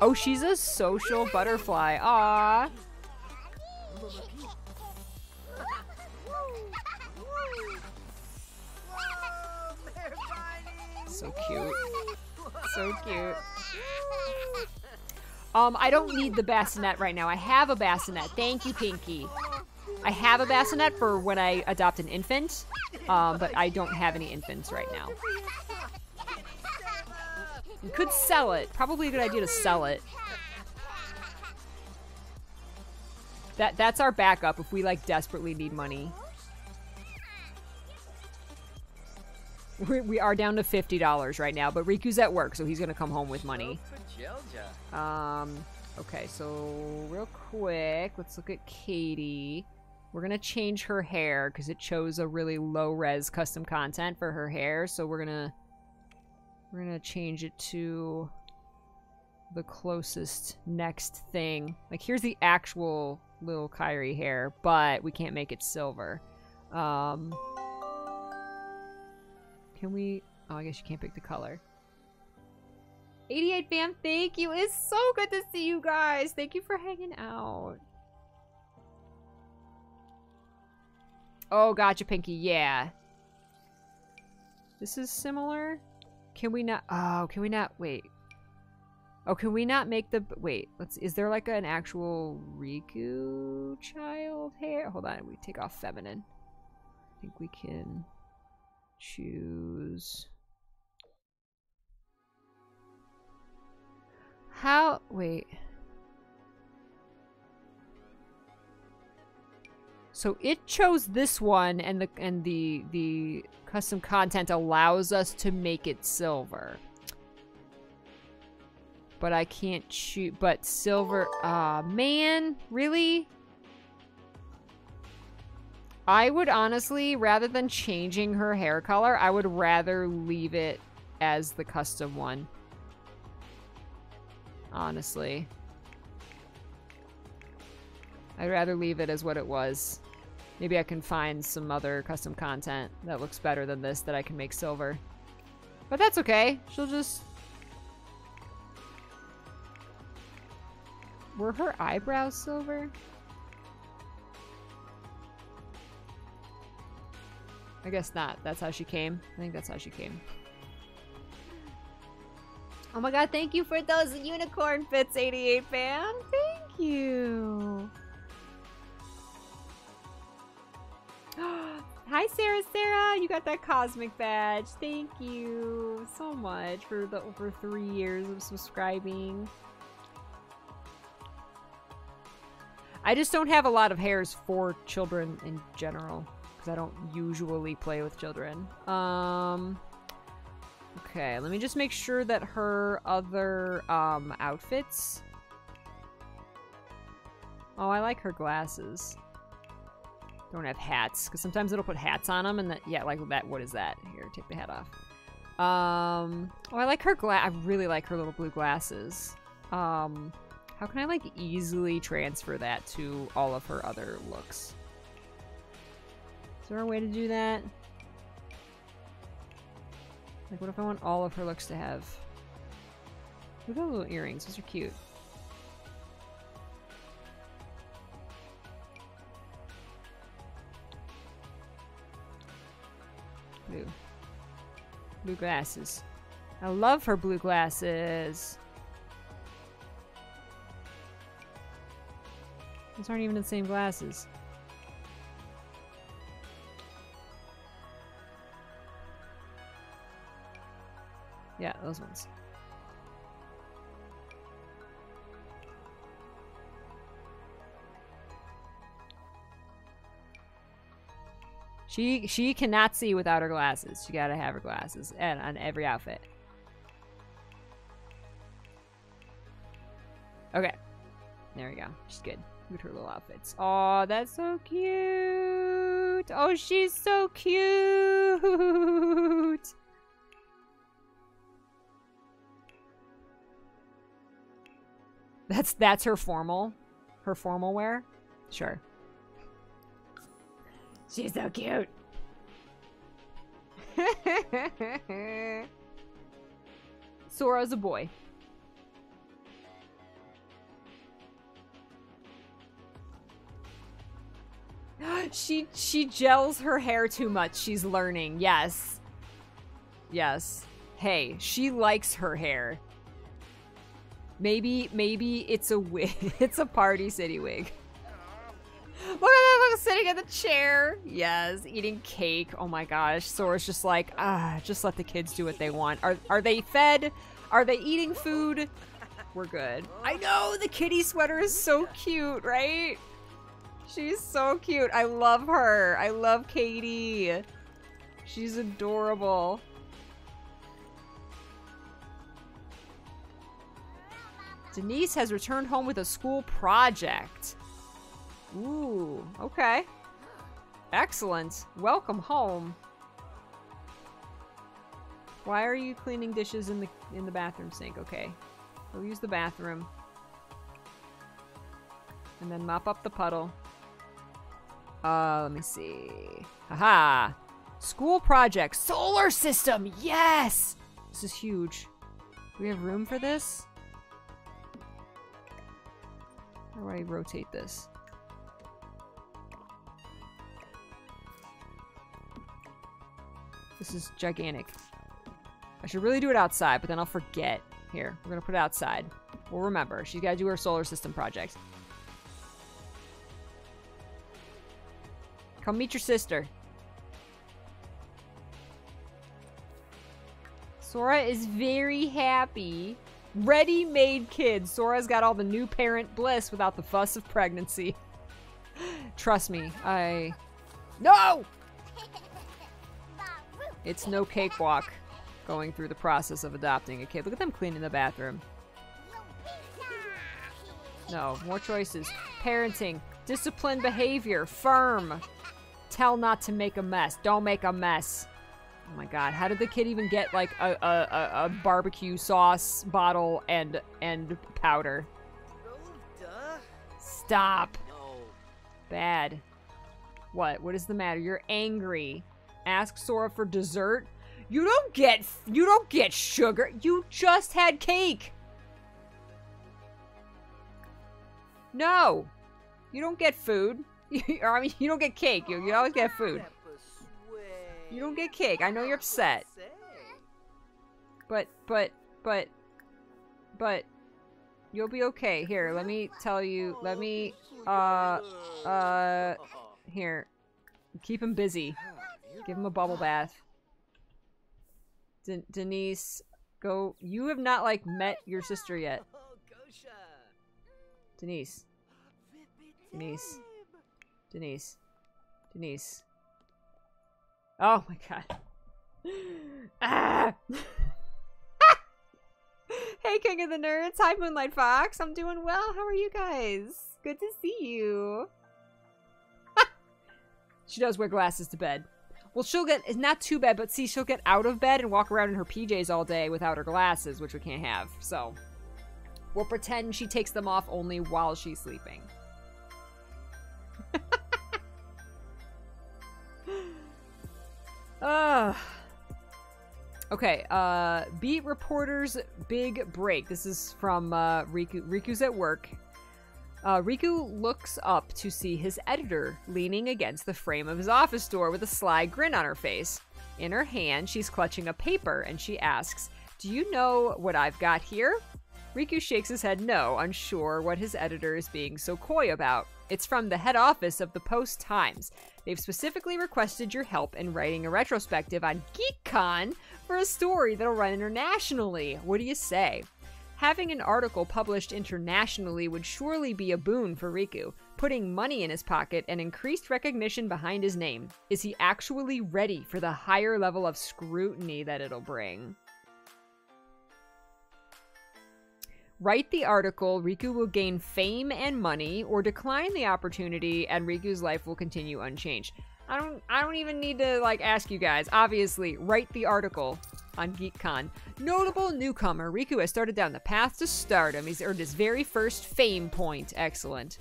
Oh, she's a social butterfly. Aw. So cute. So cute. Um, I don't need the bassinet right now. I have a bassinet. Thank you, Pinky. I have a bassinet for when I adopt an infant, um, but I don't have any infants right now. You could sell it. Probably a good idea to sell it. That That's our backup if we, like, desperately need money. We, we are down to $50 right now, but Riku's at work, so he's gonna come home with money. Um, okay, so real quick, let's look at Katie. We're gonna change her hair because it chose a really low res custom content for her hair. So we're gonna we're gonna change it to the closest next thing. Like here's the actual little Kairi hair, but we can't make it silver. Um, can we? Oh, I guess you can't pick the color. 88 fam, thank you. It's so good to see you guys. Thank you for hanging out. Oh, gotcha, Pinky. Yeah. This is similar. Can we not? Oh, can we not? Wait. Oh, can we not make the... Wait, let's... Is there like an actual Riku child hair? Hold on, we take off feminine. I think we can choose... How... Wait... So it chose this one, and the and the the custom content allows us to make it silver. But I can't shoot. But silver, uh, man, really? I would honestly, rather than changing her hair color, I would rather leave it as the custom one. Honestly. I'd rather leave it as what it was. Maybe I can find some other custom content that looks better than this that I can make silver. But that's okay. She'll just... Were her eyebrows silver? I guess not. That's how she came. I think that's how she came. Oh my god, thank you for those unicorn fits, 88 fam. Thank you. Hi, Sarah. Sarah, you got that cosmic badge. Thank you so much for the over three years of subscribing. I just don't have a lot of hairs for children in general because I don't usually play with children. Um, okay, let me just make sure that her other um, outfits. Oh, I like her glasses don't have hats because sometimes it'll put hats on them and that yeah like that what is that? Here take the hat off. Um oh i like her glass i really like her little blue glasses. Um how can i like easily transfer that to all of her other looks? Is there a way to do that? Like what if i want all of her looks to have look at the little earrings those are cute Blue. Blue glasses. I love her blue glasses. Those aren't even the same glasses. Yeah, those ones. She she cannot see without her glasses. She gotta have her glasses and on every outfit. Okay. There we go. She's good with her little outfits. Oh, that's so cute. Oh, she's so cute. That's that's her formal, her formal wear. Sure. She's so cute. Sora's a boy. she she gels her hair too much. She's learning. Yes. Yes. Hey, she likes her hair. Maybe maybe it's a wig. it's a party city wig. Look at look, sitting in the chair. Yes, eating cake. Oh my gosh. Sora's just like, ah, just let the kids do what they want. Are are they fed? Are they eating food? We're good. I know the kitty sweater is so cute, right? She's so cute. I love her. I love Katie. She's adorable. Denise has returned home with a school project. Ooh, okay. Excellent. Welcome home. Why are you cleaning dishes in the in the bathroom sink? Okay. We'll use the bathroom. And then mop up the puddle. Uh, let me see. Haha. School project. Solar system. Yes! This is huge. Do we have room for this? How do I rotate this? This is gigantic. I should really do it outside, but then I'll forget. Here, we're gonna put it outside. We'll remember. She's gotta do her solar system project. Come meet your sister. Sora is very happy. Ready-made kid. Sora's got all the new parent bliss without the fuss of pregnancy. Trust me, I... No! It's no cakewalk going through the process of adopting a kid. Look at them cleaning the bathroom. No, more choices. Parenting, disciplined behavior, firm. Tell not to make a mess. Don't make a mess. Oh my god, how did the kid even get like a, a, a, a barbecue sauce bottle and and powder? Stop. Bad. What? What is the matter? You're angry. Ask Sora for dessert. You don't get you don't get sugar. You just had cake. No. You don't get food. I mean, you don't get cake. You, you always get food. You don't get cake. I know you're upset. But but but but you'll be okay. Here, let me tell you. Let me uh uh here. Keep him busy. Give him a bubble bath. Den Denise, go. You have not like met your sister yet. Denise. Denise. Denise. Denise. Oh my god. Ah! hey, King of the Nerds. Hi, Moonlight Fox. I'm doing well. How are you guys? Good to see you. she does wear glasses to bed. Well, she'll get, it's not too bad, but see, she'll get out of bed and walk around in her PJs all day without her glasses, which we can't have. So, we'll pretend she takes them off only while she's sleeping. Ugh. Okay, uh, Beat Reporter's Big Break. This is from uh, Riku. Riku's at work. Uh, Riku looks up to see his editor leaning against the frame of his office door with a sly grin on her face. In her hand, she's clutching a paper and she asks, Do you know what I've got here? Riku shakes his head no, unsure what his editor is being so coy about. It's from the head office of the Post Times. They've specifically requested your help in writing a retrospective on GeekCon for a story that'll run internationally. What do you say? Having an article published internationally would surely be a boon for Riku, putting money in his pocket and increased recognition behind his name. Is he actually ready for the higher level of scrutiny that it'll bring? Write the article, Riku will gain fame and money, or decline the opportunity and Riku's life will continue unchanged. I don't I don't even need to like ask you guys. Obviously, write the article on GeekCon. Notable newcomer, Riku has started down the path to stardom. He's earned his very first fame point. Excellent.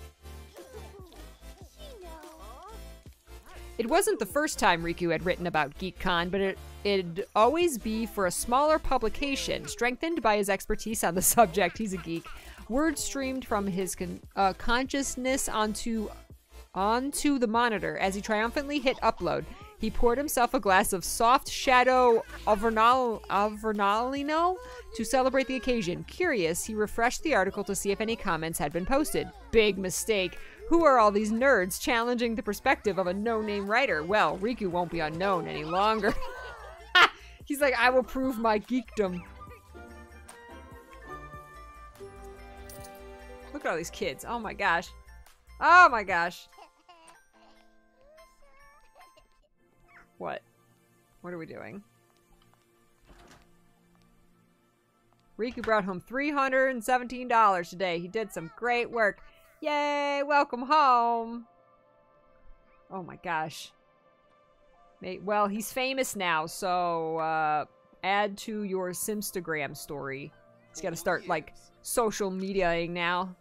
It wasn't the first time Riku had written about GeekCon, but it, it'd always be for a smaller publication. Strengthened by his expertise on the subject, he's a geek. Word streamed from his con- uh, consciousness onto onto the monitor as he triumphantly hit upload. He poured himself a glass of soft shadow Avernal- Avernalino to celebrate the occasion. Curious, he refreshed the article to see if any comments had been posted. Big mistake. Who are all these nerds challenging the perspective of a no-name writer? Well, Riku won't be unknown any longer. He's like, I will prove my geekdom. Look at all these kids. Oh my gosh. Oh my gosh. What? What are we doing? Riku brought home $317 today. He did some great work. Yay! Welcome home! Oh my gosh. May- Well, he's famous now, so uh, add to your Simstagram story. He's got to start like social mediaing now.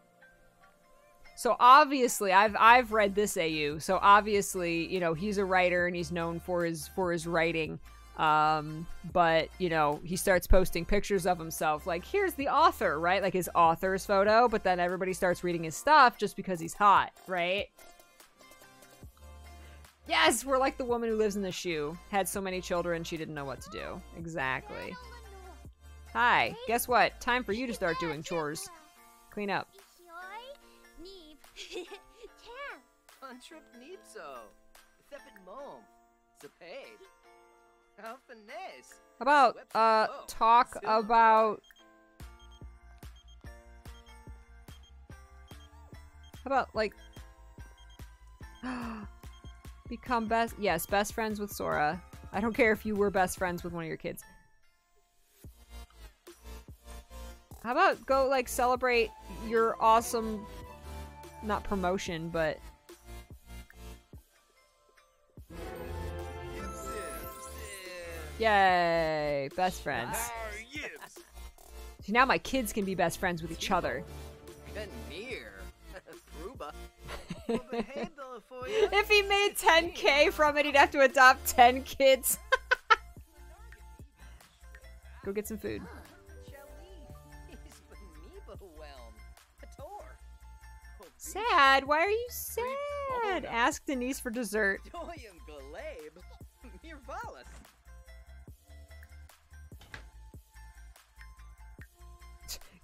So obviously, I've I've read this AU. So obviously, you know, he's a writer and he's known for his for his writing. Um, but you know, he starts posting pictures of himself, like here's the author, right? Like his author's photo. But then everybody starts reading his stuff just because he's hot, right? Yes, we're like the woman who lives in the shoe. Had so many children, she didn't know what to do. Exactly. Hi, guess what? Time for you to start doing chores. Clean up. Untrip Nipso. Thepid Mom. Zapade. How finesse. How about uh talk about How about like become best yes, best friends with Sora. I don't care if you were best friends with one of your kids. How about go like celebrate your awesome not promotion, but yay, best friends. See, now my kids can be best friends with each other. Near. Ruba. handle for you. If he made 10k from it, he'd have to adopt 10 kids. Go get some food. Sad? Why are you sad? Ask Denise for dessert. Doyum Galabe. Mirvalis.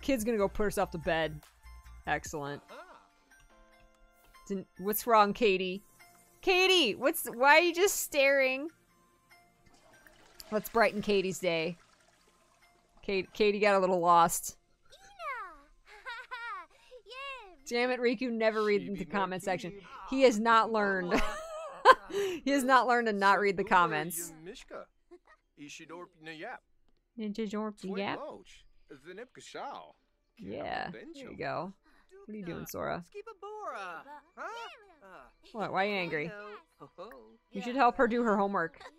Kid's gonna go put herself to bed. Excellent. What's wrong, Katie? Katie, what's why are you just staring? Let's brighten Katie's day. Kate, Katie got a little lost. Damn it, Riku never read the comment section. He has not learned. he has not learned to not read the comments. Mishka. Ishidor Nayap. Ninja Jorpy Yap. Loach. Vinipka Shaw. Yeah, there you go. What are you doing, Sora? Skibabora. Huh? Uh, What? Why are you angry? Ho ho. You should help her do her homework.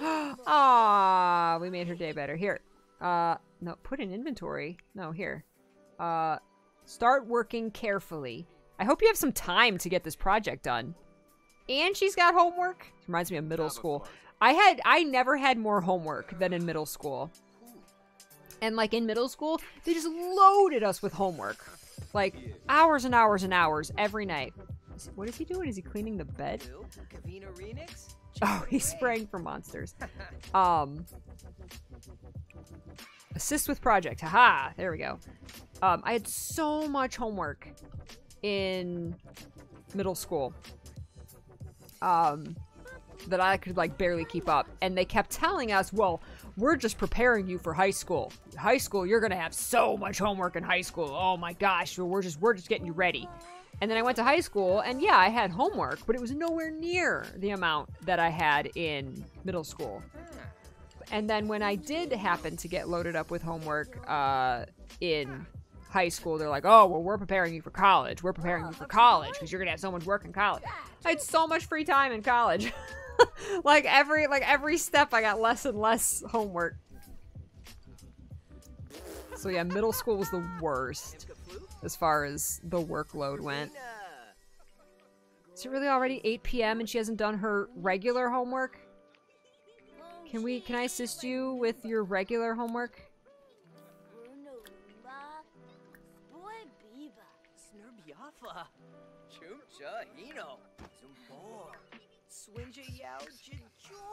Ah, we made her day better. Here. Uh, no, put in inventory. No, here. Uh, start working carefully. I hope you have some time to get this project done. And she's got homework. Reminds me of middle school. I had, I never had more homework than in middle school. And like in middle school, they just loaded us with homework. Like hours and hours and hours every night. is- What is he doing? Is he cleaning the bed? Bill, Kavina Renix? Oh, he's spraying for monsters. Um, assist with project. Haha. There we go. Um, I had so much homework in middle school. Um, that I could like barely keep up. And they kept telling us, well, we're just preparing you for high school. High school, you're gonna have so much homework in high school. Oh my gosh, we're just we're just getting you ready. And then I went to high school, and yeah, I had homework, but it was nowhere near the amount that I had in middle school. And then when I did happen to get loaded up with homework uh, in high school, they're like, oh, well, we're preparing you for college. We're preparing you for college because you're going to have so much work in college. I had so much free time in college. like every like every step I got less and less homework. So yeah, middle school was the worst as far as the workload went. Is it really already 8 p.m. and she hasn't done her regular homework? Can we can I assist you with your regular homework?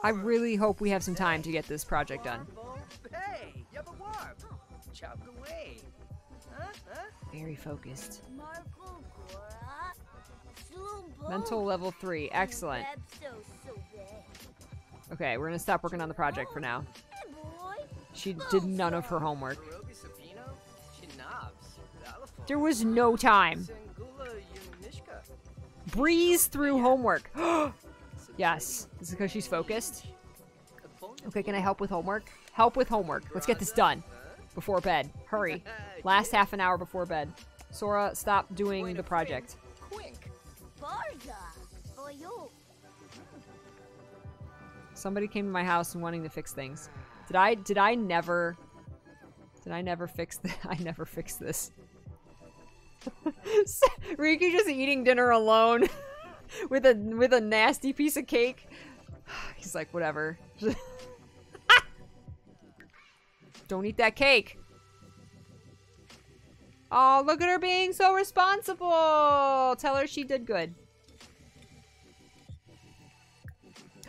I really hope we have some time to get this project done. Very focused. Mental level 3. Excellent. Okay, we're gonna stop working on the project for now. She did none of her homework. There was no time. Breeze through homework. yes. Is it because she's focused? Okay, can I help with homework? Help with homework. Let's get this done. Before bed. Hurry. Last half an hour before bed. Sora, stop doing the project. Somebody came to my house and wanting to fix things. Did I did I never did I never fix I never fixed this. Riku just eating dinner alone with a with a nasty piece of cake. He's like, whatever. Don't eat that cake. Oh, look at her being so responsible. Tell her she did good.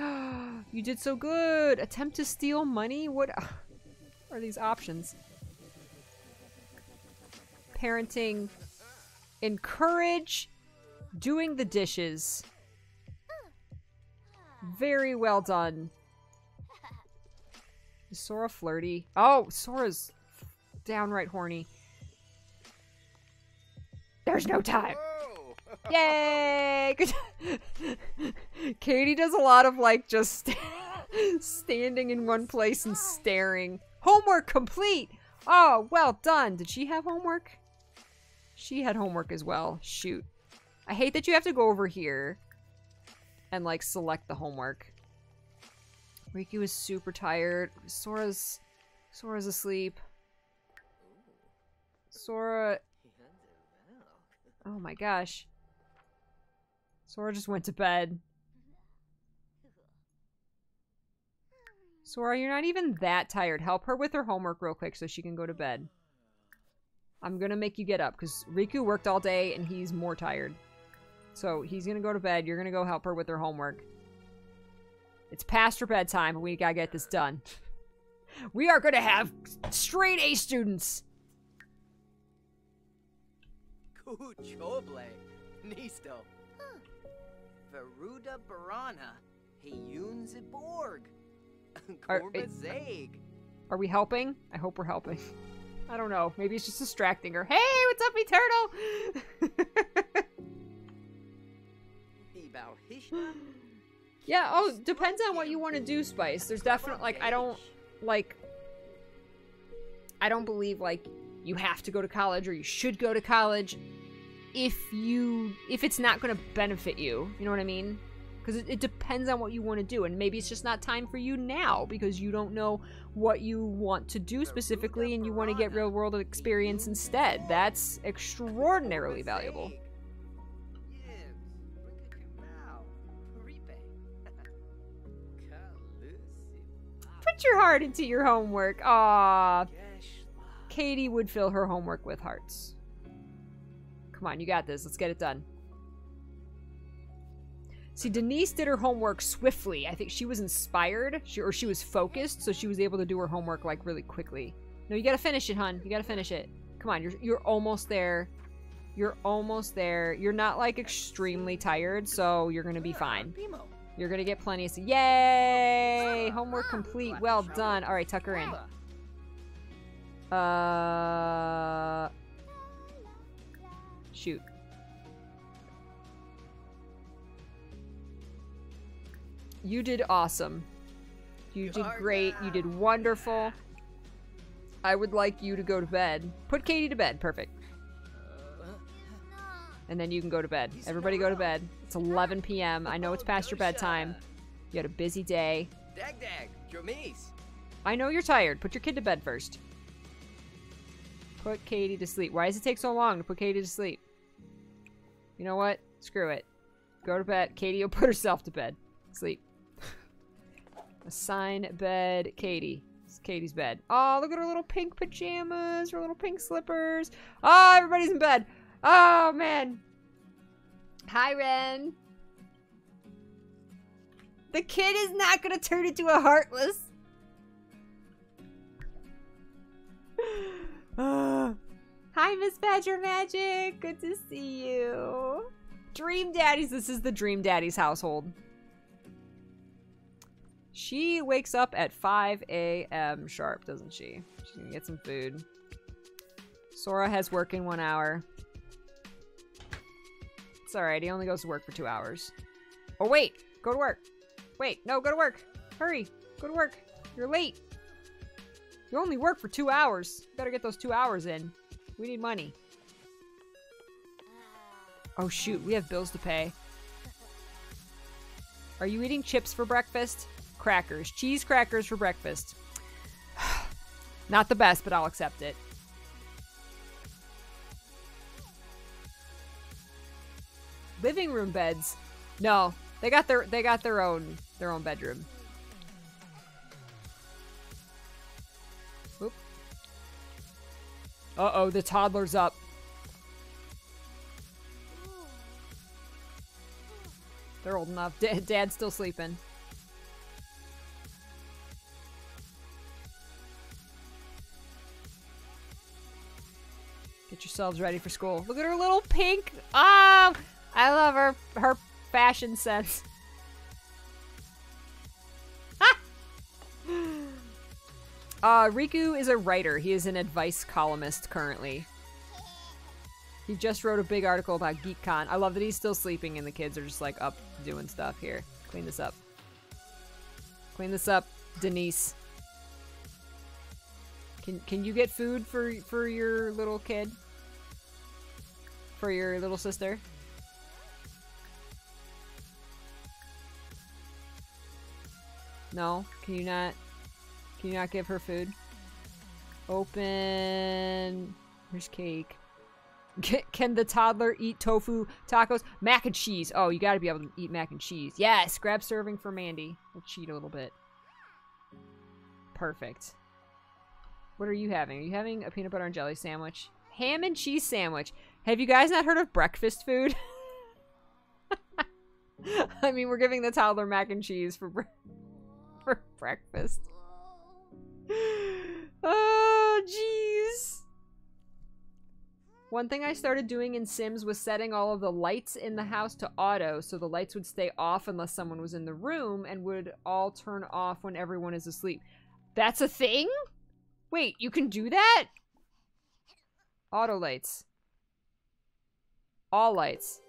you did so good. Attempt to steal money? What are these options? Parenting. Encourage doing the dishes. Very well done. Is Sora flirty? Oh, Sora's downright horny. There's no time. Yay! Katie does a lot of like just standing in one place and staring. Homework complete. Oh, well done. Did she have homework? She had homework as well. Shoot. I hate that you have to go over here and like select the homework. Riku is super tired. Sora's Sora's asleep. Sora Oh my gosh. Sora just went to bed. Sora, you're not even that tired. Help her with her homework real quick so she can go to bed. I'm gonna make you get up because Riku worked all day and he's more tired. So he's gonna go to bed. You're gonna go help her with her homework. It's past her bedtime, but we gotta get this done. We are gonna have straight A students. Kuchoble. Nisto. Veruda Barana. Heyun Ziborg. Are- Korma Zaig. Are we helping? I hope we're helping. I don't know. Maybe it's just distracting her. Hey, what's up, turtle? Yeah, oh, depends on what you want to do, Spice. There's definitely, like, I don't, like, I don't believe, like, you have to go to college or you should go to college if you, if it's not going to benefit you. You know what I mean? Because it, it depends on what you want to do. And maybe it's just not time for you now because you don't know what you want to do specifically and you want to get real world experience instead. That's extraordinarily valuable. Put your heart into your homework. Ah, Katie would fill her homework with hearts. Come on, you got this. Let's get it done. See, Denise did her homework swiftly. I think she was inspired, she, or she was focused, so she was able to do her homework like really quickly. No, you gotta finish it, hun. You gotta finish it. Come on, you're you're almost there. You're almost there. You're not like extremely tired, so you're gonna be fine. You're gonna get plenty of. Yay! Homework complete. Well done. All right, tuck her in. Uh. Shoot. You did awesome. You did great. You did wonderful. I would like you to go to bed. Put Katie to bed. Perfect. And then you can go to bed. Everybody go to bed. It's 11 p.m. I know it's past your bedtime. You had a busy day. Dag dag. I know you're tired. Put your kid to bed first. Put Katie to sleep. Why does it take so long to put Katie to sleep? You know what? Screw it. Go to bed. Katie will put herself to bed. Sleep. Assign bed Katie. It's Katie's bed. Oh, look at her little pink pajamas, her little pink slippers. Oh, everybody's in bed. Oh, man. Hi, Ren. The kid is not going to turn into a heartless. Uh, Hi, Miss Badger Magic. Good to see you. Dream Daddies. This is the Dream Daddies household. She wakes up at 5 a.m. sharp, doesn't she? She's gonna get some food. Sora has work in one hour. It's alright, he only goes to work for two hours. Oh, wait! Go to work! Wait, no, go to work! Hurry! Go to work! You're late! You only work for two hours. You better get those two hours in. We need money. Oh shoot, we have bills to pay. Are you eating chips for breakfast? Crackers. Cheese crackers for breakfast. Not the best, but I'll accept it. Living room beds. No, they got their they got their own their own bedroom. Uh-oh, the toddler's up. They're old enough. Da- Dad's still sleeping. Get yourselves ready for school. Look at her little pink. Ah, I love her her fashion sense. Uh, Riku is a writer. He is an advice columnist currently. He just wrote a big article about GeekCon. I love that he's still sleeping and the kids are just like up doing stuff here. Clean this up. Clean this up, Denise. Can can you get food for for your little kid? For your little sister? No? Can you not can you not give her food? Open Here's cake. Can, the toddler eat tofu tacos? Mac and cheese. Oh, you gotta be able to eat mac and cheese. Yes, grab serving for Mandy. We'll cheat a little bit. Perfect. What are you having? Are you having a peanut butter and jelly sandwich? Ham and cheese sandwich. Have you guys not heard of breakfast food? I mean, we're giving the toddler mac and cheese for bre- for breakfast. Oh, jeez. One thing I started doing in Sims was setting all of the lights in the house to auto so the lights would stay off unless someone was in the room and would all turn off when everyone is asleep. That's a thing? Wait, you can do that? Auto lights. All lights.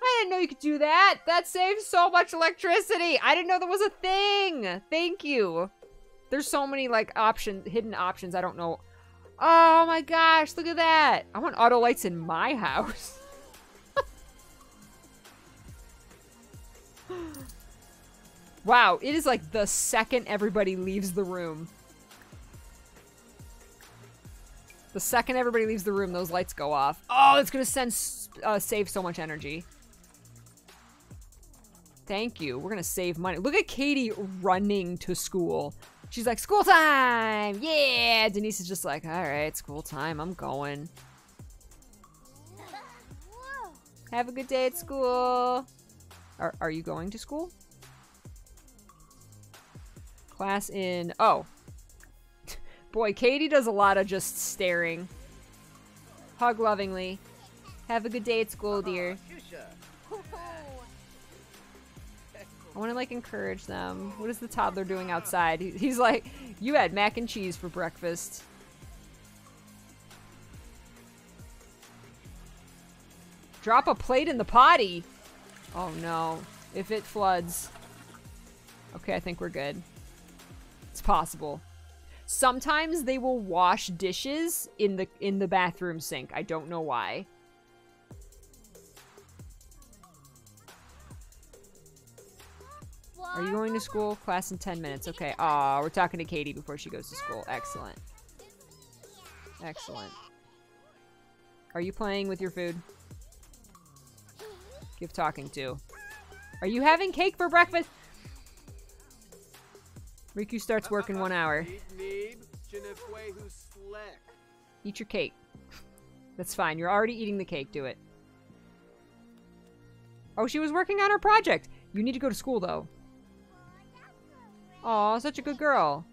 I didn't know you could do that. That saves so much electricity. I didn't know that was a thing. Thank you. There's so many like options, hidden options. I don't know. Oh my gosh, look at that. I want auto lights in my house. wow, it is like the second everybody leaves the room. The second everybody leaves the room, those lights go off. Oh, it's gonna send uh, save so much energy. Thank you. We're gonna save money. Look at Katie running to school. She's like, school time! Yeah! Denise is just like, alright, school time. I'm going. Have a good day at school. Are, are you going to school? Class in... Oh. Boy, Katie does a lot of just staring. Hug lovingly. Have a good day at school, dear. I want to like encourage them. What is the toddler doing outside? He- He's like, you had mac and cheese for breakfast. Drop a plate in the potty. Oh no. If it floods. Okay, I think we're good. It's possible. Sometimes they will wash dishes in the in the bathroom sink. I don't know why. Are you going to school? Class in 10 minutes. Okay. Aw, we're talking to Katie before she goes to school. Excellent. Excellent. Are you playing with your food? Give talking to. Are you having cake for breakfast? Riku starts work in one hour. Eat your cake. That's fine. You're already eating the cake. Do it. Oh, she was working on her project. You need to go to school, though. Aw, such a good girl.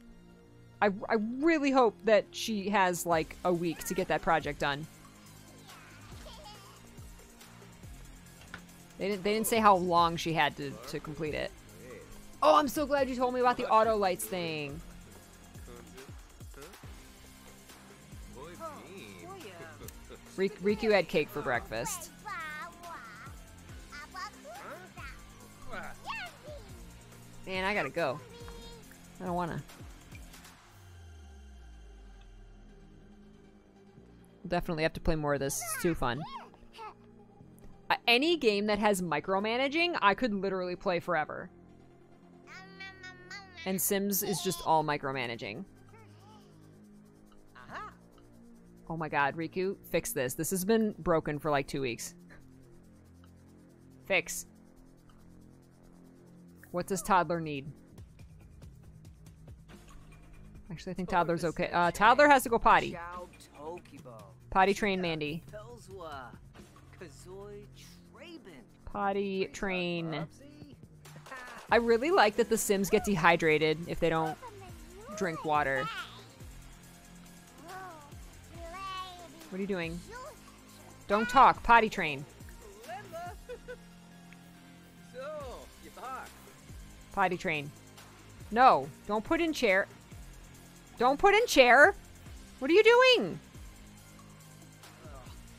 I, I really hope that she has, like, a week to get that project done. They didn't, they didn't say how long she had to, to complete it. Oh, I'm so glad you told me about the auto lights thing. Riku had cake for breakfast. Man, I gotta go. I don't wanna. Definitely have to play more of this. It's too fun. Uh, any game that has micromanaging, I could literally play forever. And Sims is just all micromanaging. Oh my god, Riku, fix this. This has been broken for like two weeks. Fix. What does toddler need? Actually, I think toddler's okay. Uh, toddler has to go potty. Potty train Mandy. Potty train. I really like that the Sims get dehydrated if they don't drink water. What are you doing? Don't talk. Potty train. Potty train. No. Don't put in chair. Don't put in chair. What are you doing?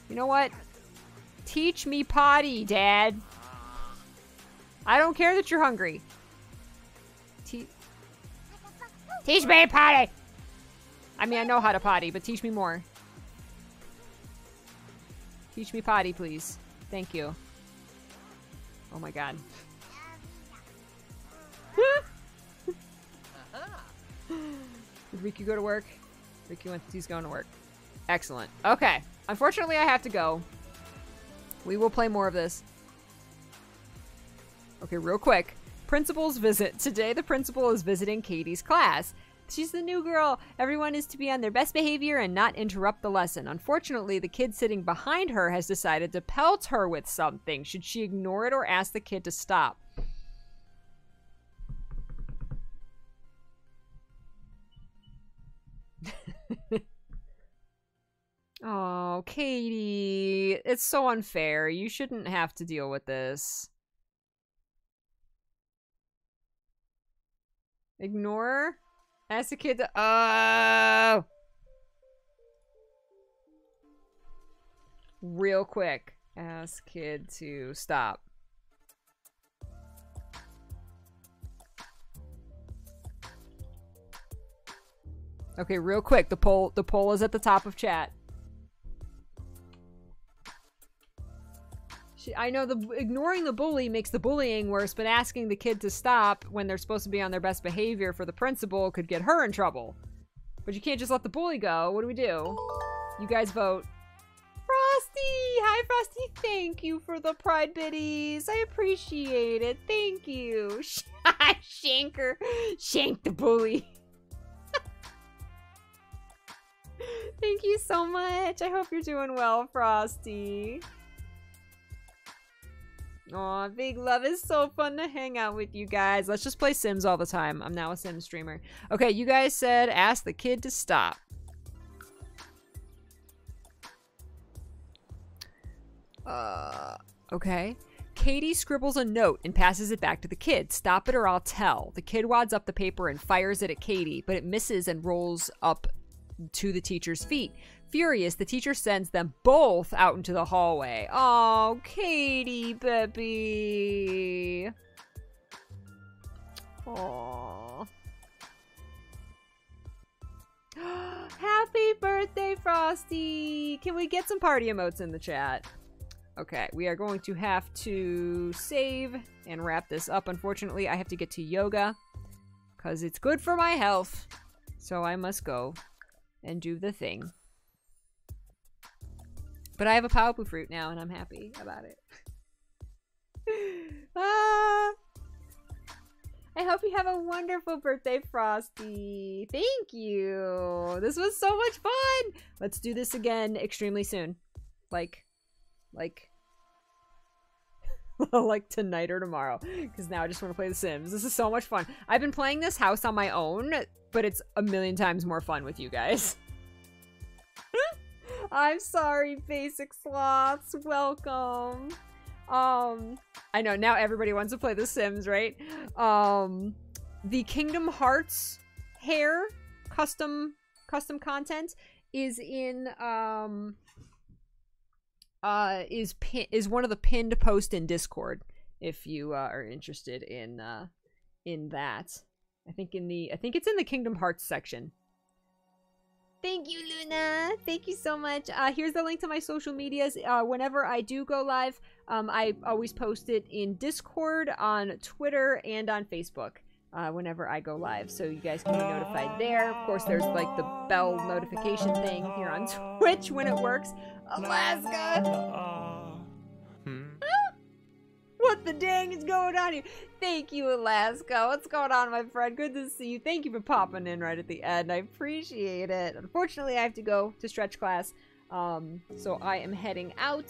You know what? Teach me potty, Dad. I don't care that you're hungry. Te teach me potty. I mean, I know how to potty, but teach me more. Teach me potty, please. Thank you. Oh my god. Uh-huh. Did Riku go to work? Riku went, he's going to work. Excellent. Okay. Unfortunately, I have to go. We will play more of this. Okay, real quick. Principal's visit. Today, the principal is visiting Katie's class. She's the new girl. Everyone is to be on their best behavior and not interrupt the lesson. Unfortunately, the kid sitting behind her has decided to pelt her with something. Should she ignore it or ask the kid to stop? oh, Katie. It's so unfair. You shouldn't have to deal with this. Ignore? Ask the kid to. Oh! Real quick. Ask kid to stop. Okay, real quick. The poll the poll is at the top of chat. I know the ignoring the bully makes the bullying worse, but asking the kid to stop when they're supposed to be on their best behavior for the principal could get her in trouble. But you can't just let the bully go. What do we do? You guys vote. Frosty! Hi, Frosty. Thank you for the pride biddies. I appreciate it. Thank you. Shanker. Shank the bully. Thank you so much. I hope you're doing well, Frosty. Aw, Big Love is so fun to hang out with you guys. Let's just play Sims all the time. I'm now a Sims streamer. Okay, you guys said ask the kid to stop. Uh, okay. Katie scribbles a note and passes it back to the kid. Stop it or I'll tell. The kid wads up the paper and fires it at Katie, but it misses and rolls up to the teacher's feet. Furious, the teacher sends them both out into the hallway. Oh, Katie, baby. Aww. Happy birthday, Frosty! Can we get some party emotes in the chat? Okay, we are going to have to save and wrap this up. Unfortunately, I have to get to yoga because it's good for my health. So I must go and do the thing. But I have a Paopu fruit now and I'm happy about it. ah! I hope you have a wonderful birthday, Frosty. Thank you. This was so much fun. Let's do this again extremely soon. Like, like, like tonight or tomorrow. Because now I just want to play The Sims. This is so much fun. I've been playing this house on my own, but it's a million times more fun with you guys. I'm sorry, basic sloths. Welcome. Um, I know now everybody wants to play The Sims, right? Um, the Kingdom Hearts hair custom custom content is in um uh is pin is one of the pinned post in Discord if you uh, are interested in uh in that. I think in the I think it's in the Kingdom Hearts section. Thank you, Luna. Thank you so much. Uh, here's the link to my social medias. Uh, whenever I do go live, um, I always post it in Discord, on Twitter, and on Facebook. Uh, whenever I go live, so you guys can be notified there. Of course, there's like the bell notification thing here on Twitch when it works. Alaska. What the dang is going on here? Thank you, Alaska. What's going on, my friend? Good to see you. Thank you for popping in right at the end. I appreciate it. Unfortunately, I have to go to stretch class, um, so I am heading out.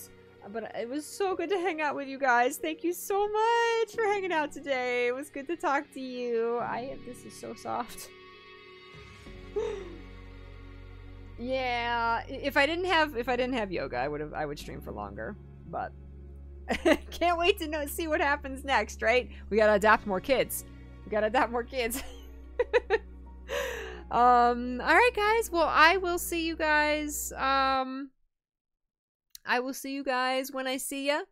But it was so good to hang out with you guys. Thank you so much for hanging out today. It was good to talk to you. I this is so soft. yeah, if I didn't have if I didn't have yoga, I would have I would stream for longer. But can't wait to know see what happens next, right? We gotta adopt more kids. We gotta adopt more kids. um, alright guys, well I will see you guys. Um I will see you guys when I see ya.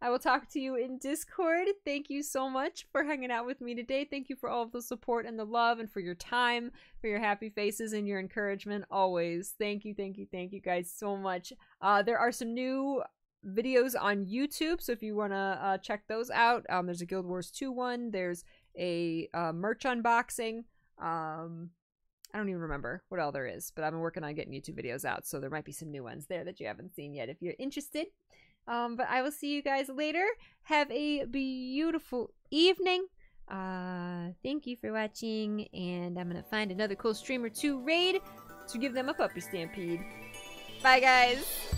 I will talk to you in Discord. Thank you so much for hanging out with me today. Thank you for all of the support and the love and for your time, for your happy faces and your encouragement always. Thank you, thank you, thank you guys so much. Uh, there are some new videos on YouTube, so if you want to uh, check those out, um, there's a Guild Wars 2 one, there's a uh, merch unboxing. Um, I don't even remember what all there is, but I've been working on getting YouTube videos out, so there might be some new ones there that you haven't seen yet if you're interested. Um, but I will see you guys later. Have a beautiful evening. Uh, thank you for watching, and I'm gonna find another cool streamer to raid to give them a puppy stampede. Bye, guys.